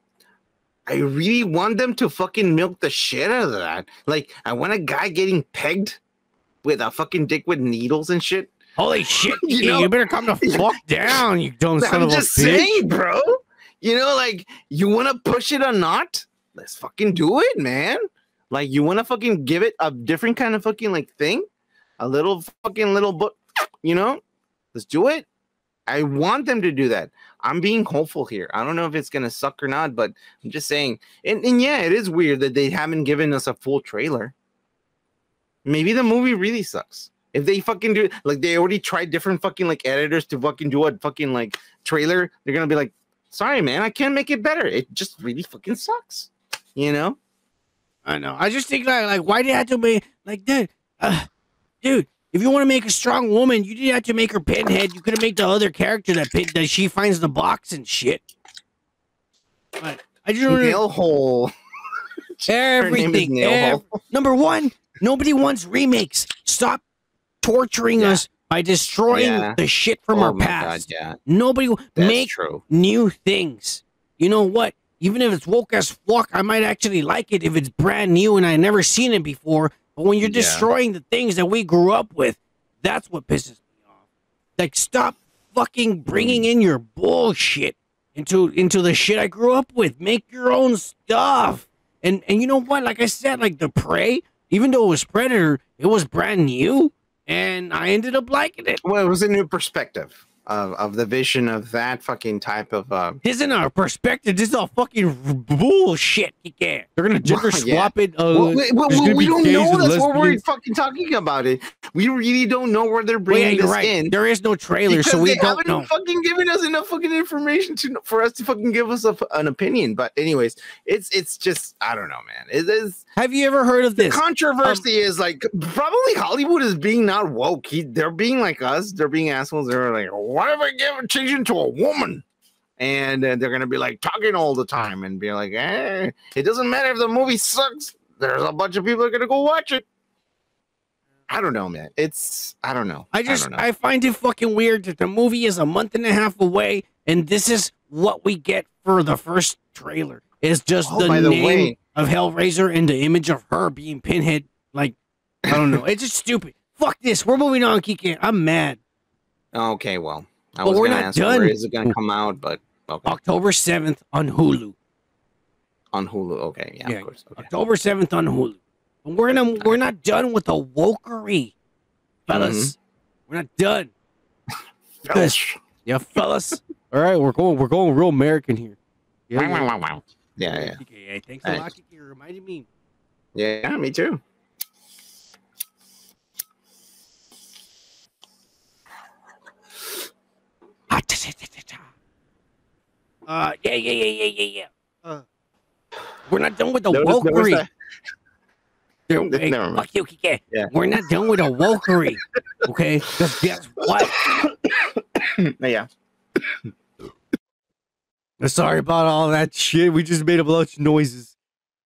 I really want them to fucking milk the shit out of that. Like, I want a guy getting pegged with a fucking dick with needles and shit. Holy shit! You you, know- you better come the fuck down, you dumb son I'm of a just bitch. saying, bro. You know, like you want to push it or not? Let's fucking do it, man. Like you want to fucking give it a different kind of fucking like thing, a little fucking little book. You know, let's do it. I want them to do that. I'm being hopeful here. I don't know if it's gonna suck or not, but I'm just saying. And, and yeah, it is weird that they haven't given us a full trailer. Maybe the movie really sucks. If they fucking do like they already tried different fucking like editors to fucking do a fucking like trailer, they're gonna be like, sorry, man, I can't make it better. It just really fucking sucks. You know? I know. I just think like, like why did it have to be like, dude, uh, dude? If you want to make a strong woman, you didn't have to make her pinhead. You could have made the other character that pin that she finds the box and shit. But I just don't know Nail hole. Her name is everything. Nail ev- Hole. number one, nobody wants remakes. Stop torturing Yeah. us by destroying Yeah. the shit from oh our past. god, yeah. Nobody That's make true. new things. You know what? Even if it's woke as fuck, I might actually like it if it's brand new and I never seen it before. But when you're Yeah. destroying the things that we grew up with, that's what pisses me off. Like, stop fucking bringing in your bullshit into into the shit I grew up with. Make your own stuff. And and you know what? Like I said, like the prey, even though it was Predator, it was brand new, and I ended up liking it. Well, it was a new perspective of, of the vision of that fucking type of uh This isn't our perspective. This is all fucking bullshit. Yeah. They're gonna gender Well, yeah. swap it. Uh, well, we, well, we, gonna we be don't know. That's what we're fucking talking about. It. We really don't know where they're Well, yeah, bringing this right. in. There is no trailer, so we they don't haven't know. fucking given us enough fucking information to for us to fucking give us a, an opinion. But anyways, it's it's just I don't know, man. It is Have you ever heard of the this? controversy is like probably Hollywood is being not woke. He, they're being like us. They're being assholes. They're like, why if I give change into a woman? And uh, they're gonna be like talking all the time and be like, eh, it doesn't matter if the movie sucks. There's a bunch of people that are gonna go watch it. I don't know, man. It's I don't know. I just don't know. I, find it fucking weird that the movie is a month and a half away, and this is what we get for the first trailer. It's just Oh, the the name way- of Hellraiser and the image of her being Pinhead. Like I don't know. it's just stupid. Fuck this. We're moving on, Kiki. I'm mad. Okay, well, I But was gonna ask where done. is it gonna come out, but okay. October seventh on Hulu. on Hulu. Okay, yeah, Yeah, of course. Okay. October 7th on Hulu. But we're gonna we're not done with the wokery, fellas. Mm-hmm. We're not done. Because- Yeah, fellas. All right, we're going we're going real American here. Yeah, yeah. Yeah, yeah, thanks a lot, Kiki. You reminded me. yeah. Me too. Ah. Uh, yeah, yeah, yeah, yeah, yeah, yeah. Uh, we're not done with the There was- there was wokery. that- There- Never hey, mind. fuck you, Kiki. Yeah. We're not done with the wokery. Okay? Because guess what? yeah. Sorry about all that shit. We just made a bunch of noises.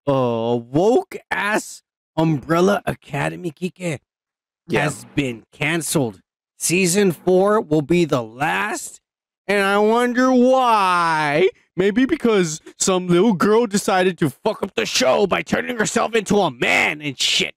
Uh, woke ass Umbrella Academy Kike Yeah. has been canceled. Season four will be the last, and I wonder why. Maybe because some little girl decided to fuck up the show by turning herself into a man and shit,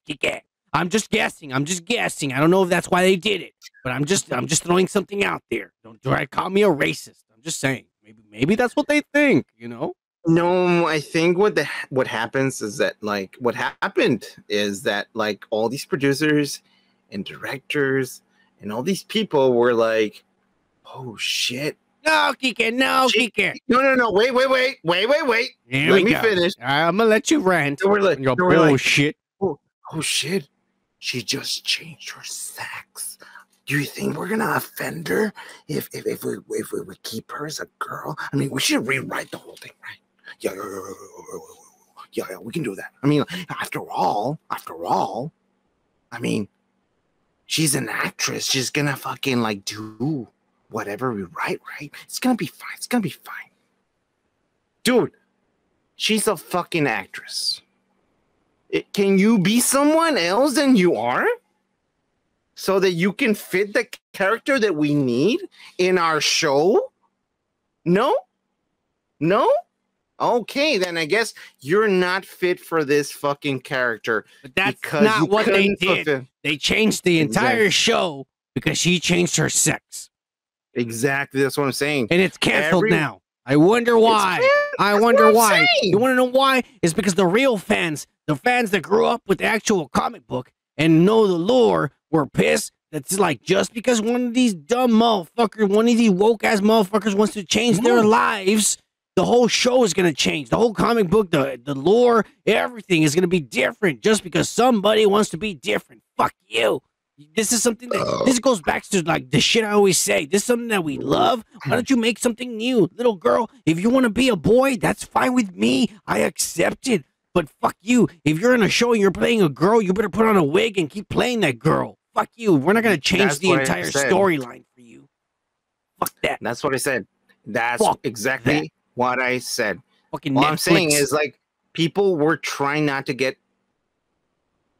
I'm just guessing. I'm just guessing. I don't know if that's why they did it, but I'm just I'm just throwing something out there. Don't try to call me a racist. I'm just saying. Maybe maybe that's what they think. You know. No, I think what the what happens is that like what happened is that like all these producers and directors and all these people were like, oh shit. No, Kike. No, Kike. No, no, no. Wait, wait, wait, wait, wait, wait. Here Let me go. finish. I'm gonna let you rant. They were like, Your they were like, bullshit. oh shit. She just changed her sex. Do you think we're gonna offend her if if, if we if we would keep her as a girl? I mean, we should rewrite the whole thing, right? Yeah, yeah, yeah, yeah, yeah, yeah, we can do that. I mean, after all, after all, I mean, she's an actress. She's gonna fucking like do whatever we write, right? It's gonna be fine. It's gonna be fine. Dude, she's a fucking actress. It- can you be someone else than you are? So that you can fit the character that we need in our show? No? No? Okay, then I guess you're not fit for this fucking character. But that's because not you what they did. fulfill- They changed the entire Exactly. show because she changed her sex, Exactly, that's what I'm saying. and it's canceled Every- now. I wonder why. I wonder why. saying. You want to know why? It's because the real fans, the fans that grew up with the actual comic book and know the lore, were pissed. That's like just because one of these dumb motherfuckers, one of these woke ass motherfuckers wants to change their lives, the whole show is gonna change. The whole comic book, the the lore, everything is gonna be different just because somebody wants to be different. Fuck you. This is something that oh. this goes back to like the shit I always say. This is something that we love. Why don't you make something new, little girl? If you want to be a boy, that's fine with me. I accept it. But fuck you. If you're in a show and you're playing a girl, you better put on a wig and keep playing that girl. Fuck you. We're not gonna change That's the entire storyline for you. Fuck that. That's what I said. That's Fuck exactly that. What I said. Fucking All I'm saying is like people were trying not to get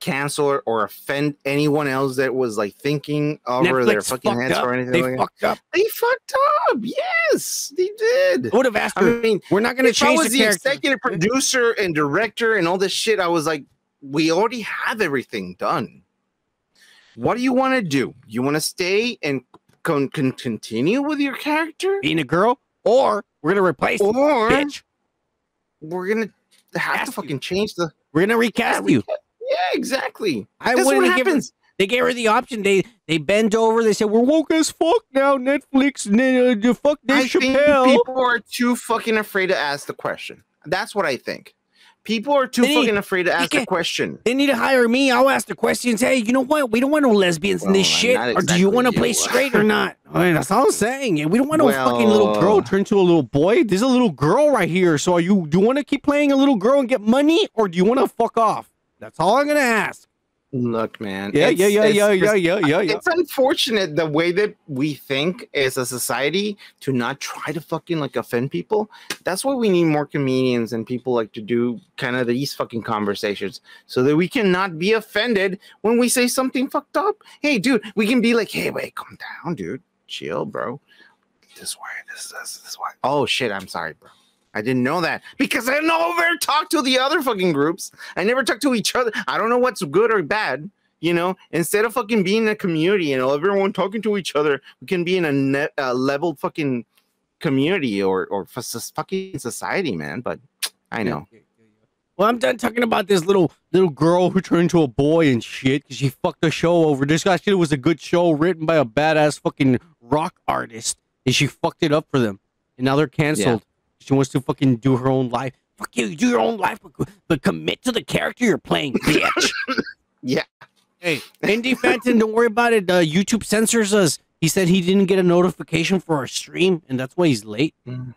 canceled or offend anyone else that was like thinking over their fucking heads up. or anything They like that. fucked up. They fucked up. Yes, they did. I would have asked I her. mean, We're not gonna change. I was the the, executive producer and director and all this shit, I was like, we already have everything done. What do you want to do? You want to stay and con- con- continue with your character, Being a girl, or we're gonna replace you, bitch. we're gonna have Ask to you. fucking change the? We're gonna recast Yeah, you. Yeah, exactly. I That's wouldn't give her. They gave her the option. They they bent over. They said, "We're woke as fuck now." Netflix, n- uh, fuck I Dave think people are too fucking afraid to ask the question. That's what I think. People are too They- fucking afraid to ask a question. They need to hire me. I'll ask the questions. Hey, you know what? We don't want no lesbians in this shit. not or do you want to play straight or not? I mean, that's all I'm saying. We don't want no fucking little girl Well- turn to a little boy. There's a little girl right here. So are you? Do you want to keep playing a little girl and get money, or do you want to fuck off? That's all I'm gonna ask. Look, man. Yeah, yeah, yeah, yeah, yeah, yeah, yeah, yeah. It's unfortunate the way that we think as a society to not try to fucking like offend people. That's why we need more comedians and people like to do kind of these fucking conversations so that we can not be offended when we say something fucked up. Hey, dude, we can be like, hey, wait, calm down, dude. Chill, bro. This way, this, this, this way. Oh shit, I'm sorry, bro. I didn't know that because I never talked to the other fucking groups. I never talked to each other. I don't know what's good or bad. You know, instead of fucking being in a community and everyone talking to each other, we can be in a net uh, leveled fucking community or or fucking society, man. But I know. Well, I'm done talking about this little little girl who turned into a boy and shit because she fucked the show over. This guy shit was a good show written by a badass fucking rock artist, and she fucked it up for them, and now they're canceled. She wants to fucking do her own life. Fuck you, you do your own life, but, but commit to the character you're playing, bitch. Yeah. hey, Indie Phantom, don't worry about it. Uh, YouTube censors us. He said he didn't get a notification for our stream, and that's why he's late. Mm.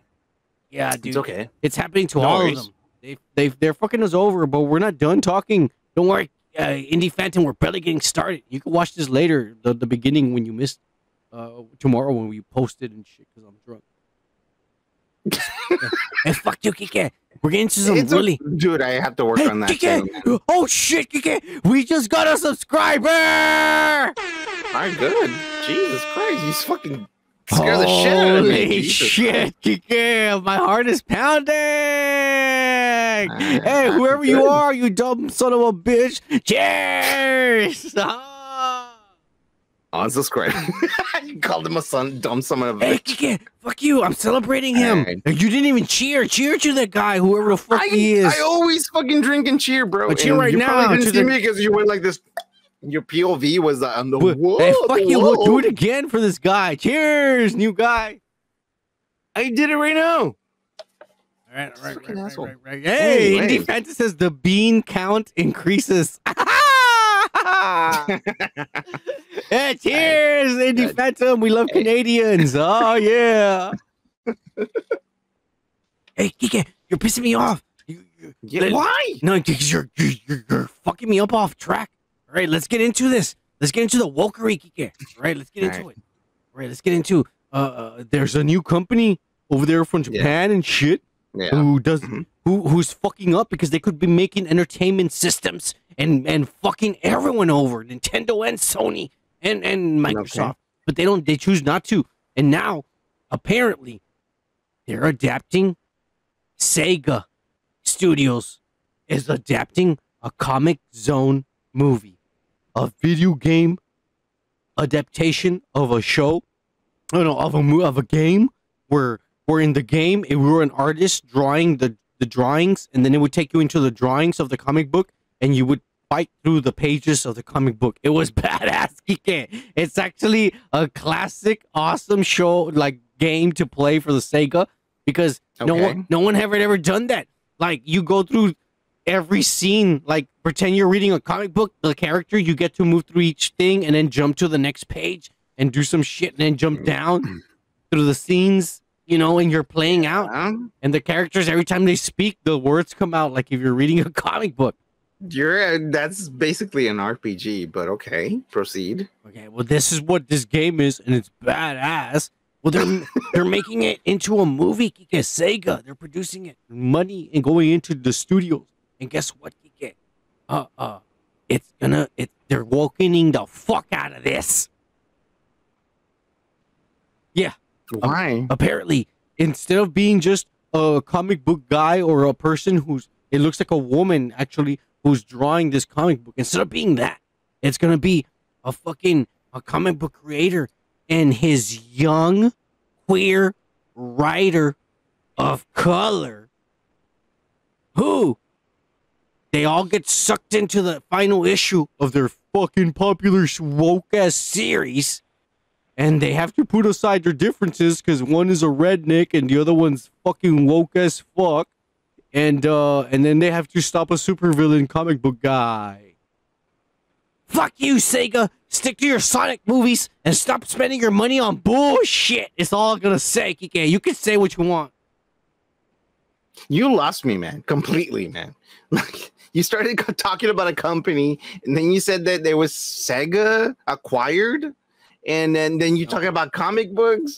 Yeah, dude. It's okay. It's happening to No all worries. of them. They they they're fucking us over, but we're not done talking. Don't worry, uh, Indie Phantom. We're barely getting started. You can watch this later, the the beginning when you missed uh tomorrow when we posted and shit because I'm drunk. Hey, fuck you, Kike. We're getting to some It's really. dude. I have to work Hey, on that. Kike! Oh shit, Kike! We just got a subscriber. Right, good. Jesus Christ, you fucking scare the shit out of me. Shit, Kike! My heart is pounding. hey, Ah, whoever you are, you dumb son of a bitch. Cheers! Unsubscribe. you called him a son, dumb son of a Hey, bitch. Kike, fuck you. I'm celebrating him. Hey. You didn't even cheer. Cheer to that guy, whoever the fuck I, he is. I always fucking drink and cheer, bro. But cheer right you now probably to didn't see the- me because you went like this. Your POV was uh, on the wall. hey, fuck you. We'll do it again for this guy. Cheers, new guy. I did it right now. All right, all right, Fucking right, right, asshole. right, right. Hey, Anyway. Indie Phantom says the bean count increases. yeah, cheers, Indy Good. Phantom. We love Canadians. Oh yeah. hey, Kike, you're pissing me off. You, you, Yeah, why? no, because you're, you're you're fucking me up off track. All right, let's get into this. Let's get into the wokery, Kike. All right, let's get into right. it. All right, let's get into. Uh, uh, there's a new company over there from Yeah. Japan and shit Yeah. who does Mhm. Who who's fucking up because they could be making entertainment systems and and fucking everyone over Nintendo and Sony and and Microsoft, but they don't. They choose not to. And now, apparently, they're adapting. Sega Studios is adapting a Comic Zone movie, a video game adaptation of a show. Oh no, of a of a game where where in the game we were an artist drawing the the drawings, and then it would take you into the drawings of the comic book, and you would fight through the pages of the comic book. It was badass, Kike. It's actually a classic, awesome show like game to play for the Sega because no one no one ever ever done that. Like you go through every scene, like pretend you're reading a comic book, the character, you get to move through each thing and then jump to the next page and do some shit and then jump down mm. through the scenes, you know, and you're playing out. And the characters, every time they speak, the words come out like if you're reading a comic book. you're uh, that's basically an RPG, but okay, proceed. Okay, well, this is what this game is, and it's badass. Well, they're they're making it into a movie, Kike. Sega, they're producing it, money and going into the studios. And guess what, Kike? Uh, uh, it's gonna, it. They're wokening the fuck out of this. Why? apparently instead of being just a comic book guy or a person who's it looks like a woman actually who's drawing this comic book instead of being that it's gonna be a fucking a comic book creator and his young queer writer of color who they all get sucked into the final issue of their fucking popular woke ass series and they have to put aside their differences because one is a redneck and the other one's fucking woke as fuck. And uh and then they have to stop a supervillain comic book guy. Fuck you, Sega. Stick to your Sonic movies and stop spending your money on bullshit. It's all I'm gonna say, Kike. You can say what you want. You lost me, man, completely, man. Like you started talking about a company, and then you said that there was Sega acquired, and then then you talk about comic books,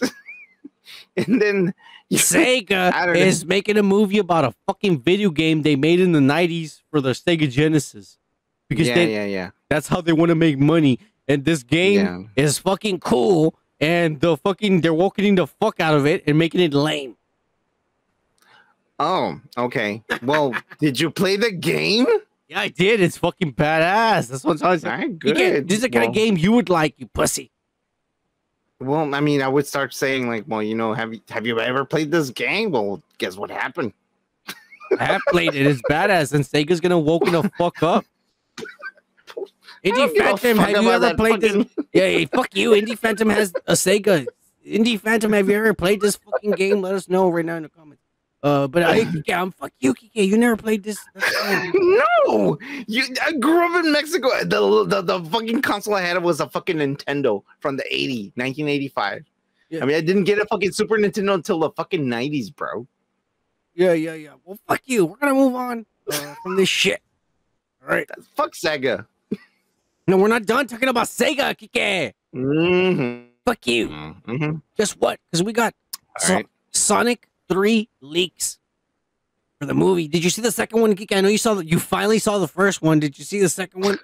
and then Sega know. is making a movie about a fucking video game they made in the 90s for the Sega Genesis. Because yeah, they, yeah, yeah. That's how they want to make money. And this game Yeah. is fucking cool. And the fucking they're wokening the fuck out of it and making it lame. Oh, okay. Well, did you play the game? Yeah, I did. It's fucking badass. That's what I'm saying. right, good. This is the kind well, of game you would like, you pussy. Well, I mean, I would start saying like, well, you know, have you have you ever played this game? Well, guess what happened? I have played it. It's badass, and Sega's gonna woken the fuck up. Indie don't give a Phantom, have you ever played this? Yeah, hey, fuck you. Indie Phantom has a Sega. Indie Phantom, have you ever played this fucking game? Let us know right now in the comments. Uh, but I, yeah, I'm fuck you, Kike. You never played this. No, you. I grew up in Mexico. The, the the fucking console I had was a fucking Nintendo from the 80, 1985. Yeah. I mean, I didn't get a fucking Super Nintendo until the fucking 90s, bro. Yeah, yeah, yeah. Well, fuck you. We're gonna move on uh, from this shit. All right. Fuck Sega. No, we're not done talking about Sega, Kike. Mm-hmm. Fuck you. Mm-hmm. Guess what? Because we got So- right. Sonic 3 leaks for the movie. Did you see the second one? I know you saw the, you finally saw the first one. Did you see the second one?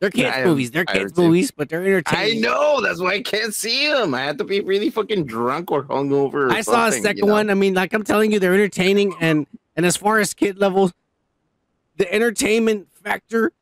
They're kids I- movies. They're kids movies, but they're entertaining. I know. That's why I can't see them. I have to be really fucking drunk or hungover. Or I saw a second you know? one. I mean, like I'm telling you, they're entertaining, and and as far as kid levels, the entertainment factor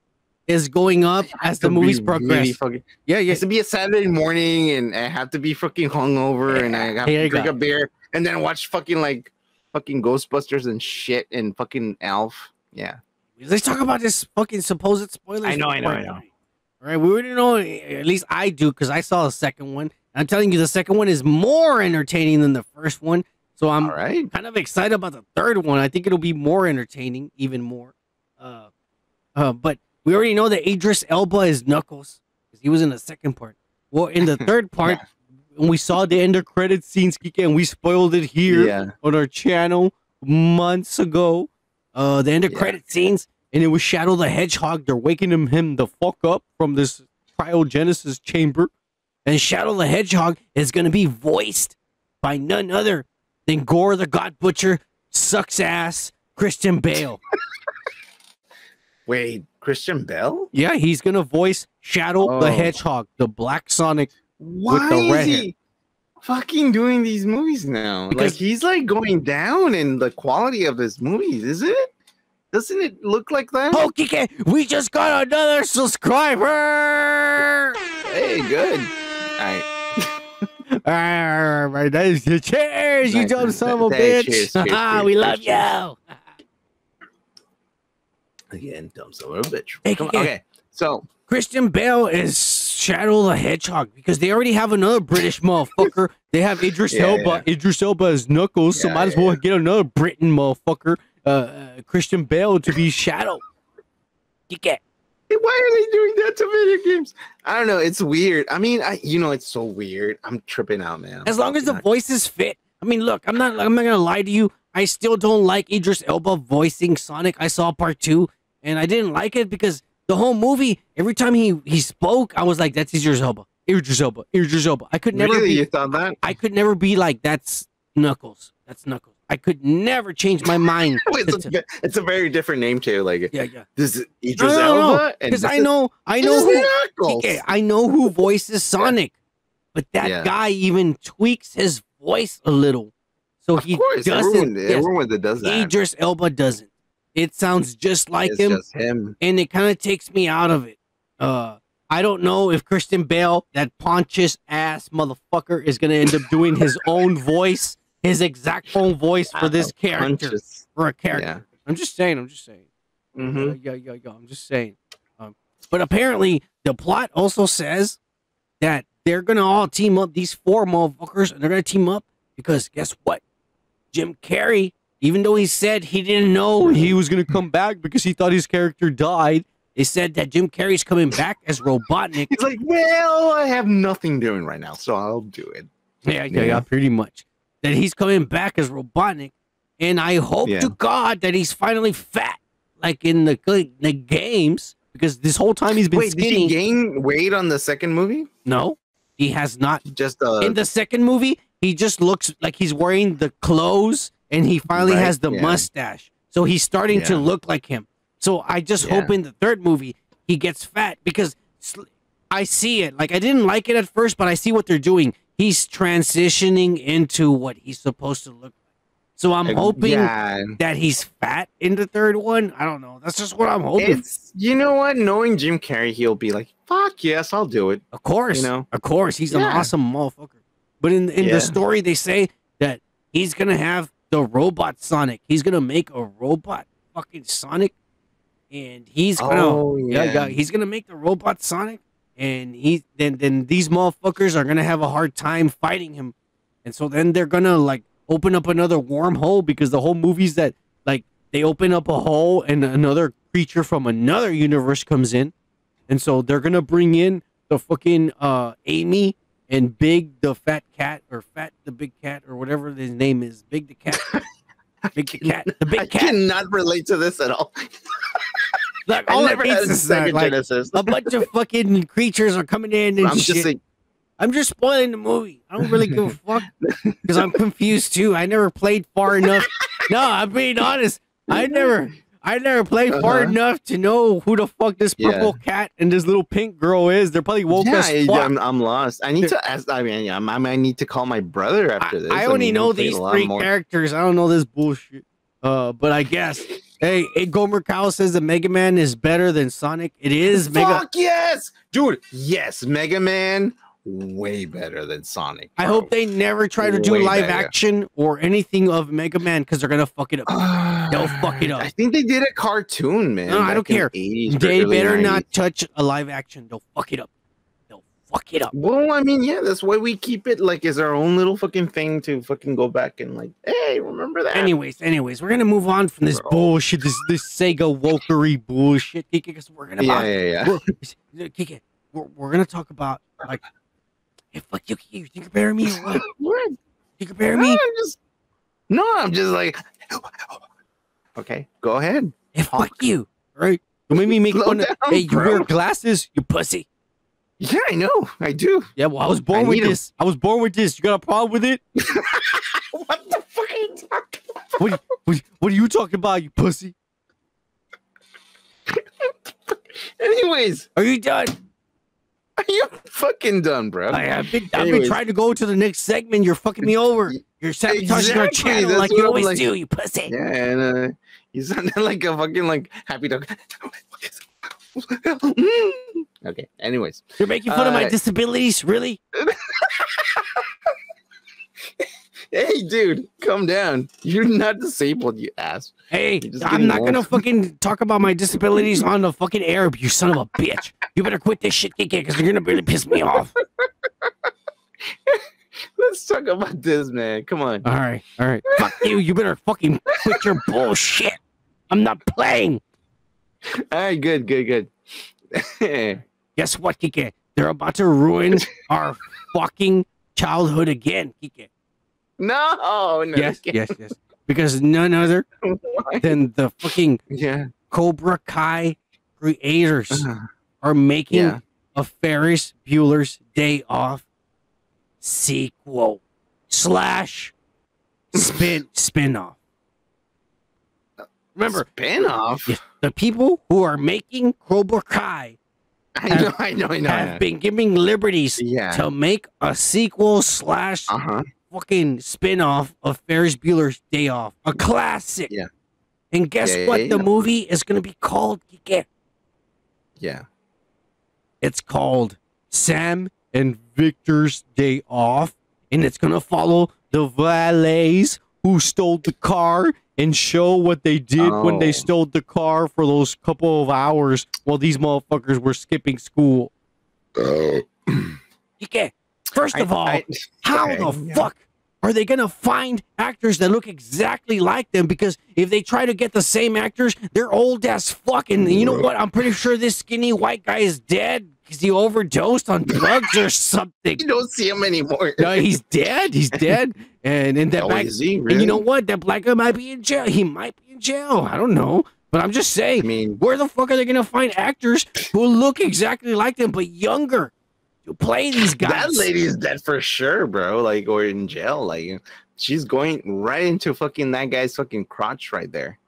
is going up as the movies really progress. fucking- yeah, It has to be a Saturday morning, and I have to be fucking hungover, and I have to drink go. a beer, and then watch fucking like fucking Ghostbusters and shit, and fucking Elf. Yeah, Let's talk about this fucking supposed spoilers. I know, I know, before I know. All right, we already know. At least I do because I saw the second one. I'm telling you, the second one is more entertaining than the first one. So I'm all right. kind of excited about the third one. I think it'll be more entertaining, even more. Uh, uh, but We already know that Idris Elba is Knuckles because he was in the second part. Well, in the third part, when we saw the end of credit scenes, Kike, and we spoiled it here Yeah. on our channel months ago. Uh, the end of Yeah. credit scenes, and it was Shadow the Hedgehog. They're waking him, him the fuck up from this cryogenesis chamber, and Shadow the Hedgehog is gonna be voiced by none other than Gore the God Butcher, sucks ass Christian Bale. Wait, Christian Bale? yeah, he's gonna voice Shadow the Oh. Hedgehog, the Black Sonic. Why the is he fucking doing these movies now? Because- like he's like going down in the quality of his movies, is it? Doesn't it look like that? Kike, we just got another subscriber. Hey, good. All right. All right, that is cheers, you Nice, dumb nice, son of a bitch. cheers, cheers, Ah, cheers, we cheers, love cheers. you. Again, dumb son of a bitch. Hey, Come on. Okay, so Christian Bale is Shadow the Hedgehog because they already have another British motherfucker. They have Idris Yeah, Elba. Idris Elba is Knuckles, so Yeah, might as yeah, well get another Britain motherfucker, uh, uh, Christian Bale, to be Shadow. Kike. why are they doing that to video games? I don't know. It's weird. I mean, I you know, it's so weird. I'm tripping out, man. As long as the Fucking- voices fit. I mean, look, I'm not. I'm not gonna lie to you. I still don't like Idris Elba voicing Sonic. I saw part two, and I didn't like it because the whole movie, every time he he spoke, I was like, "That's Idris Elba, Idris Elba, Idris Elba." I could never really, be. you thought that? I could never be like, "That's Knuckles. That's Knuckles." I could never change my mind. Wait, it's, a, it's a very different name too. Like Yeah, yeah. this is Idris No, no, Elba, Because I know, I know who. Knuckles. Okay, I know who voices Sonic, but that Yeah. guy even tweaks his voice a little, so Of he course, doesn't. everyone, yes, everyone that does that. Idris Elba doesn't. It sounds just like it's him, just him. and it kind of takes me out of it. Uh, I don't know if Christian Bale, that Pontius ass motherfucker, is gonna end up doing his own voice, his exact own voice for this character, for a character. Yeah. I'm just saying. I'm just saying. Mhm. Yeah, yeah, yeah. I'm just saying. Um, but apparently, the plot also says that they're gonna all team up. These four motherfuckers, and they're gonna team up because guess what? Jim Carrey, even though he said he didn't know he was gonna come back because he thought his character died, they said that Jim Carrey's coming back as Robotnik. He's like, well, I have nothing doing right now, so I'll do it. Yeah, yeah, yeah, Yeah. pretty much. That he's coming back as Robotnik, and I hope Yeah. to God that he's finally fat, like in the the games, because this whole time he's been Wait, did he gain weight on the second movie? no, he has not. Just uh, in the second movie, he just looks like he's wearing the clothes, and he finally Right, has the yeah. mustache, so he's starting to look like him. So I just hope in the third movie he gets fat because I see it. Like I didn't like it at first, but I see what they're doing. He's transitioning into what he's supposed to look like. So I'm hoping Yeah, that he's fat in the third one. I don't know. That's just what I'm hoping. it's you know what? Knowing Jim Carrey, he'll be like, "Fuck yes, I'll do it." Of course, you know? of course, he's an awesome motherfucker. But in in Yeah. the story, they say that he's gonna have the robot Sonic. He's gonna make a robot fucking Sonic, and he's gonna Oh, yeah. yeah. yeah he's gonna make the robot Sonic, and he then then these motherfuckers are gonna have a hard time fighting him, and so then they're gonna like open up another wormhole because the whole movie's that like they open up a hole and another creature from another universe comes in, and so they're gonna bring in the fucking uh Amy and Big the fat cat or Fat the big cat or whatever his name is, Big the cat, Big the cat, the I big cat. cannot relate to this at all. Like I all it never means is that like Genesis. a bunch of fucking creatures are coming in and I'm shit. just like, I'm just spoiling the movie. I don't really give a fuck because I'm confused too. I never played far enough. No, I'm being honest. I never, I never played far Uh-huh. enough to know who the fuck this Yeah. purple cat and this little pink girl is. They're probably woke yeah, as I, fuck. am I'm lost. I need to ask. I mean, yeah, I might need to call my brother after this. I, I only mean, know these three more. characters. I don't know this bullshit. Uh, but I guess. Hey, hey, Gomer Cow says that Mega Man is better than Sonic. It is Mega. Fuck yes, dude. Yes, Mega Man, way better than Sonic. I hope they never try to do Way live better. action or anything of Mega Man because they're gonna fuck it up. They'll fuck it up. I think they did a cartoon, man. No, I don't care. the They better 90s. not touch a live action. They'll fuck it up. They'll fuck it up. Well, I mean, yeah, that's why we keep it like as our own little fucking thing to fucking go back and like, hey, remember that? Anyways, anyways, we're gonna move on from this Bro. bullshit, this this Sega wokery bullshit, because we're gonna yeah, buy- yeah, yeah. we're, we're, we're gonna talk about like, hey, fuck you, you think you're better than me what? What? You you're No, me? I'm just, no, I'm just like, okay, go ahead. Hey, fuck you, all right? Don't make me make Slow fun of. down, Hey, you bro. wear glasses, you pussy. Yeah, I know, I do. Yeah, well, I was born I with this. I was born with this. You got a problem with it? What the fuck are you talking? What, what, what are you talking about, you pussy? Anyways, Are you done? are you fucking done, bro? I, have been, I've been trying to go to the next segment. You're fucking me over. You're sabotaging our channel that's like you always like- do, you pussy. Yeah, and uh, you sounded like a fucking like happy dog. okay. Anyways, You're making fun of my Uh, disabilities, really? hey, dude, come down. You're not disabled, you ass. Hey, I'm not gonna fucking talk about my disabilities on the fucking air, you son of a bitch. You better quit this shit, Kiki, because you're gonna really piss me off. Let's talk about this, man. Come on. All right, all right. Fuck you. You better fucking quit your bullshit. I'm not playing. All right, good, good, good. Guess what, Kiki? They're about to ruin our fucking childhood again, Kiki. no, no. Yes, yes, yes. Because none other than the fucking Yeah. Cobra Kai creators Uh, are making Yeah. a Ferris Bueller's Day Off sequel slash spin spin off. Remember, spin off. yes, the people who are making Cobra Kai I know, I know, I know. have been giving liberties yeah. to make a sequel slash Uh huh. fucking spin off of Ferris Bueller's Day Off, a classic. Yeah. And guess Yeah, yeah, what? yeah, the yeah. movie is going to be called. Yeah. It's called Sam and Victor's Day Off, and it's gonna follow the valets who stole the car and show what they did when they Oh. stole the car for those couple of hours while these motherfuckers were skipping school. Oh. Kike, first of I- all, I- how okay, the yeah. fuck are they gonna find actors that look exactly like them? Because if they try to get the same actors, they're old as fuck. And you know what? I'm pretty sure this skinny white guy is dead because he overdosed on drugs or something. you don't see him anymore. No, he's dead. He's dead. And and that black, is and you know what? That black guy might be in jail. He might be in jail. I don't know. But I'm just saying, I mean, where the fuck are they gonna find actors who look exactly like them but younger to play these guys? that lady is dead for sure, bro. Like, or in jail. Like, she's going right into fucking that guy's fucking crotch right there.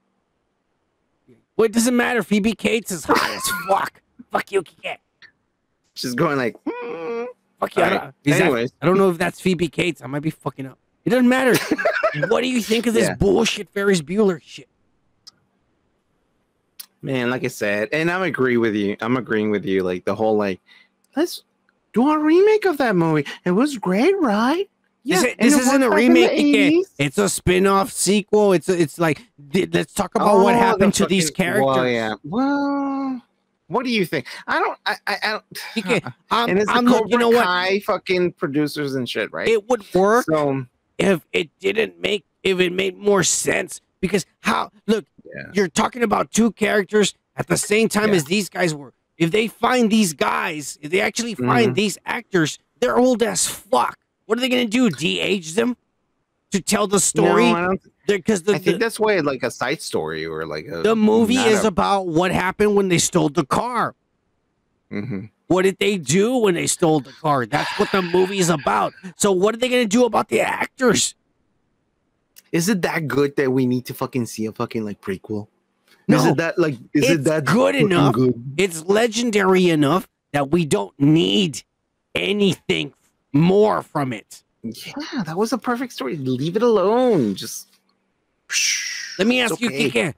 Well, it doesn't matter. Phoebe Cates is hot as fuck. Fuck you, Kike. She's going like, mm. Fuck you. I Alright, don't, is that- anyways. I don't know if that's Phoebe Cates. I might be fucking up. It doesn't matter. what do you think of this Yeah. bullshit Ferris Bueller shit? man, like I said, and I'm agree with you. I'm agreeing with you. Like the whole like, let's do a remake of that movie. It was great, right? This, Yeah, this it isn't a worked back in the remake. 80s. It's a spin-off sequel. It's a, it's like th- let's talk about what Oh, happened the to these characters. Well, yeah. Well, what do you think? I don't. I. I, I don't. I'm, and it's I'm the Cobra you know what? Kai fucking producers and shit, right? It would work so if it didn't make if it made more sense because how look Yeah. you're talking about two characters at the same time Yeah. as these guys were if they find these guys if they actually find Mhm. these actors they're old as fuck what are they gonna do de-age them to tell the story No, I, because I think the, that's why like a side story or like a the movie is a- about what happened when they stole the car Mhm. What did they do when they stole the car that's what the movie is about so what are they gonna do about the actors Is it that good that we need to fucking see a fucking like prequel? No, is it that like is it that good enough. Good? it's legendary enough that we don't need anything more from it. Yeah, that was a perfect story. Leave it alone. Just Let me ask you, okay. Kike,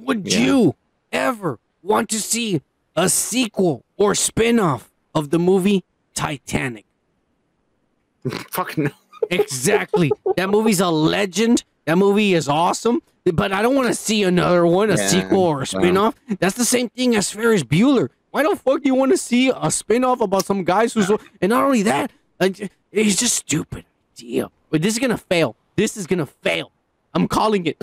would Yeah. you ever want to see a sequel or spin-off of the movie Titanic? Fuck no. Exactly. that movie's a legend. That movie is awesome. But I don't want to see another one, a Yeah, sequel or a spin-off. That's the same thing as Ferris Bueller. Why the fuck do you want to see a spin-off about some guys who's and not only that, like it's just stupid idea. But this is gonna fail. This is gonna fail. I'm calling it.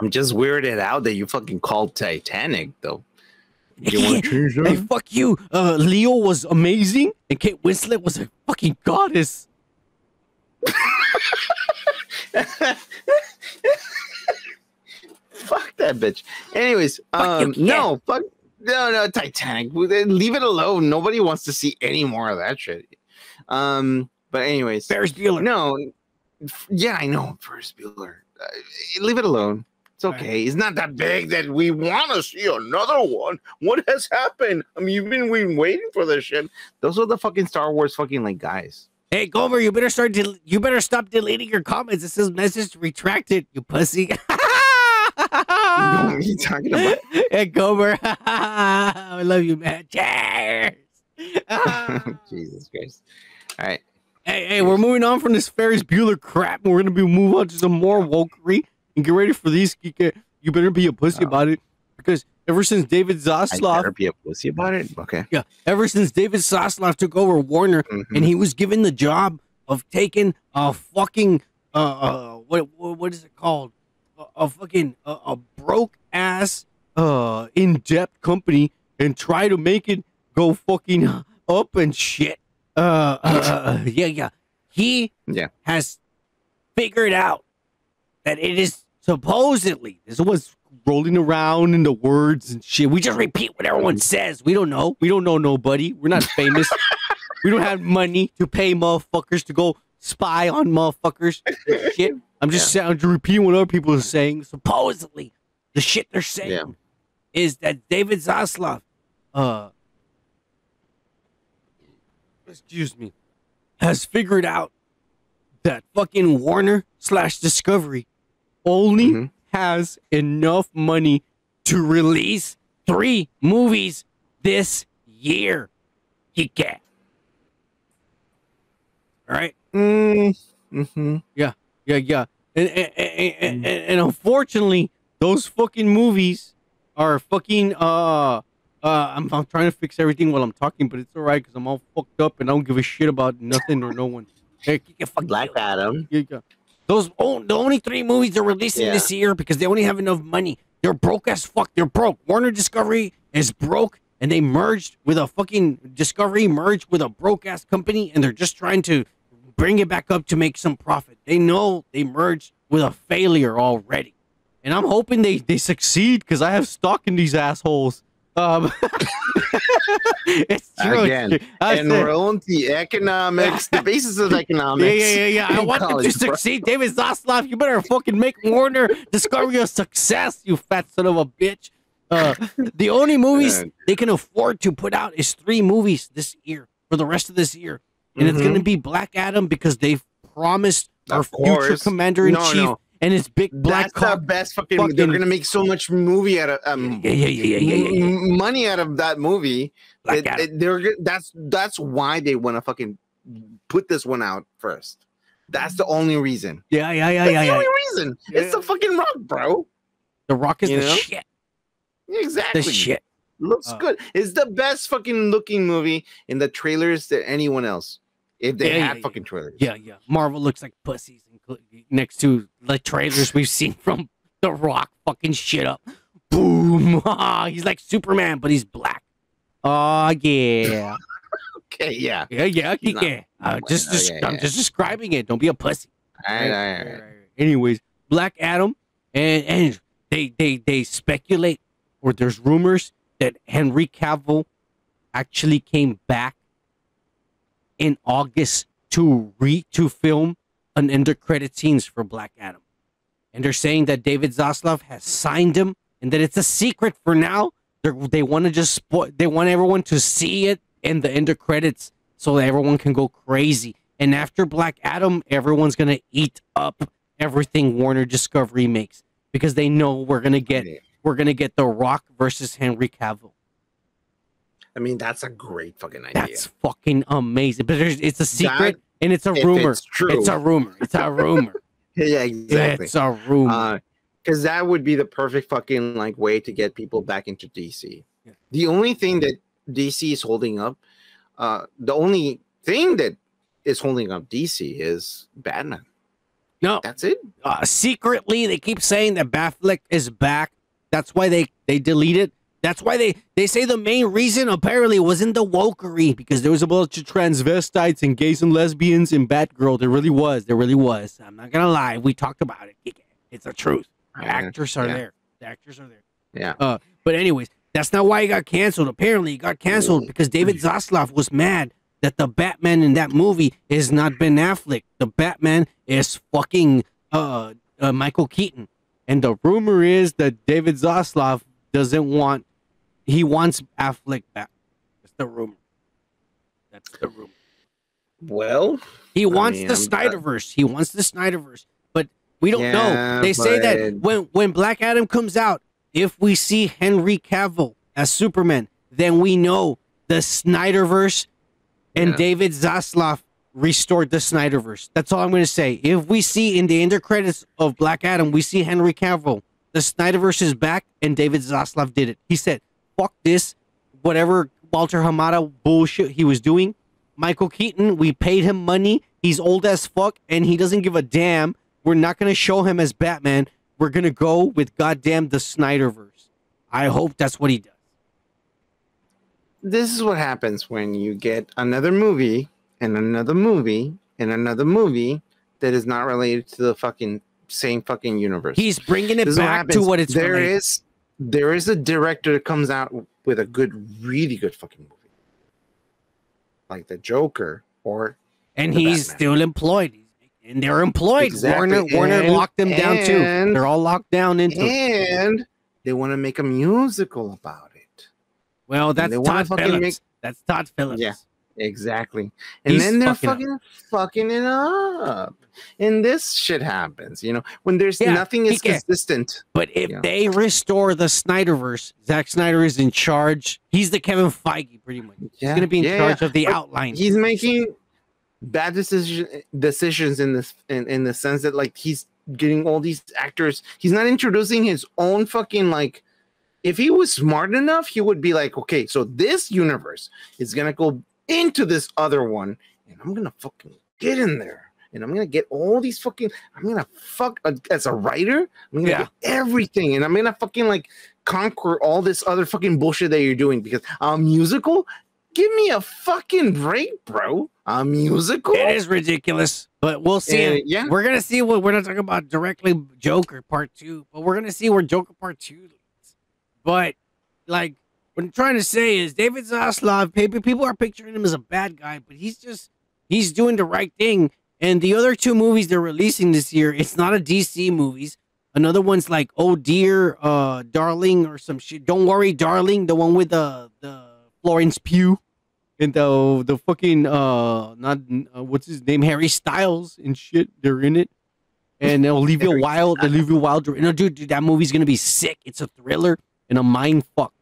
I'm just weirded out that you fucking called Titanic though. Hey, You want to change hey, fuck you. Uh, Leo was amazing, and Kate Winslet was a fucking goddess. fuck that bitch. Anyways, Fuck um, kid. no, fuck, no, no, Titanic. Leave it alone. Nobody wants to see any more of that shit. Um, but anyways, Ferris Bueller. no, f- yeah, I know, Ferris Bueller. Uh, leave it alone. It's Alright. okay. It's not that big that we want to see another one. What has happened? I mean, you've been, been waiting for this shit. Those are the fucking Star Wars fucking like guys. Hey, Gomer, you better start. Del- you better stop deleting your comments. It says message retracted. You pussy. what are you talking about? hey, Gomer. I love you, man. Cheers. Jesus Christ. All right. Hey, hey, we're moving on from this Ferris Bueller crap. We're gonna be move on to some more wokery and get ready for these. Kike. You better be a pussy Oh. about it because ever since David Zaslav, I better be a pussy about it. Okay. yeah, ever since David Zaslav took over Warner Mhm. and he was given the job of taking a fucking uh, uh what what, what is it called? A, a fucking uh, a broke ass uh in depth company and try to make it go fucking up and shit. Uh, uh yeah yeah. He Yeah. has figured out that it is supposedly this was rolling around in the words and shit. We just repeat what everyone says. We don't know. We don't know nobody. We're not famous. we don't have money to pay motherfuckers to go spy on motherfuckers. shit. I'm just saying, I'm just repeating what other people are saying. Supposedly, the shit they're saying Yeah. is that David Zaslav, uh, excuse me, has figured out that fucking Warner slash Discovery only Mhm. has enough money to release three movies this year. He can. All right. Mm, hmm Yeah, yeah. And and, and, and, and unfortunately, those fucking movies are fucking uh uh I'm, I'm trying to fix everything while I'm talking, but it's alright because I'm all fucked up and I don't give a shit about nothing or no one. Hey, kick it, fuck Black. Adam. Yeah, yeah. Those oh, the only three movies they're releasing Yeah. this year because they only have enough money. They're broke as fuck. They're broke. Warner Discovery is broke, and they merged with a fucking Discovery merged with a broke ass company, and they're just trying to bring it back up to make some profit. They know they merged with a failure already, and I'm hoping they they succeed because I have stock in these assholes. Um, it's true. Again, and we're on the economics, the basis of economics. yeah, yeah, yeah, yeah. I want them to college, bro. succeed. David Zaslav, you better fucking make Warner discover your success, you fat son of a bitch. Uh, the only movies Man. they can afford to put out is three movies this year for the rest of this year, and it's Mhm. going to be Black Adam because they've promised our Of future commander in No, chief no. And his big black That's cock. the best fucking, fucking- They're gonna make so much movie out of um, Yeah, yeah, yeah, yeah, yeah, yeah, yeah. m- money out of that movie. It- it- they're that's that's why they want to fucking put this one out first. That's the only reason. Yeah, yeah, yeah, That's yeah, the yeah. only reason. It's the fucking rock, bro. The Rock is You the know? shit. Exactly. The shit. Looks Uh, good. It's the best fucking looking movie in the trailers than anyone else. If they Yeah, had yeah. fucking trailers. Yeah, yeah. Marvel looks like pussies next to the trailers we've seen from The Rock fucking shit up. Boom. Ah, he's like Superman, but he's black. Oh, yeah. Okay, yeah. Yeah, yeah, He's yeah. Uh, just, Oh, just, yeah, I'm just describing it. Don't be a pussy. All right, all right, all right. Anyways, Black Adam, and, and they, they, they speculate, or there's rumors that Henry Cavill actually came back in August to re to film an end credit scenes for Black Adam. And they're saying that David Zaslav has signed him and that it's a secret for now. They're, they want to just spoil, they want everyone to see it in the end credits so that everyone can go crazy. And after Black Adam, everyone's going to eat up everything Warner Discovery makes because they know we're going to get we're going to get The Rock versus Henry Cavill. I mean, that's a great fucking idea. That's fucking amazing. But there's, it's a secret That- and it's a rumor. it's true. It's a rumor. It's a rumor. yeah, exactly. It's a rumor. Uh, because that would be the perfect fucking like way to get people back into DC. Yeah. The only thing that DC is holding up. Uh, the only thing that is holding up DC is Batman. No, That's it. uh, secretly they keep saying that Batfleck is back. That's why they they deleted. That's why they they say the main reason apparently wasn't the wokery because there was a bunch of transvestites and gays and lesbians and Batgirl. There really was. There really was. I'm not gonna lie. We talked about it. It's the truth. The actors are Yeah. there. The actors are there. Yeah. Uh, but anyways, that's not why he got canceled. Apparently, he got canceled because David Zaslav was mad that the Batman in that movie is not Ben Affleck. The Batman is fucking uh, uh Michael Keaton. And the rumor is that David Zaslav doesn't want he wants Affleck back. That's the rumor. That's the rumor. Well, He wants mean, the Snyderverse. He wants the Snyderverse. But we don't Yeah, know. They say that when when Black Adam comes out, if we see Henry Cavill as Superman, then we know the Snyderverse and Yeah. David Zaslav restored the Snyderverse. That's all I'm going to say. If we see in the end credits of Black Adam, we see Henry Cavill, the Snyderverse is back and David Zaslav did it. He said, "Fuck this, whatever Walter Hamada bullshit he was doing." Michael Keaton, we paid him money. He's old as fuck and he doesn't give a damn. We're not going to show him as Batman. We're going to go with goddamn the Snyderverse. I hope that's what he does. this is what happens when you get another movie and another movie and another movie that is not related to the fucking same fucking universe. He's bringing it This back to what it's There related. is there is a director that comes out with a good, really good fucking movie, like the Joker or and he's Batman. still employed. And they're employed. Exactly. Warner Warner locked them down too. and- They're all locked down into. and they want to make a musical about it. Well, that's Todd Phillips. make- That's Todd Phillips. Yeah. Exactly. And He's then they're fucking fucking fucking it up. And this shit happens, you know, when there's Yeah, nothing is consistent. But if Yeah. they restore the Snyderverse, Zack Snyder is in charge. He's the Kevin Feige, pretty much. He's going to be in yeah, charge yeah. of the But outline. He's making bad decision, decisions in this in, in the sense that like he's getting all these actors. He's not introducing his own fucking like if he was smart enough, he would be like, okay, so this universe is gonna go into this other one, and I'm gonna fucking get in there. And I'm gonna get all these fucking. I'm gonna fuck uh, as a writer. I'm gonna Yeah. get everything, and I'm gonna fucking like conquer all this other fucking bullshit that you're doing because a musical. Give me a fucking break, bro. A musical. it is ridiculous, but we'll see. Uh, yeah. We're going to see what we're not talking about directly Joker Part 2, but we're going to see where Joker Part 2 leads. But, like, what I'm trying to say is David Zaslav, people people are picturing him as a bad guy, but he's just, he's doing the right thing. And the other two movies they're releasing this year, it's not a DC movies. Another one's like Oh Dear, uh, Darling, or some shit. Don't worry, Darling, the one with the the Florence Pugh and the the fucking uh not uh, what's his name Harry Styles and shit. They're in it, and Olivia Wilde. Olivia Wilde. No, dude, dude, that movie's gonna be sick. It's a thriller and a mind fuck.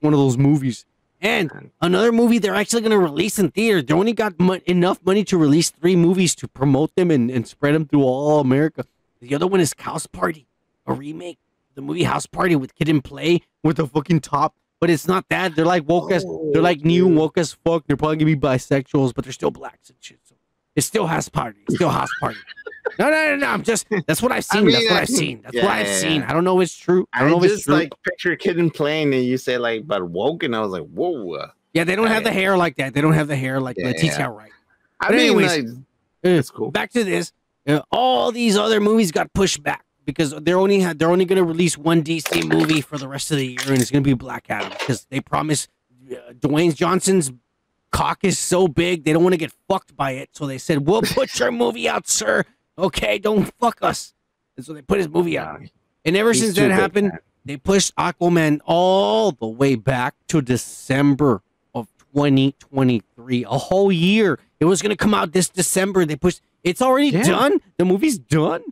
One of those movies. And another movie they're actually going to release in theaters. They only got mon- enough money to release three movies to promote them and, and spread them through all America. The other one is House Party, a remake. The movie House Party with Kid and Play with the fucking top. But it's not that. They're like woke as they're like oh, new dude. woke as fuck. They're probably gonna be bisexuals, but they're still blacks and shit. It's still has Party. It's still has Party. No, no, no, no. I'm just that's what I've I seen. mean, that's what I- I've seen. That's yeah, what I've yeah, seen. yeah. I don't know if it's true. I I, don't know if it's just true. like picture a kid and playing, and you say like, but woke, and I was like, whoa. yeah, they don't have the hair like that. They don't have the hair like Yeah. Letitia Wright. I But mean, anyways, like, Uh, that's cool. Back to this. Uh, all these other movies got pushed back because they're only had they're only going to release one DC movie for the rest of the year, and it's going to be Black Adam because they promise uh, Dwayne Johnson's cock is so big they don't want to get fucked by it, so they said we'll put your movie out, sir. Okay, don't fuck us. And so they put his movie out. And ever He's since that happened, they pushed Aquaman all the way back to December of 2023. A whole year. It was going to come out this December. They pushed. It's already Yeah. done. The movie's done.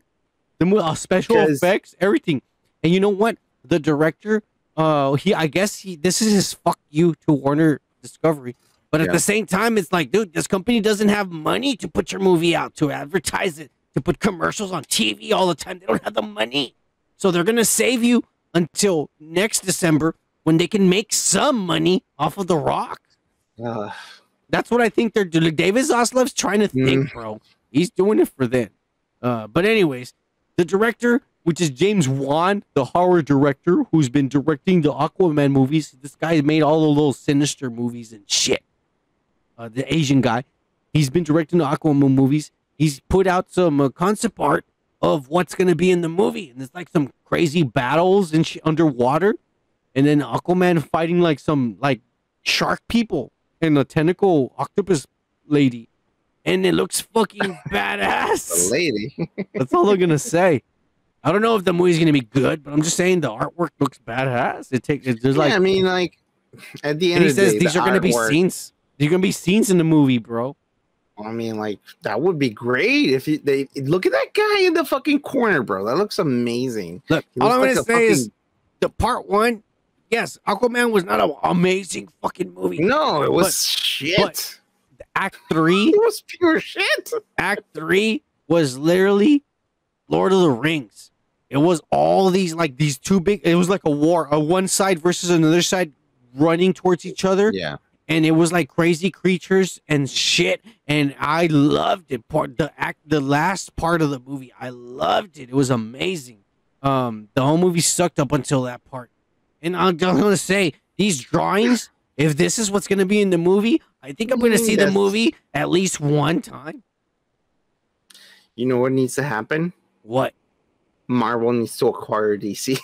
The mo- uh, special 'Cause- effects, everything. And you know what? The director, uh, he I guess he this is his fuck you to Warner Discovery. But at Yeah. the same time, it's like, dude, this company doesn't have money to put your movie out, to advertise it, to put commercials on TV all the time. They don't have the money. So they're gonna save you until next December when they can make some money off of The Rock. Uh, That's what I think they're doing. David Zaslav's trying to Mm. think, bro. He's doing it for them. Uh, but anyways, the director, which is James Wan, the horror director who's been directing the Aquaman movies. This guy made all the little sinister movies and shit. Uh, the Asian guy, he's been directing the Aquaman movies. He's put out some uh, concept art of what's gonna be in the movie, and it's like some crazy battles and sh- underwater, and then Aquaman fighting like some like shark people and a tentacle octopus lady, and it looks fucking badass. lady. That's all I'm gonna say. I don't know if the movie's gonna be good, but I'm just saying the artwork looks badass. It takes it, there's yeah, like, I mean, like at the and end he of the says these the are gonna be scenes. They're gonna be scenes in the movie, bro. I mean, like that would be great if you, they look at that guy in the fucking corner, bro. That looks amazing. Look, He all I'm looks gonna say a is the part one. Yes, Aquaman was not an amazing fucking movie. no, it was But- shit. but- Act three, it was pure shit. Act three was literally Lord of the Rings. It was all these like these two big. It was like a war, a one side versus another side running towards each other, Yeah, and it was like crazy creatures and shit. And I loved it. Part the act, the last part of the movie, I loved it. It was amazing. Um, the whole movie sucked up until that part. And I'm gonna say these drawings. If this is what's gonna be in the movie, I think I'm gonna see the movie at least one time. you know what needs to happen? What? Marvel needs to acquire DC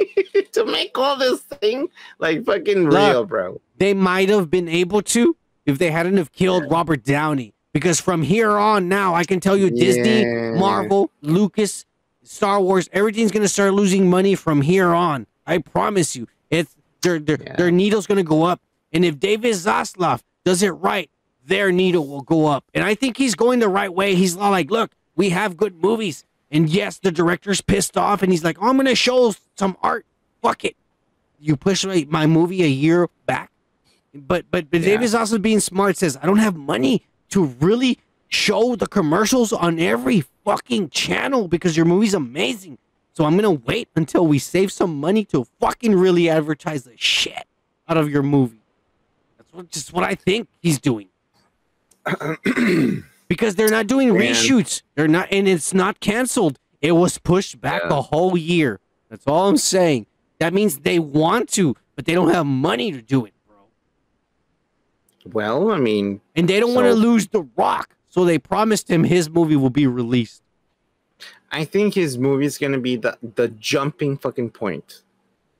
to make all this thing like fucking Look, real, bro. They might have been able to if they hadn't have killed Robert Downey. Because from here on now, I can tell you Disney, Marvel, Lucas, Star Wars, everything's gonna start losing money from here on. I promise you. It's their their, Yeah. their needle's gonna go up. And if David Zaslav does it right, their needle will go up. And I think he's going the right way. He's like, look, we have good movies. And yes, the director's pissed off and he's like, oh, I'm gonna show some art. Fuck it. You push my movie a year back. But but but Yeah. David's also being smart. Says I don't have money to really show the commercials on every fucking channel because your movie's amazing. So I'm gonna wait until we save some money to fucking really advertise the shit out of your movie. That's what, just what I think he's doing because they're not doing Man. reshoots. They're not, and it's not canceled. It was pushed back Yeah. a whole year. That's all I'm saying. That means they want to, but they don't have money to do it. Well, I mean, And they don't want to lose The Rock, so they promised him his movie will be released. I think his movie is gonna be the the jumping fucking point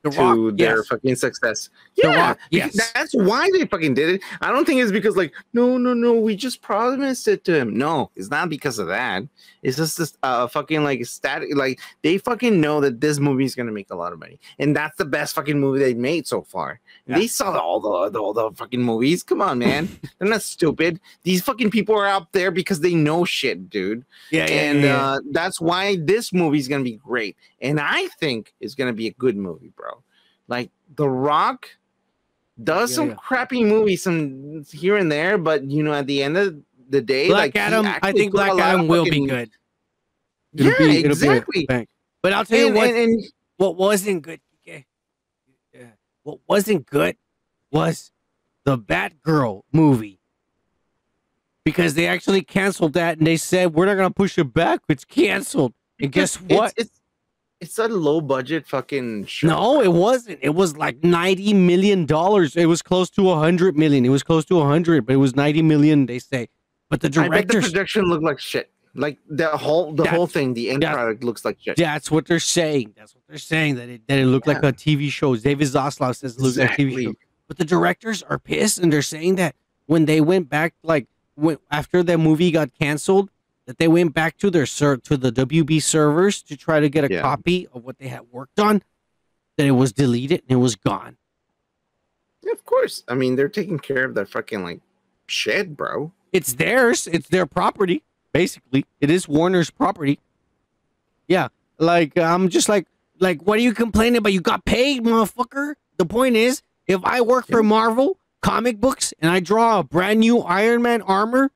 The to Rock, their yes. fucking success. Yeah, yes. that's why they fucking did it. I don't think it's because like no, no, no, we just promised it to him. No, it's not because of that. It's just this uh fucking like static. Like they fucking know that this movie is gonna make a lot of money, and that's the best fucking movie they've made so far. Yeah. They saw all the, the all the fucking movies. Come on, man, they're not stupid. These fucking people are out there because they know shit, dude Yeah, and uh, that's why this movie is gonna be great, and I think it's gonna be a good movie, bro. Like The Rock does Yeah, some yeah. crappy movies, some here and there, but you know, at the end of the day, Black like Adam. I think Black Adam will be good. Yeah, it'll be a exactly. But I'll tell you what. and, and what wasn't good yeah, what wasn't good was the Batgirl movie because they actually canceled that and they said we're not gonna push it back it's canceled and guess what It's, it's a low budget fucking show. no it wasn't. It was like 90 million dollars. It was close to 100 million. It was close to 100 but it was 90 million they say. But the I bet the production looked like shit. Like the whole the whole thing, the end product looks like shit. that's what they're saying. That's what they're saying that it, that it looked like a tv show. David zaslav says it looks like a tv show. But the directors are pissed and they're saying that when they went back, like when, after the movie got canceled, that they went back to their ser- to the WB servers to try to get a Yeah. copy of what they had worked on. That it was deleted and it was gone. Yeah, of course. I mean, they're taking care of their fucking like shit, bro. It's theirs. It's their property. Basically, it is Warner's property. Yeah, like I'm just like like what are you complaining about? You got paid, motherfucker. The point is, if I work for Marvel comic books and I draw a brand new Iron Man armor,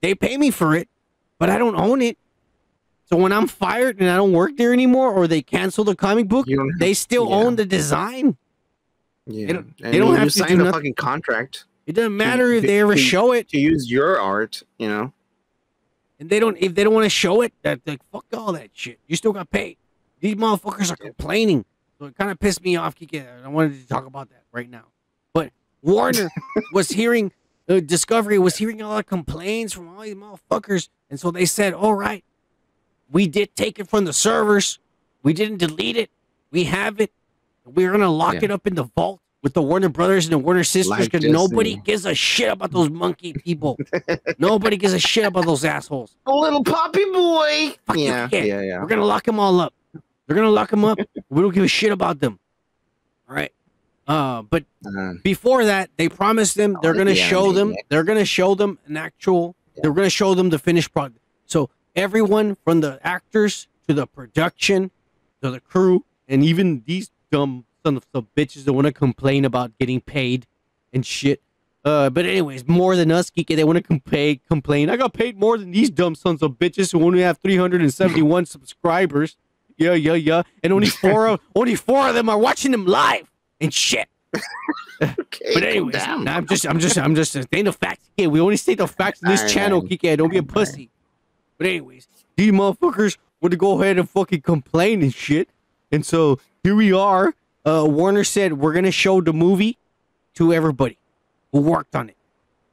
they pay me for it, but I don't own it. So when I'm fired and I don't work there anymore, or they cancel the comic book, You don't have- they still yeah. own the design. Yeah. They don't- And they don't have to sign a fucking contract It doesn't matter if they ever to- show it, to use your art. You know. and they don't. If they don't want to show it, that like fuck all that shit. You still got paid. These motherfuckers are complaining, so it kind of pissed me off. Kike. I wanted to talk about that right now, but Warner was hearing. Uh, Discovery was hearing a lot of complaints from all these motherfuckers, and so they said, "All right, we did take it from the servers. We didn't delete it. We have it. We're gonna lock Yeah. it up in the vault with the Warner Brothers and the Warner sisters Like because nobody Disney. gives a shit about those monkey people. nobody gives a shit about those assholes. A little poppy boy. Fuck yeah, yeah. yeah, yeah. We're gonna lock them all up. They're gonna lock them up. we don't give a shit about them. All right. Uh, but Uh, before that, they promised them they're gonna the show them. They're gonna show them an actual. They're gonna show them the finished product. So everyone from the actors to the production to the crew and even these dumb son of some bitches that want to complain about getting paid and shit. Uh, but anyways, more than us, Geeky, they want to complain. Complain. I got paid more than these dumb sons of bitches who only have 371 subscribers. Yeah, yeah, yeah, and only four of only four of them are watching them live and shit. okay, But anyways, down. I'm just, I'm just, I'm just stating the facts. Yeah, we only state the facts in this Alright, channel, alright. Kike. Don't be a pussy. But anyways, these motherfuckers want to go ahead and fucking complain and shit. And so here we are. Uh, Warner said we're gonna show the movie to everybody who worked on it.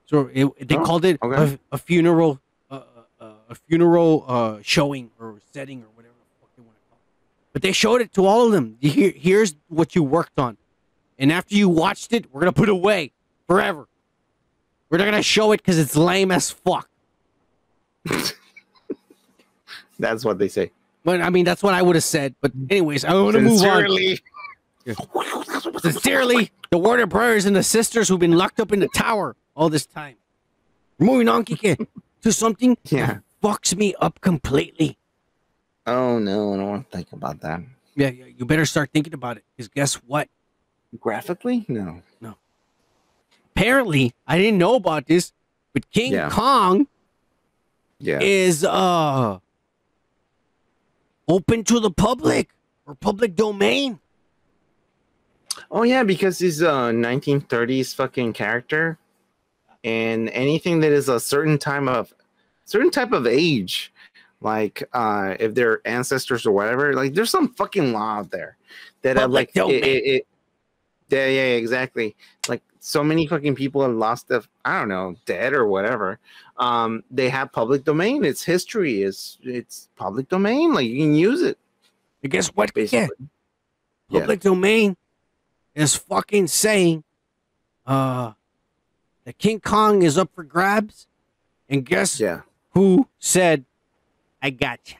So it, they Oh, called it okay. a, a funeral, uh, uh, a funeral uh, showing or setting or whatever the fuck they want to call it. But they showed it to all of them. Here, here's what you worked on. And after you watched it, we're gonna put it away forever. We're not gonna show it because it's lame as fuck. That's what they say. But I mean, that's what I would have said. But anyways, I want to move on. Sincerely. The Warner Brothers and the sisters who've been locked up in the tower all this time. Moving on, Kike, to something Yeah. that fucks me up completely. Oh no, I don't want to think about that. Yeah, yeah, you better start thinking about it. Because guess what? Graphically, no. No. Apparently, I didn't know about this, but King Yeah. Kong Yeah. is uh open to the public or public domain. Oh yeah, because he's a 1930s fucking character, and anything that is a certain time of certain type of age, like uh if they're ancestors or whatever, like there's some fucking law out there that have Public like it, it, it- yeah, yeah, exactly. Like so many fucking people have lost their I don't know, dead or whatever. Um, they have public domain. It's history. It's it's public domain. Like you can use it And guess what? Basically. Yeah. public domain is fucking saying uh that King Kong is up for grabs. And guess Yeah, who said I gotcha?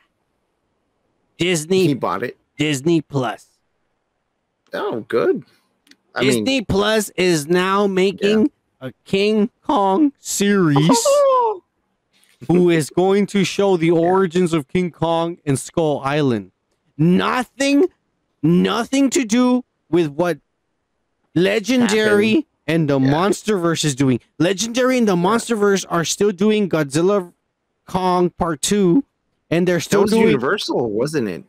Disney he bought it. Disney Plus. Oh, good. I mean, Disney Plus is now making a King Kong series who is going to show the origins of King Kong and Skull Island. Nothing, nothing to do with what Legendary and the Yeah. Monsterverse is doing. Legendary and the Monsterverse are still doing Godzilla Kong Part 2, and they're still was doing Universal, wasn't it?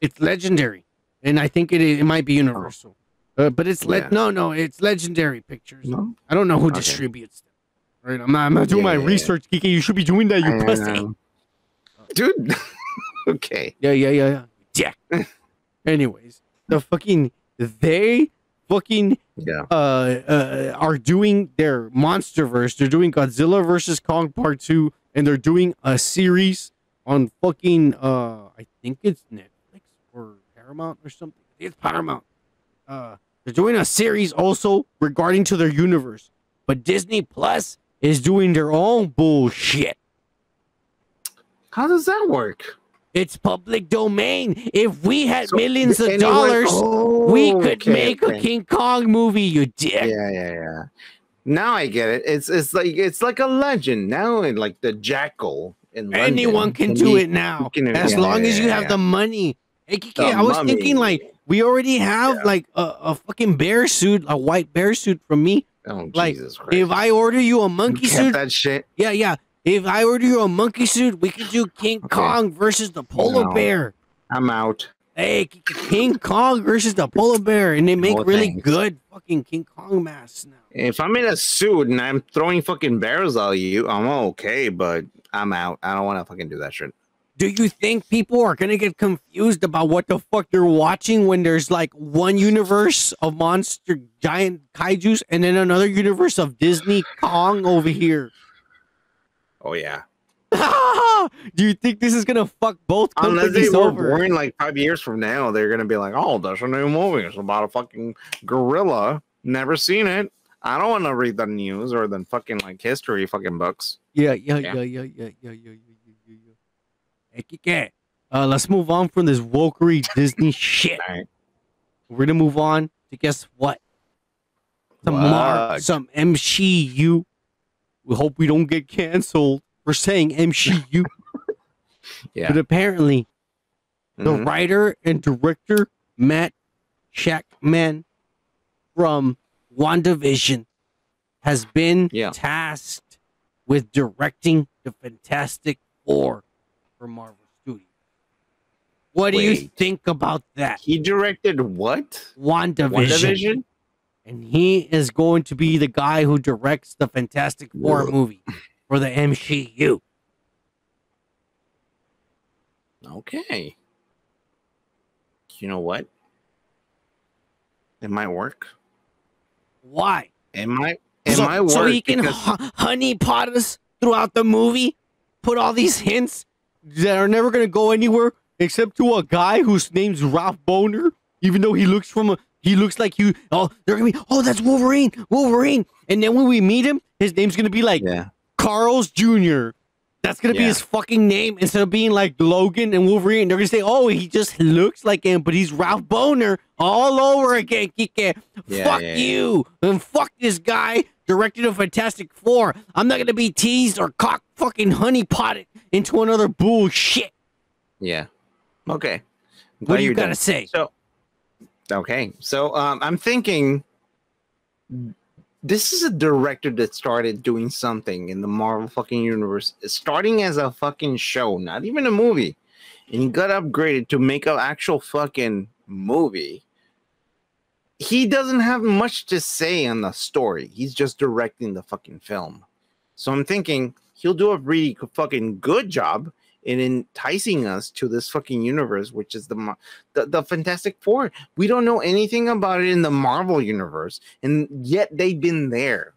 it's legendary, and I think it it might be oh. Universal, uh, but it's le- Yeah. no no it's Legendary Pictures. No. I don't know who Okay. distributes them. Right, I'm not I'm not doing Yeah, my yeah, research, Kiki. You should be doing that, you I pussy. dude. okay. Yeah yeah yeah yeah. Yeah. Anyways, the fucking they fucking Yeah. uh, uh are doing their MonsterVerse. They're doing Godzilla versus Kong Part Two, and they're doing a series on fucking uh I think it's Netflix or Paramount or something. It's Paramount. Uh, they're doing a series also regarding to their universe, but Disney Plus is doing their own bullshit. How does that work? It's public domain. If we had So, millions of dollars, we Oh, could okay, make a. King Kong movie. You dick. Yeah, yeah, yeah. Now I get it. It's it's like it's like a legend now, and like the jackal in London Anyone can do it now, as long as you have the money. Hey, Kiki, The I was thinking like we already have like a, a fucking bear suit, a white bear suit from me. Oh like, Jesus Christ! If I order you a monkey kept suit, that shit. yeah, yeah. If I order you a monkey suit, we can do King Okay. Kong versus the polar No. bear. I'm out. Hey, King Kong versus the polar bear, and they make No really thanks. good fucking King Kong masks now. If I'm in a suit and I'm throwing fucking barrels at you, I'm okay, but I'm out. I don't want to fucking do that shit do you think people are going to get confused about what the fuck they're watching when there's like one universe of monster giant kaijus and then another universe of Disney Kong over here? Oh yeah. do you think this is gonna fuck both Unless companies they over? Born like five years from now, they're gonna be like, "Oh, there's a new movie. It's about a fucking gorilla. Never seen it. I don't want to read the news or the fucking like history fucking books." yeah, yeah, yeah, yeah, yeah, yeah, yeah. yeah. Hey, Kike, uh, let's move on from this wokery Disney shit. Alright. We're gonna move on to guess what? Some Mar- What? some MCU. We hope we don't get canceled for saying MCU. Yeah. But apparently, the Mhm. writer and director Matt Shakman from WandaVision has been Yeah. tasked with directing the Fantastic Four for Marvel Studios. What do you think about that? He directed what? WandaVision. WandaVision? And he is going to be the guy who directs the Fantastic Four Whoa. movie for the MCU. Okay. You know what? It might work. Why? It might. It so, might work. so he can because- hu- honey pot us throughout the movie, put all these hints that are never going to go anywhere except to a guy whose name's Ralph Boner, even though he looks from a he looks like you. Oh, they're gonna be. Oh, that's Wolverine, Wolverine. And then when we meet him, his name's gonna be like yeah. Carl's Jr. That's gonna be his fucking name instead of being like Logan and Wolverine. They're gonna say, "Oh, he just looks like him, but he's Ralph Boner all over again." Kike. Yeah, fuck yeah, yeah. you and fuck this guy. Directed a Fantastic Four. I'm not gonna be teased or cock fucking honey potted into another bullshit. Yeah. Okay. What do you you're gotta done. say? So, okay. So, um, I'm thinking this is a director that started doing something in the Marvel fucking universe, starting as a fucking show, not even a movie, and he got upgraded to make an actual fucking movie. He doesn't have much to say on the story. He's just directing the fucking film. So I'm thinking he'll do a really fucking good job in enticing us to this fucking universe, which is the the, the Fantastic Four. We don't know anything about it in the Marvel universe, and yet they've been there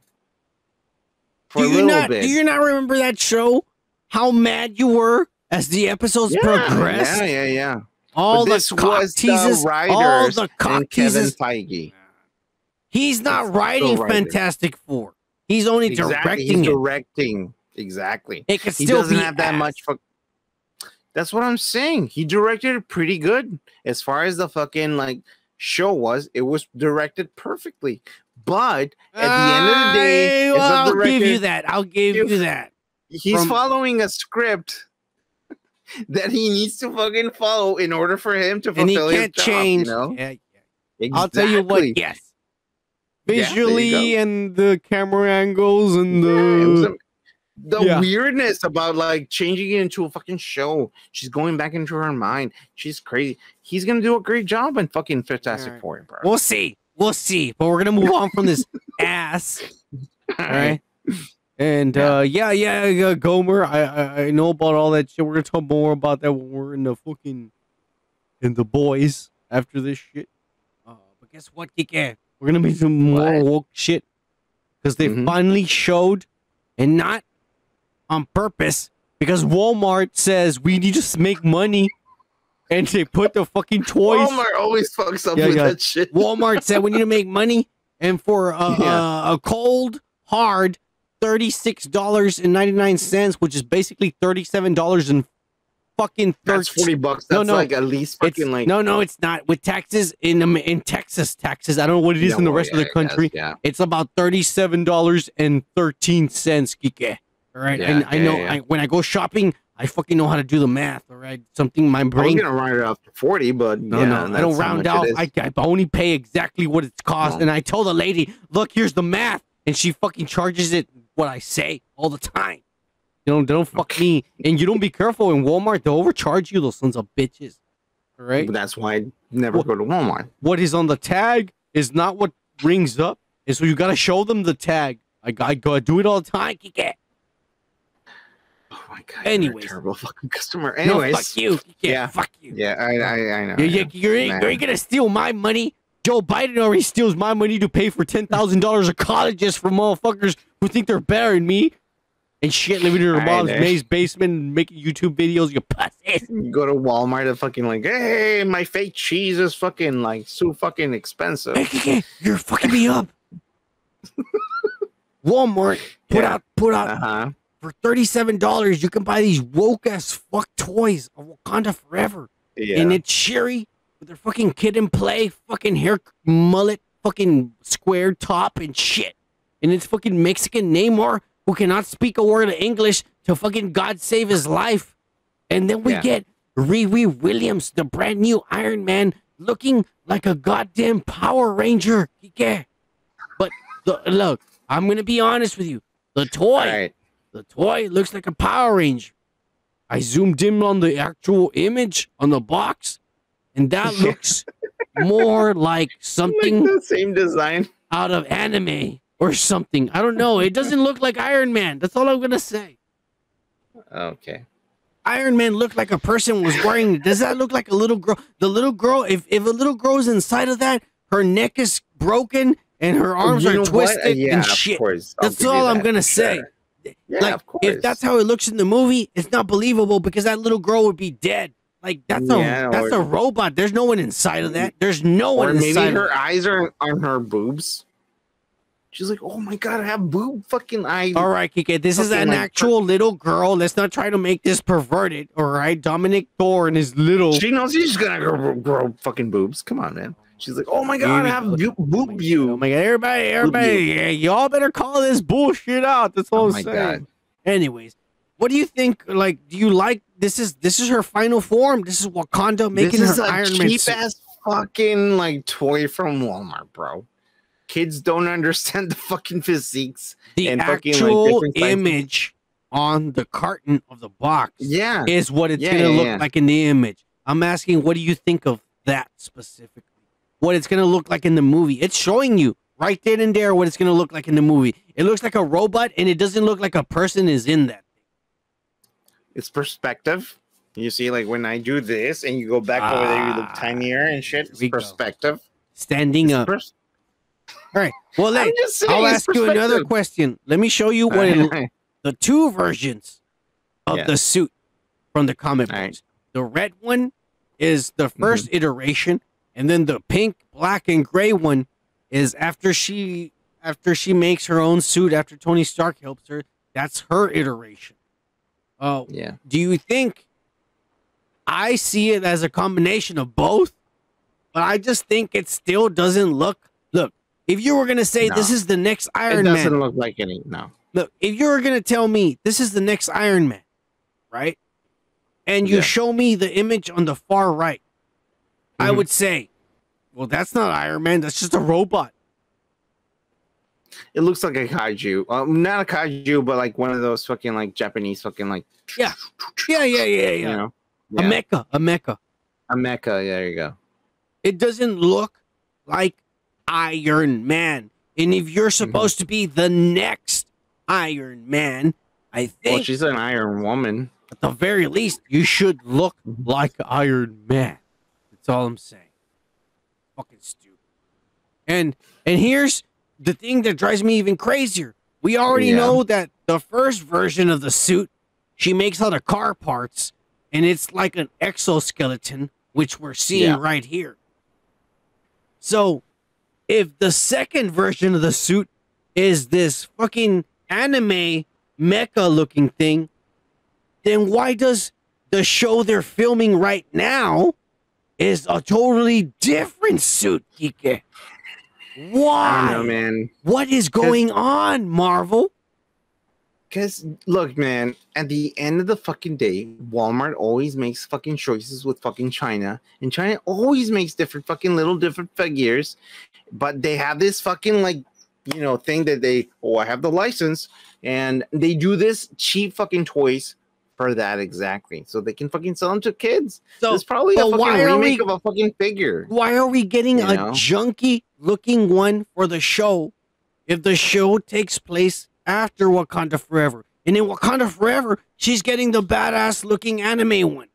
for Do a you little not? bit. Do you not remember that show? How mad you were as the episodes yeah, progressed. yeah, yeah, yeah. All But the this cock teases. the all the cock teases. Feige. He's not It's writing. Fantastic Four. He's only Exactly, directing he's directing exactly. It could He still doesn't be have that ass. much. Fu- That's what I'm saying. He directed it pretty good as far as the fucking like show was. It was directed perfectly, but at the end of the day, I- a I'll give you that. I'll give you- you that. he's from- following a script that he needs to fucking follow in order for him to And he fulfill his can't job, change. You know? Yeah, yeah. I'll tell you what. Yes. Yeah, you Visually go. and the camera angles and the. The Yeah. weirdness about like changing it into a fucking show. She's going back into her mind. She's crazy. He's gonna do a great job in fucking Fantastic Alright. Four, bro. we'll see. We'll see. But we're gonna move on from this ass. All right. And Yeah. uh yeah, yeah, yeah, Gomer. I, I I know about all that shit. We're gonna talk more about that when we're in the fucking in the boys after this shit. Uh, but guess what, Kike? We're gonna be some more What? woke shit because they Mhm. finally showed, and not on purpose, because Walmart says we need to make money, and they put the fucking toys. Walmart always fucks up Yeah, with yeah. that shit. Walmart said we need to make money, and for a, Yeah. a, a cold hard thirty six dollars and ninety nine cents, which is basically thirty seven dollars and fucking 30. That's forty bucks. No, That's no. like at least It's, fucking like no, no, it's not with taxes in um, in Texas taxes. I don't know what it is in the rest yeah, of the country. Yeah, It's about thirty seven dollars and thirteen cents, Kike. All right, and Yeah, I yeah, know yeah. I, when I go shopping, I fucking know how to do the math. All right, something my brain. I'm gonna round it off to forty, but no, no, I don't round out. I, I only pay exactly what it's cost. No. And I told the lady, look, here's the math. And she fucking charges it what I say all the time. You know, they don't fuck me. And you don't be careful in Walmart, they'll overcharge you, those sons of bitches. All right. That's why I never What- go to Walmart. What is on the tag is not what rings up. And so you got to show them the tag. I, I go do it all the time. Kike. My god. Anyways. Terrible fucking customer. No, Anyways, fuck you. Yeah. Fuck you. Yeah, I, I, I know. You, I you, know. you're, you ain't Man. gonna steal my money. Joe Biden already steals my money to pay for ten thousand dollars of colleges for motherfuckers who think they're better than me and shit, living in their I mom's maze basement and making YouTube videos. You pussies. You go to Walmart and fucking like, hey, my fake cheese is fucking like so fucking expensive. You're fucking me up. Walmart put Yeah. out put out Uh huh. For thirty-seven dollars. You can buy these woke ass fuck toys of Wakanda Forever, Yeah. and it's Shuri with her fucking kid in play, fucking hair mullet, fucking square top and shit, and it's fucking Mexican Namor who cannot speak a word of English to fucking God save his life, and then we Yeah. get Riri Williams, the brand new Iron Man, looking like a goddamn Power Ranger. Kike. But the, look, I'm gonna be honest with you. The toy, right. The toy looks like a Power Ranger. I zoomed in on the actual image on the box, and that looks more like Like something the same design. out of anime or something. I don't know. It doesn't look like Iron Man. That's all I'm gonna say. Okay. Iron Man looked like a person was wearing. Does that look like a little girl? The little girl, if if a little girl's inside of that, her neck is broken and her arms You are twisted uh, yeah, and shit. That's all I'm gonna for say. Yeah, like of course. if that's how it looks in the movie, it's not believable because that little girl would be dead. Like that's Yeah, a that's or- a robot. There's no one inside of that. There's no or one maybe inside. her of that. eyes are on her boobs. She's like, oh my god, I have boob fucking eyes. All right, Kike, this is an like- actual little girl. Let's not try to make this perverted. All right, Dominic Thor and his little. She knows she's gonna grow, grow fucking boobs. Come on, man. She's like, oh my god, I have bu- boob you. Oh my god, everybody, everybody, yeah, y'all better call this bullshit out. That's all Oh I'm my saying. God. Anyways, what do you think? Like, do you like this? Is this is her final form? This is Wakanda making this is her a Iron Man. cheap ass fucking like toy from Walmart, bro. Kids don't understand the fucking physiques. The and fucking, like, actual image on the carton of the box Yeah. is what it's Yeah, gonna yeah, look yeah. like in the image. I'm asking, what do you think of that specifically? What it's gonna look like in the movie? It's showing you right then and there what it's gonna look like in the movie. It looks like a robot, and it doesn't look like a person is in that. It's perspective. You see, like when I do this and you go back over there, you look Ah, tinier and shit. It's we go. perspective. Standing up. Pers- All right. Well, let, I'll ask you another question. Let me show you what it, the two versions of Yeah. the suit from the comic All right. books. The red one is the 1st Mm-hmm. iteration, and then the pink, black, and gray one is after she after she makes her own suit after Tony Stark helps her. That's her iteration. Uh, yeah. do you think I see it as a combination of both? But I just think it still doesn't look. Look, if you were gonna say this is the next Iron Man, It doesn't Man, look like any. No. look, if you were gonna tell me this is the next Iron Man, right? And you Yeah. show me the image on the far right, I Mhm. would say, well, that's not Iron Man. That's just a robot. It looks like a kaiju. Um, not a kaiju, but like one of those fucking like Japanese fucking like. Yeah. Yeah, yeah, yeah, yeah. You yeah. know. A mecha, a mecha. A mecha. There you go. It doesn't look like Iron Man. And if you're Mm-hmm. supposed to be the next Iron Man, I think. Well, she's an Iron Woman. at the very least you should look Mm-hmm. like Iron Man. That's all I'm saying. Fucking stupid. And and here's the thing that drives me even crazier. We already Yeah. know that the first version of the suit, she makes out of car parts, and it's like an exoskeleton, which we're seeing Yeah. right here. So, if the second version of the suit is this fucking anime mecha looking thing, then why does the show they're filming right now is a totally different suit, Kike? Why? know, man. What is going on, Marvel? Because look, man, at the end of the fucking day, Walmart always makes fucking choices with fucking China, and China always makes different fucking little different figures, but they have this fucking like you know thing that they oh I have the license, and they do this cheap fucking toys for that exactly, so they can fucking sell them to kids. So it's probably a fucking why remake we- of a fucking figure. why are we getting You a know? junky looking one for the show if the show takes place after Wakanda Forever? And in Wakanda Forever, she's getting the badass looking anime one.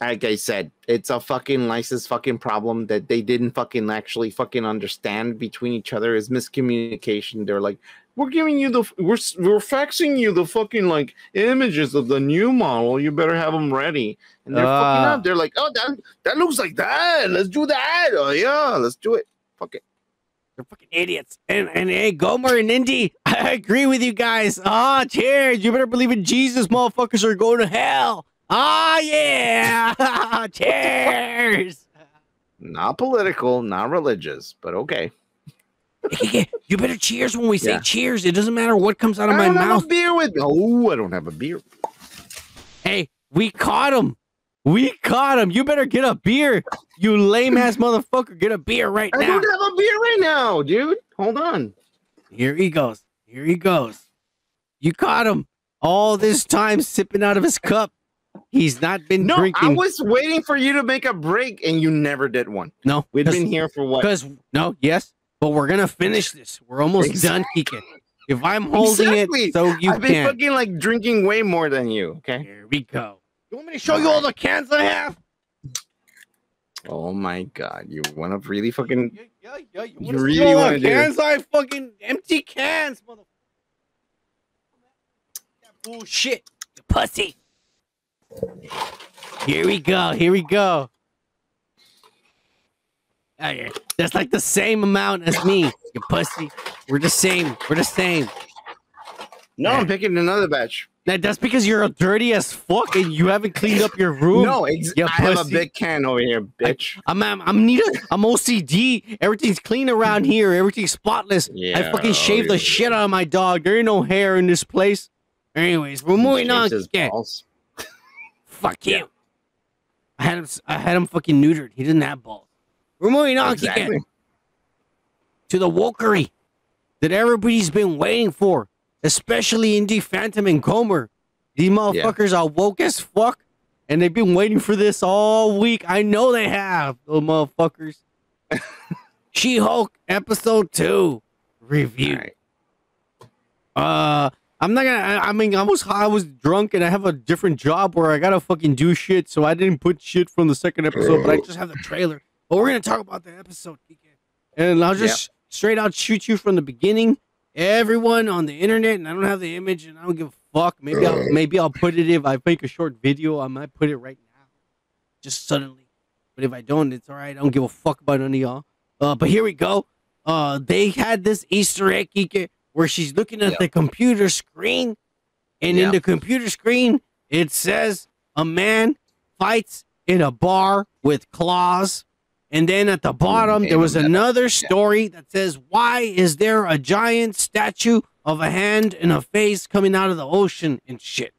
Like I said, it's a fucking license fucking problem that they didn't fucking actually fucking understand between each other is miscommunication. They're like, we're giving you the we're we're faxing you the fucking like images of the new model. You better have them ready. And they're fucking Ah. up. They're like, oh that that looks like that. Let's do that. Oh yeah, let's do it. Fuck it. They're fucking idiots. And and hey, Gomer and Indie, I agree with you guys. Ah, cheers. You better believe in Jesus, motherfuckers are going to hell. Ah, yeah. cheers. Not political, not religious, but okay. You better cheers when we say Yeah. cheers. It doesn't matter what comes out of I my don't have mouth. a beer with me. Oh, I don't have a beer. Hey, we caught him. We caught him. You better get a beer. You lame ass motherfucker. Get a beer right I now. don't have a beer right now, dude. Hold on. Here he goes. Here he goes. You caught him all this time sipping out of his cup. He's not been No, drinking. I was waiting for you to make a break, and you never did one. no, We've been here for what? Because no, yes, but we're gonna finish this. We're almost done, Kike. If I'm holding Exactly. it, so you I've been can. fucking like drinking way more than you. Okay. Here we go. You want me to show you all the cans I have? Oh my god, you want to really fucking? Yeah, yeah, yeah. You, You wanna see really wanna do cans? I fucking empty cans, mother. That bullshit, you pussy. Here we go. Here we go. Oh. That's like the same amount as me, you pussy. We're the same. We're the same. No, I'm picking another batch. Now, that's because you're a dirty as fuck and you haven't cleaned up your room. No, ex- you I have a big can over here, bitch. I'm, I'm I'm need a, I'm OCD. Everything's clean around here. Everything's spotless. Yeah, I fucking oh, shaved oh, the yeah. shit out of my dog. There ain't no hair in this place. Anyways, we're moving on. Yeah, balls. fuck Yeah. you. I had him. I had him fucking neutered. He didn't have balls. We're moving on. Kike, Exactly. to the wokery that everybody's been waiting for, especially Indie Phantom and Gomer. These motherfuckers are woke as fuck, and they've been waiting for this all week. I know they have, those motherfuckers. She Hulk episode two review. All right. Uh, I'm not gonna. I, I mean, I was I was drunk, and I have a different job where I gotta fucking do shit. So I didn't put shit from the second episode, but I just have the trailer. But we're gonna talk about the episode, Kike. and I'll just straight out shoot you from the beginning. Everyone on the internet, and I don't have the image, and I don't give a fuck. Maybe I'll maybe I'll put it if I make a short video. I might put it right now, just suddenly. But if I don't, it's all right. I don't give a fuck about any of y'all. Uh, but here we go. Uh, they had this Easter egg, Kike, where she's looking at Yeah. the computer screen, and Yeah. in the computer screen it says a man fights in a bar with claws. And then at the bottom, there was another story that says, Why is there a giant statue of a hand and a face coming out of the ocean and shit?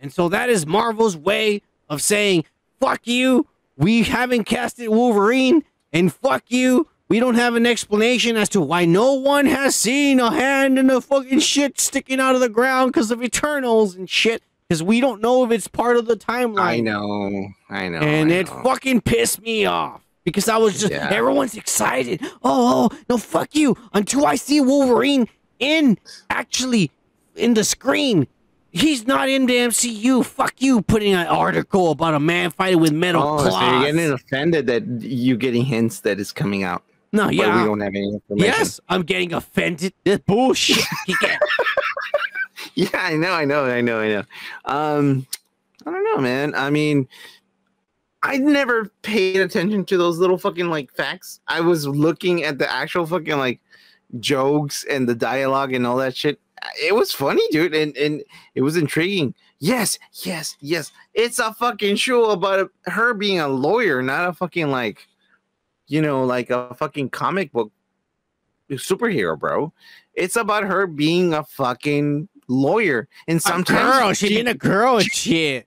And so that is Marvel's way of saying, Fuck you, we haven't casted Wolverine, and fuck you, we don't have an explanation as to why no one has seen a hand and a fucking shit sticking out of the ground because of Eternals and shit. Because we don't know if it's part of the timeline I know. I know. and I it fucking pissed me off because I was just Yeah. everyone's excited. Oh, oh, no, fuck you! Until I see Wolverine in actually in the screen, he's not in the MCU. Fuck you! Putting an article about a man fighting with metal Oh, so you're getting offended that you're getting hints that it's coming out, no, yeah, we don't have any information. yes, I'm getting offended. This bullshit. Yeah, I know, I know, I know, I know. Um, I don't know, man. I mean, I never paid attention to those little fucking like facts. I was looking at the actual fucking like jokes and the dialogue and all that shit. It was funny, dude, and and it was intriguing. Yes, yes, yes. It's a fucking show about her being a lawyer, not a fucking like, you know, like a fucking comic book superhero, bro. It's about her being a fucking lawyer, and a sometimes girl, she being a girl and shit.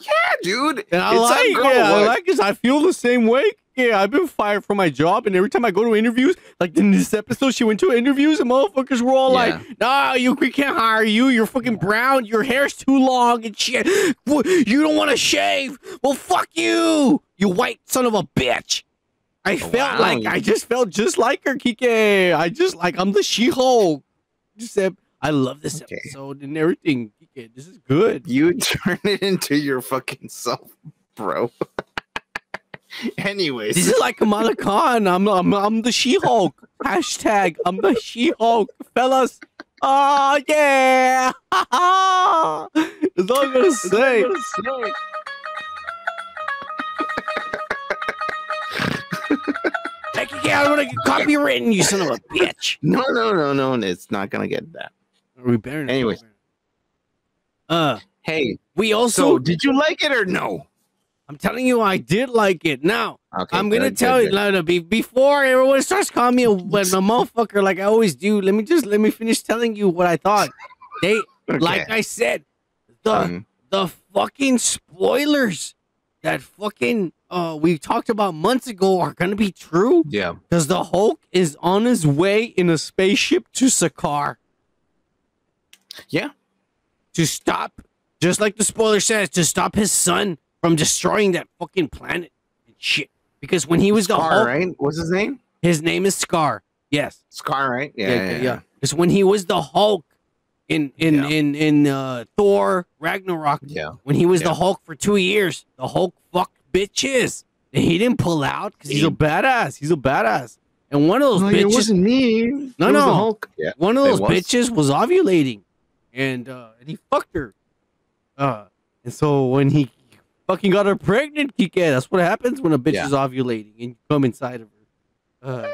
Yeah, dude. And I It's a like girl. I like it. I feel the same way. Yeah, I've been fired from my job, and every time I go to interviews, like in this episode, she went to interviews, and motherfuckers were all Yeah. like, "No, you we can't hire you. You're fucking brown. Your hair's too long and shit. You don't want to shave. Well, fuck you, you white son of a bitch." I oh, felt Wow. like I just felt just like her, Kike. I just like I'm the She-Hulk. Just said, I love this Okay. episode and everything. Kike, this is good. You turn it into your fucking self, bro. Anyways, This is like Kamala Khan. I'm, I'm, I'm the She-Hulk. Hashtag I'm the She-Hulk, fellas. Oh yeah! That's all I'm gonna say. Take it out. I'm gonna get copywritten, you son of a bitch. no, no, no, no. It's not gonna get that. We better. Anyways. Uh, Hey, we also. so did you like it or no? I'm telling you, I did like it. Now, Okay, I'm gonna good, tell good, you. Lana, be, before everyone starts calling me a, a motherfucker like I always do. Let me just let me finish telling you what I thought. They, like I said, the Mhm. the fucking spoilers that fucking uh we talked about months ago are gonna be true yeah, because the Hulk is on his way in a spaceship to Sakaar yeah, to stop, just like the spoiler says, to stop his son from destroying that fucking planet and shit. Because when he was the Hulk, right? What's his name? his name is Skaar. Yes. Skaar, right? Yeah, yeah, yeah. Because when he was the Hulk in in Yeah. in in uh, Thor Ragnarok, Yeah. when he was the Hulk for two years, the Hulk fucked bitches. And he didn't pull out because he's a badass. He's a badass. And one of those bitches, me. No, It was no. Hulk. Yeah. one of those was. bitches was ovulating, and uh, and he fucked her. Uh, and so when he fucking got her pregnant, Kike, that's what happens when a bitch Yeah. is ovulating and you come inside of her. Uh,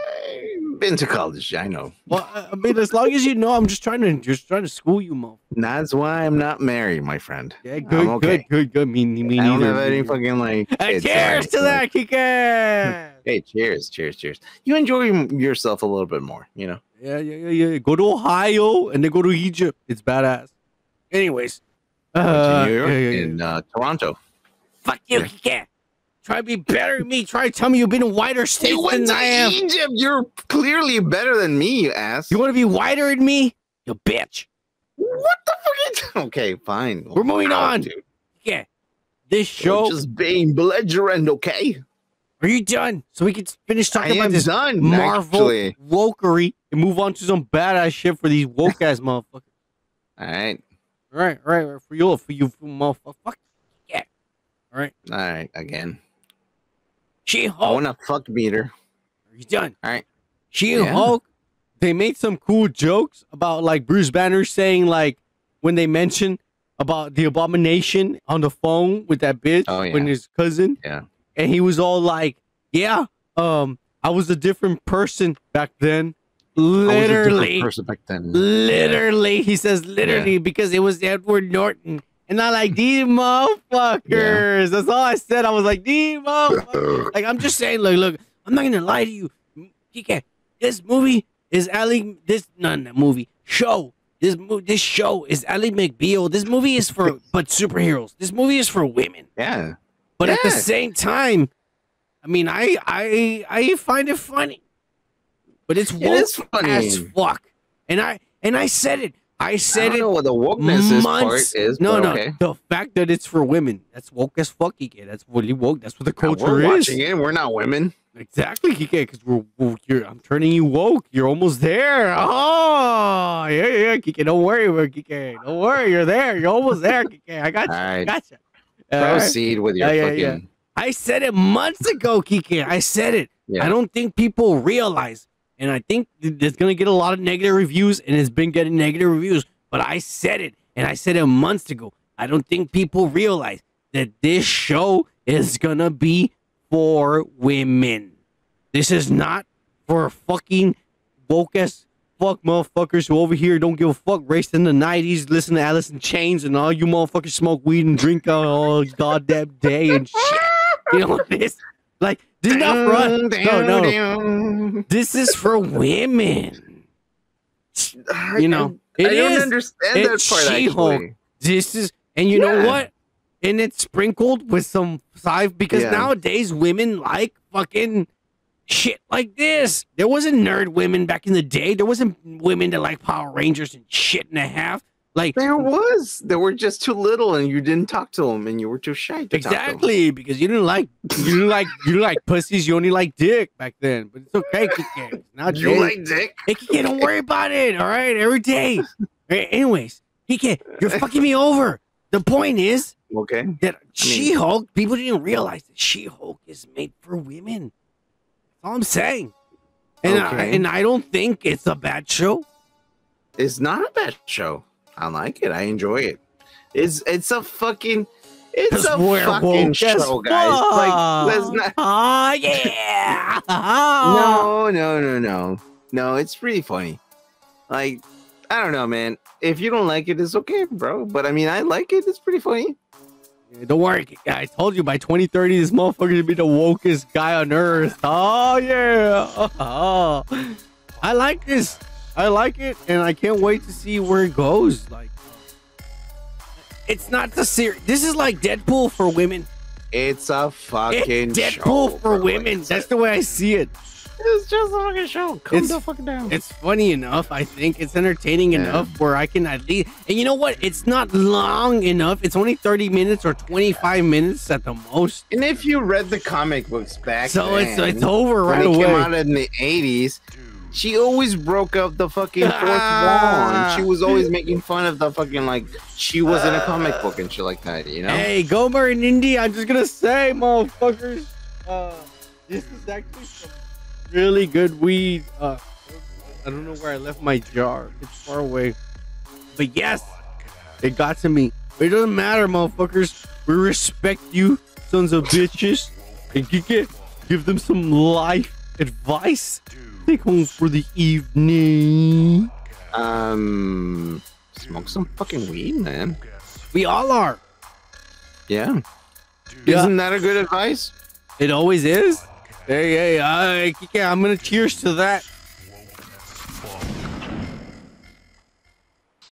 I've been to college. I know. well, I mean, as long as you know, I'm just trying to just trying to school you, mo. That's why I'm not married, my friend. Yeah, good, okay. good, good, good. Me, me I don't neither. have any fucking like. Kids, cheers to that, Kike. Hey, cheers, cheers, cheers. You enjoy yourself a little bit more, you know. Yeah, yeah, yeah, yeah. Go to Ohio and then go to Egypt. It's badass. Anyways, to uh, New York yeah, yeah, yeah. and uh, Toronto. Fuck you, Kike. Try to be better than me. Try to tell me you've been in whiter states You went than to I am. Egypt. You're clearly better than me, you ass. You want to be whiter than me? You bitch. what the fuck? Is... Okay, fine. We're moving Wow, on. dude. Yeah. This show. just being belligerent, okay? Are you done? So we can finish I talking about this done. Marvel Actually. wokery and move on to some badass shit for these woke ass motherfuckers. All right, All right, all right, all right, for you, for you, motherfucker. Yeah. All right. all right. Again, She Hulk. I want to fuck meter. Are you done? All right. She Yeah. Hulk. They made some cool jokes about like Bruce Banner saying like when they mentioned about the abomination on the phone with that bitch Oh, yeah. when his cousin. Yeah. And he was all like, "Yeah, um, I was a different person back then." I was a different Literally, person back then. literally, he says literally because it was Edward Norton. And I like these motherfuckers. That's all I said. I was like, these motherfuckers. like I'm just saying, look, look, I'm not gonna lie to you. TK, this movie is Ali this none that movie. Show. This mo- this show is Ally McBeal. This movie is for but superheroes. This movie is for women. Yeah. But at the same time, I mean, I I I find it funny. But it's It woke funny. as fuck. And I and I said it. I I said don't it know what the wokeness months. is. no, no. Okay. The fact that it's for women. That's woke as fuck, Kike. That's really woke. That's what the Now, culture we're is. watching it. We're not women. Exactly, Kike. Because we're, we're you're, I'm turning you woke. You're almost there. Oh, yeah, yeah, Kike. Don't worry, we're Kike. Don't worry. You're there. You're almost there, Kike. I got you. I right. got you. Proceed with your Yeah, yeah, fucking. yeah. I said it months ago, Kike. I said it. Yeah. I don't think people realize, and I think it's gonna get a lot of negative reviews, and it's been getting negative reviews. But I said it, and I said it months ago. I don't think people realize that this show is gonna be for women. This is not for fucking woke ass fuck motherfuckers who over here don't give a fuck. Raced in the nineties, listen to Alice in Chains, and all you motherfuckers smoke weed and drink all goddamn day and shit. You know this? Like this is not for us. No, no. This is for women. You know, I, it I don't is. understand It's that part. She-Hulk. This is, and you know what? and it's sprinkled with some sci because Yeah. nowadays women like fucking shit like this. There wasn't nerd women back in the day. There wasn't women that like Power Rangers and shit and a half. Like There was. They were just too little, and you didn't talk to them, and you were too shy to talk to 'em. exactly because you didn't like you didn't like you didn't like pussies. You only like dick back then. But it's okay. Now You like dick? Hey, Kike, don't worry about it. All right, every day. Hey, anyways, Kike, you're fucking me over. The point is Okay. that She Hulk, people didn't realize that She Hulk is made for women. All I'm saying. And, I, and I don't think it's a bad show. It's not a bad show. I like it. I enjoy it. It's it's a fucking it's a fucking show, guys. Like let's not Oh, yeah. No, no, no, no. No, it's pretty funny. Like, I don't know, man. If you don't like it, it's okay, bro. But I mean, I like it. It's pretty funny. Don't worry, I told you by 2030, this motherfucker to be the wokest guy on earth. Oh, yeah. Oh. I like this. I like it, and I can't wait to see where it goes. Like, it's not the series. This is like Deadpool for women. It's a fucking It's Deadpool show, for women. That's the way I see it. It's just a fucking show. Calm It's- the fuck down. It's funny enough. I think it's entertaining Yeah. enough where I can at least. And you know what? It's not long enough. It's only 30 minutes or 25 minutes at the most. And if you read the comic books back So it's then, it's over when right it away. came out in the 80s, she always broke up the fucking fourth wall. And she was always making fun of the fucking, like, she was in a comic book and shit like that, you know? Hey, Gomer and Indie, I'm just gonna say, motherfuckers, uh, this is actually some really good weed. Uh, I don't know where I left my jar. It's far away. But yes, it got to me. But it doesn't matter, motherfuckers. We respect you, sons of bitches. And Kike, give them some life advice. Take home for the evening. Um, smoke some fucking weed, man. We all are. Yeah. Yeah. Isn't that a good advice? It always is. Hey, hey, Kike, I'm gonna cheers to that.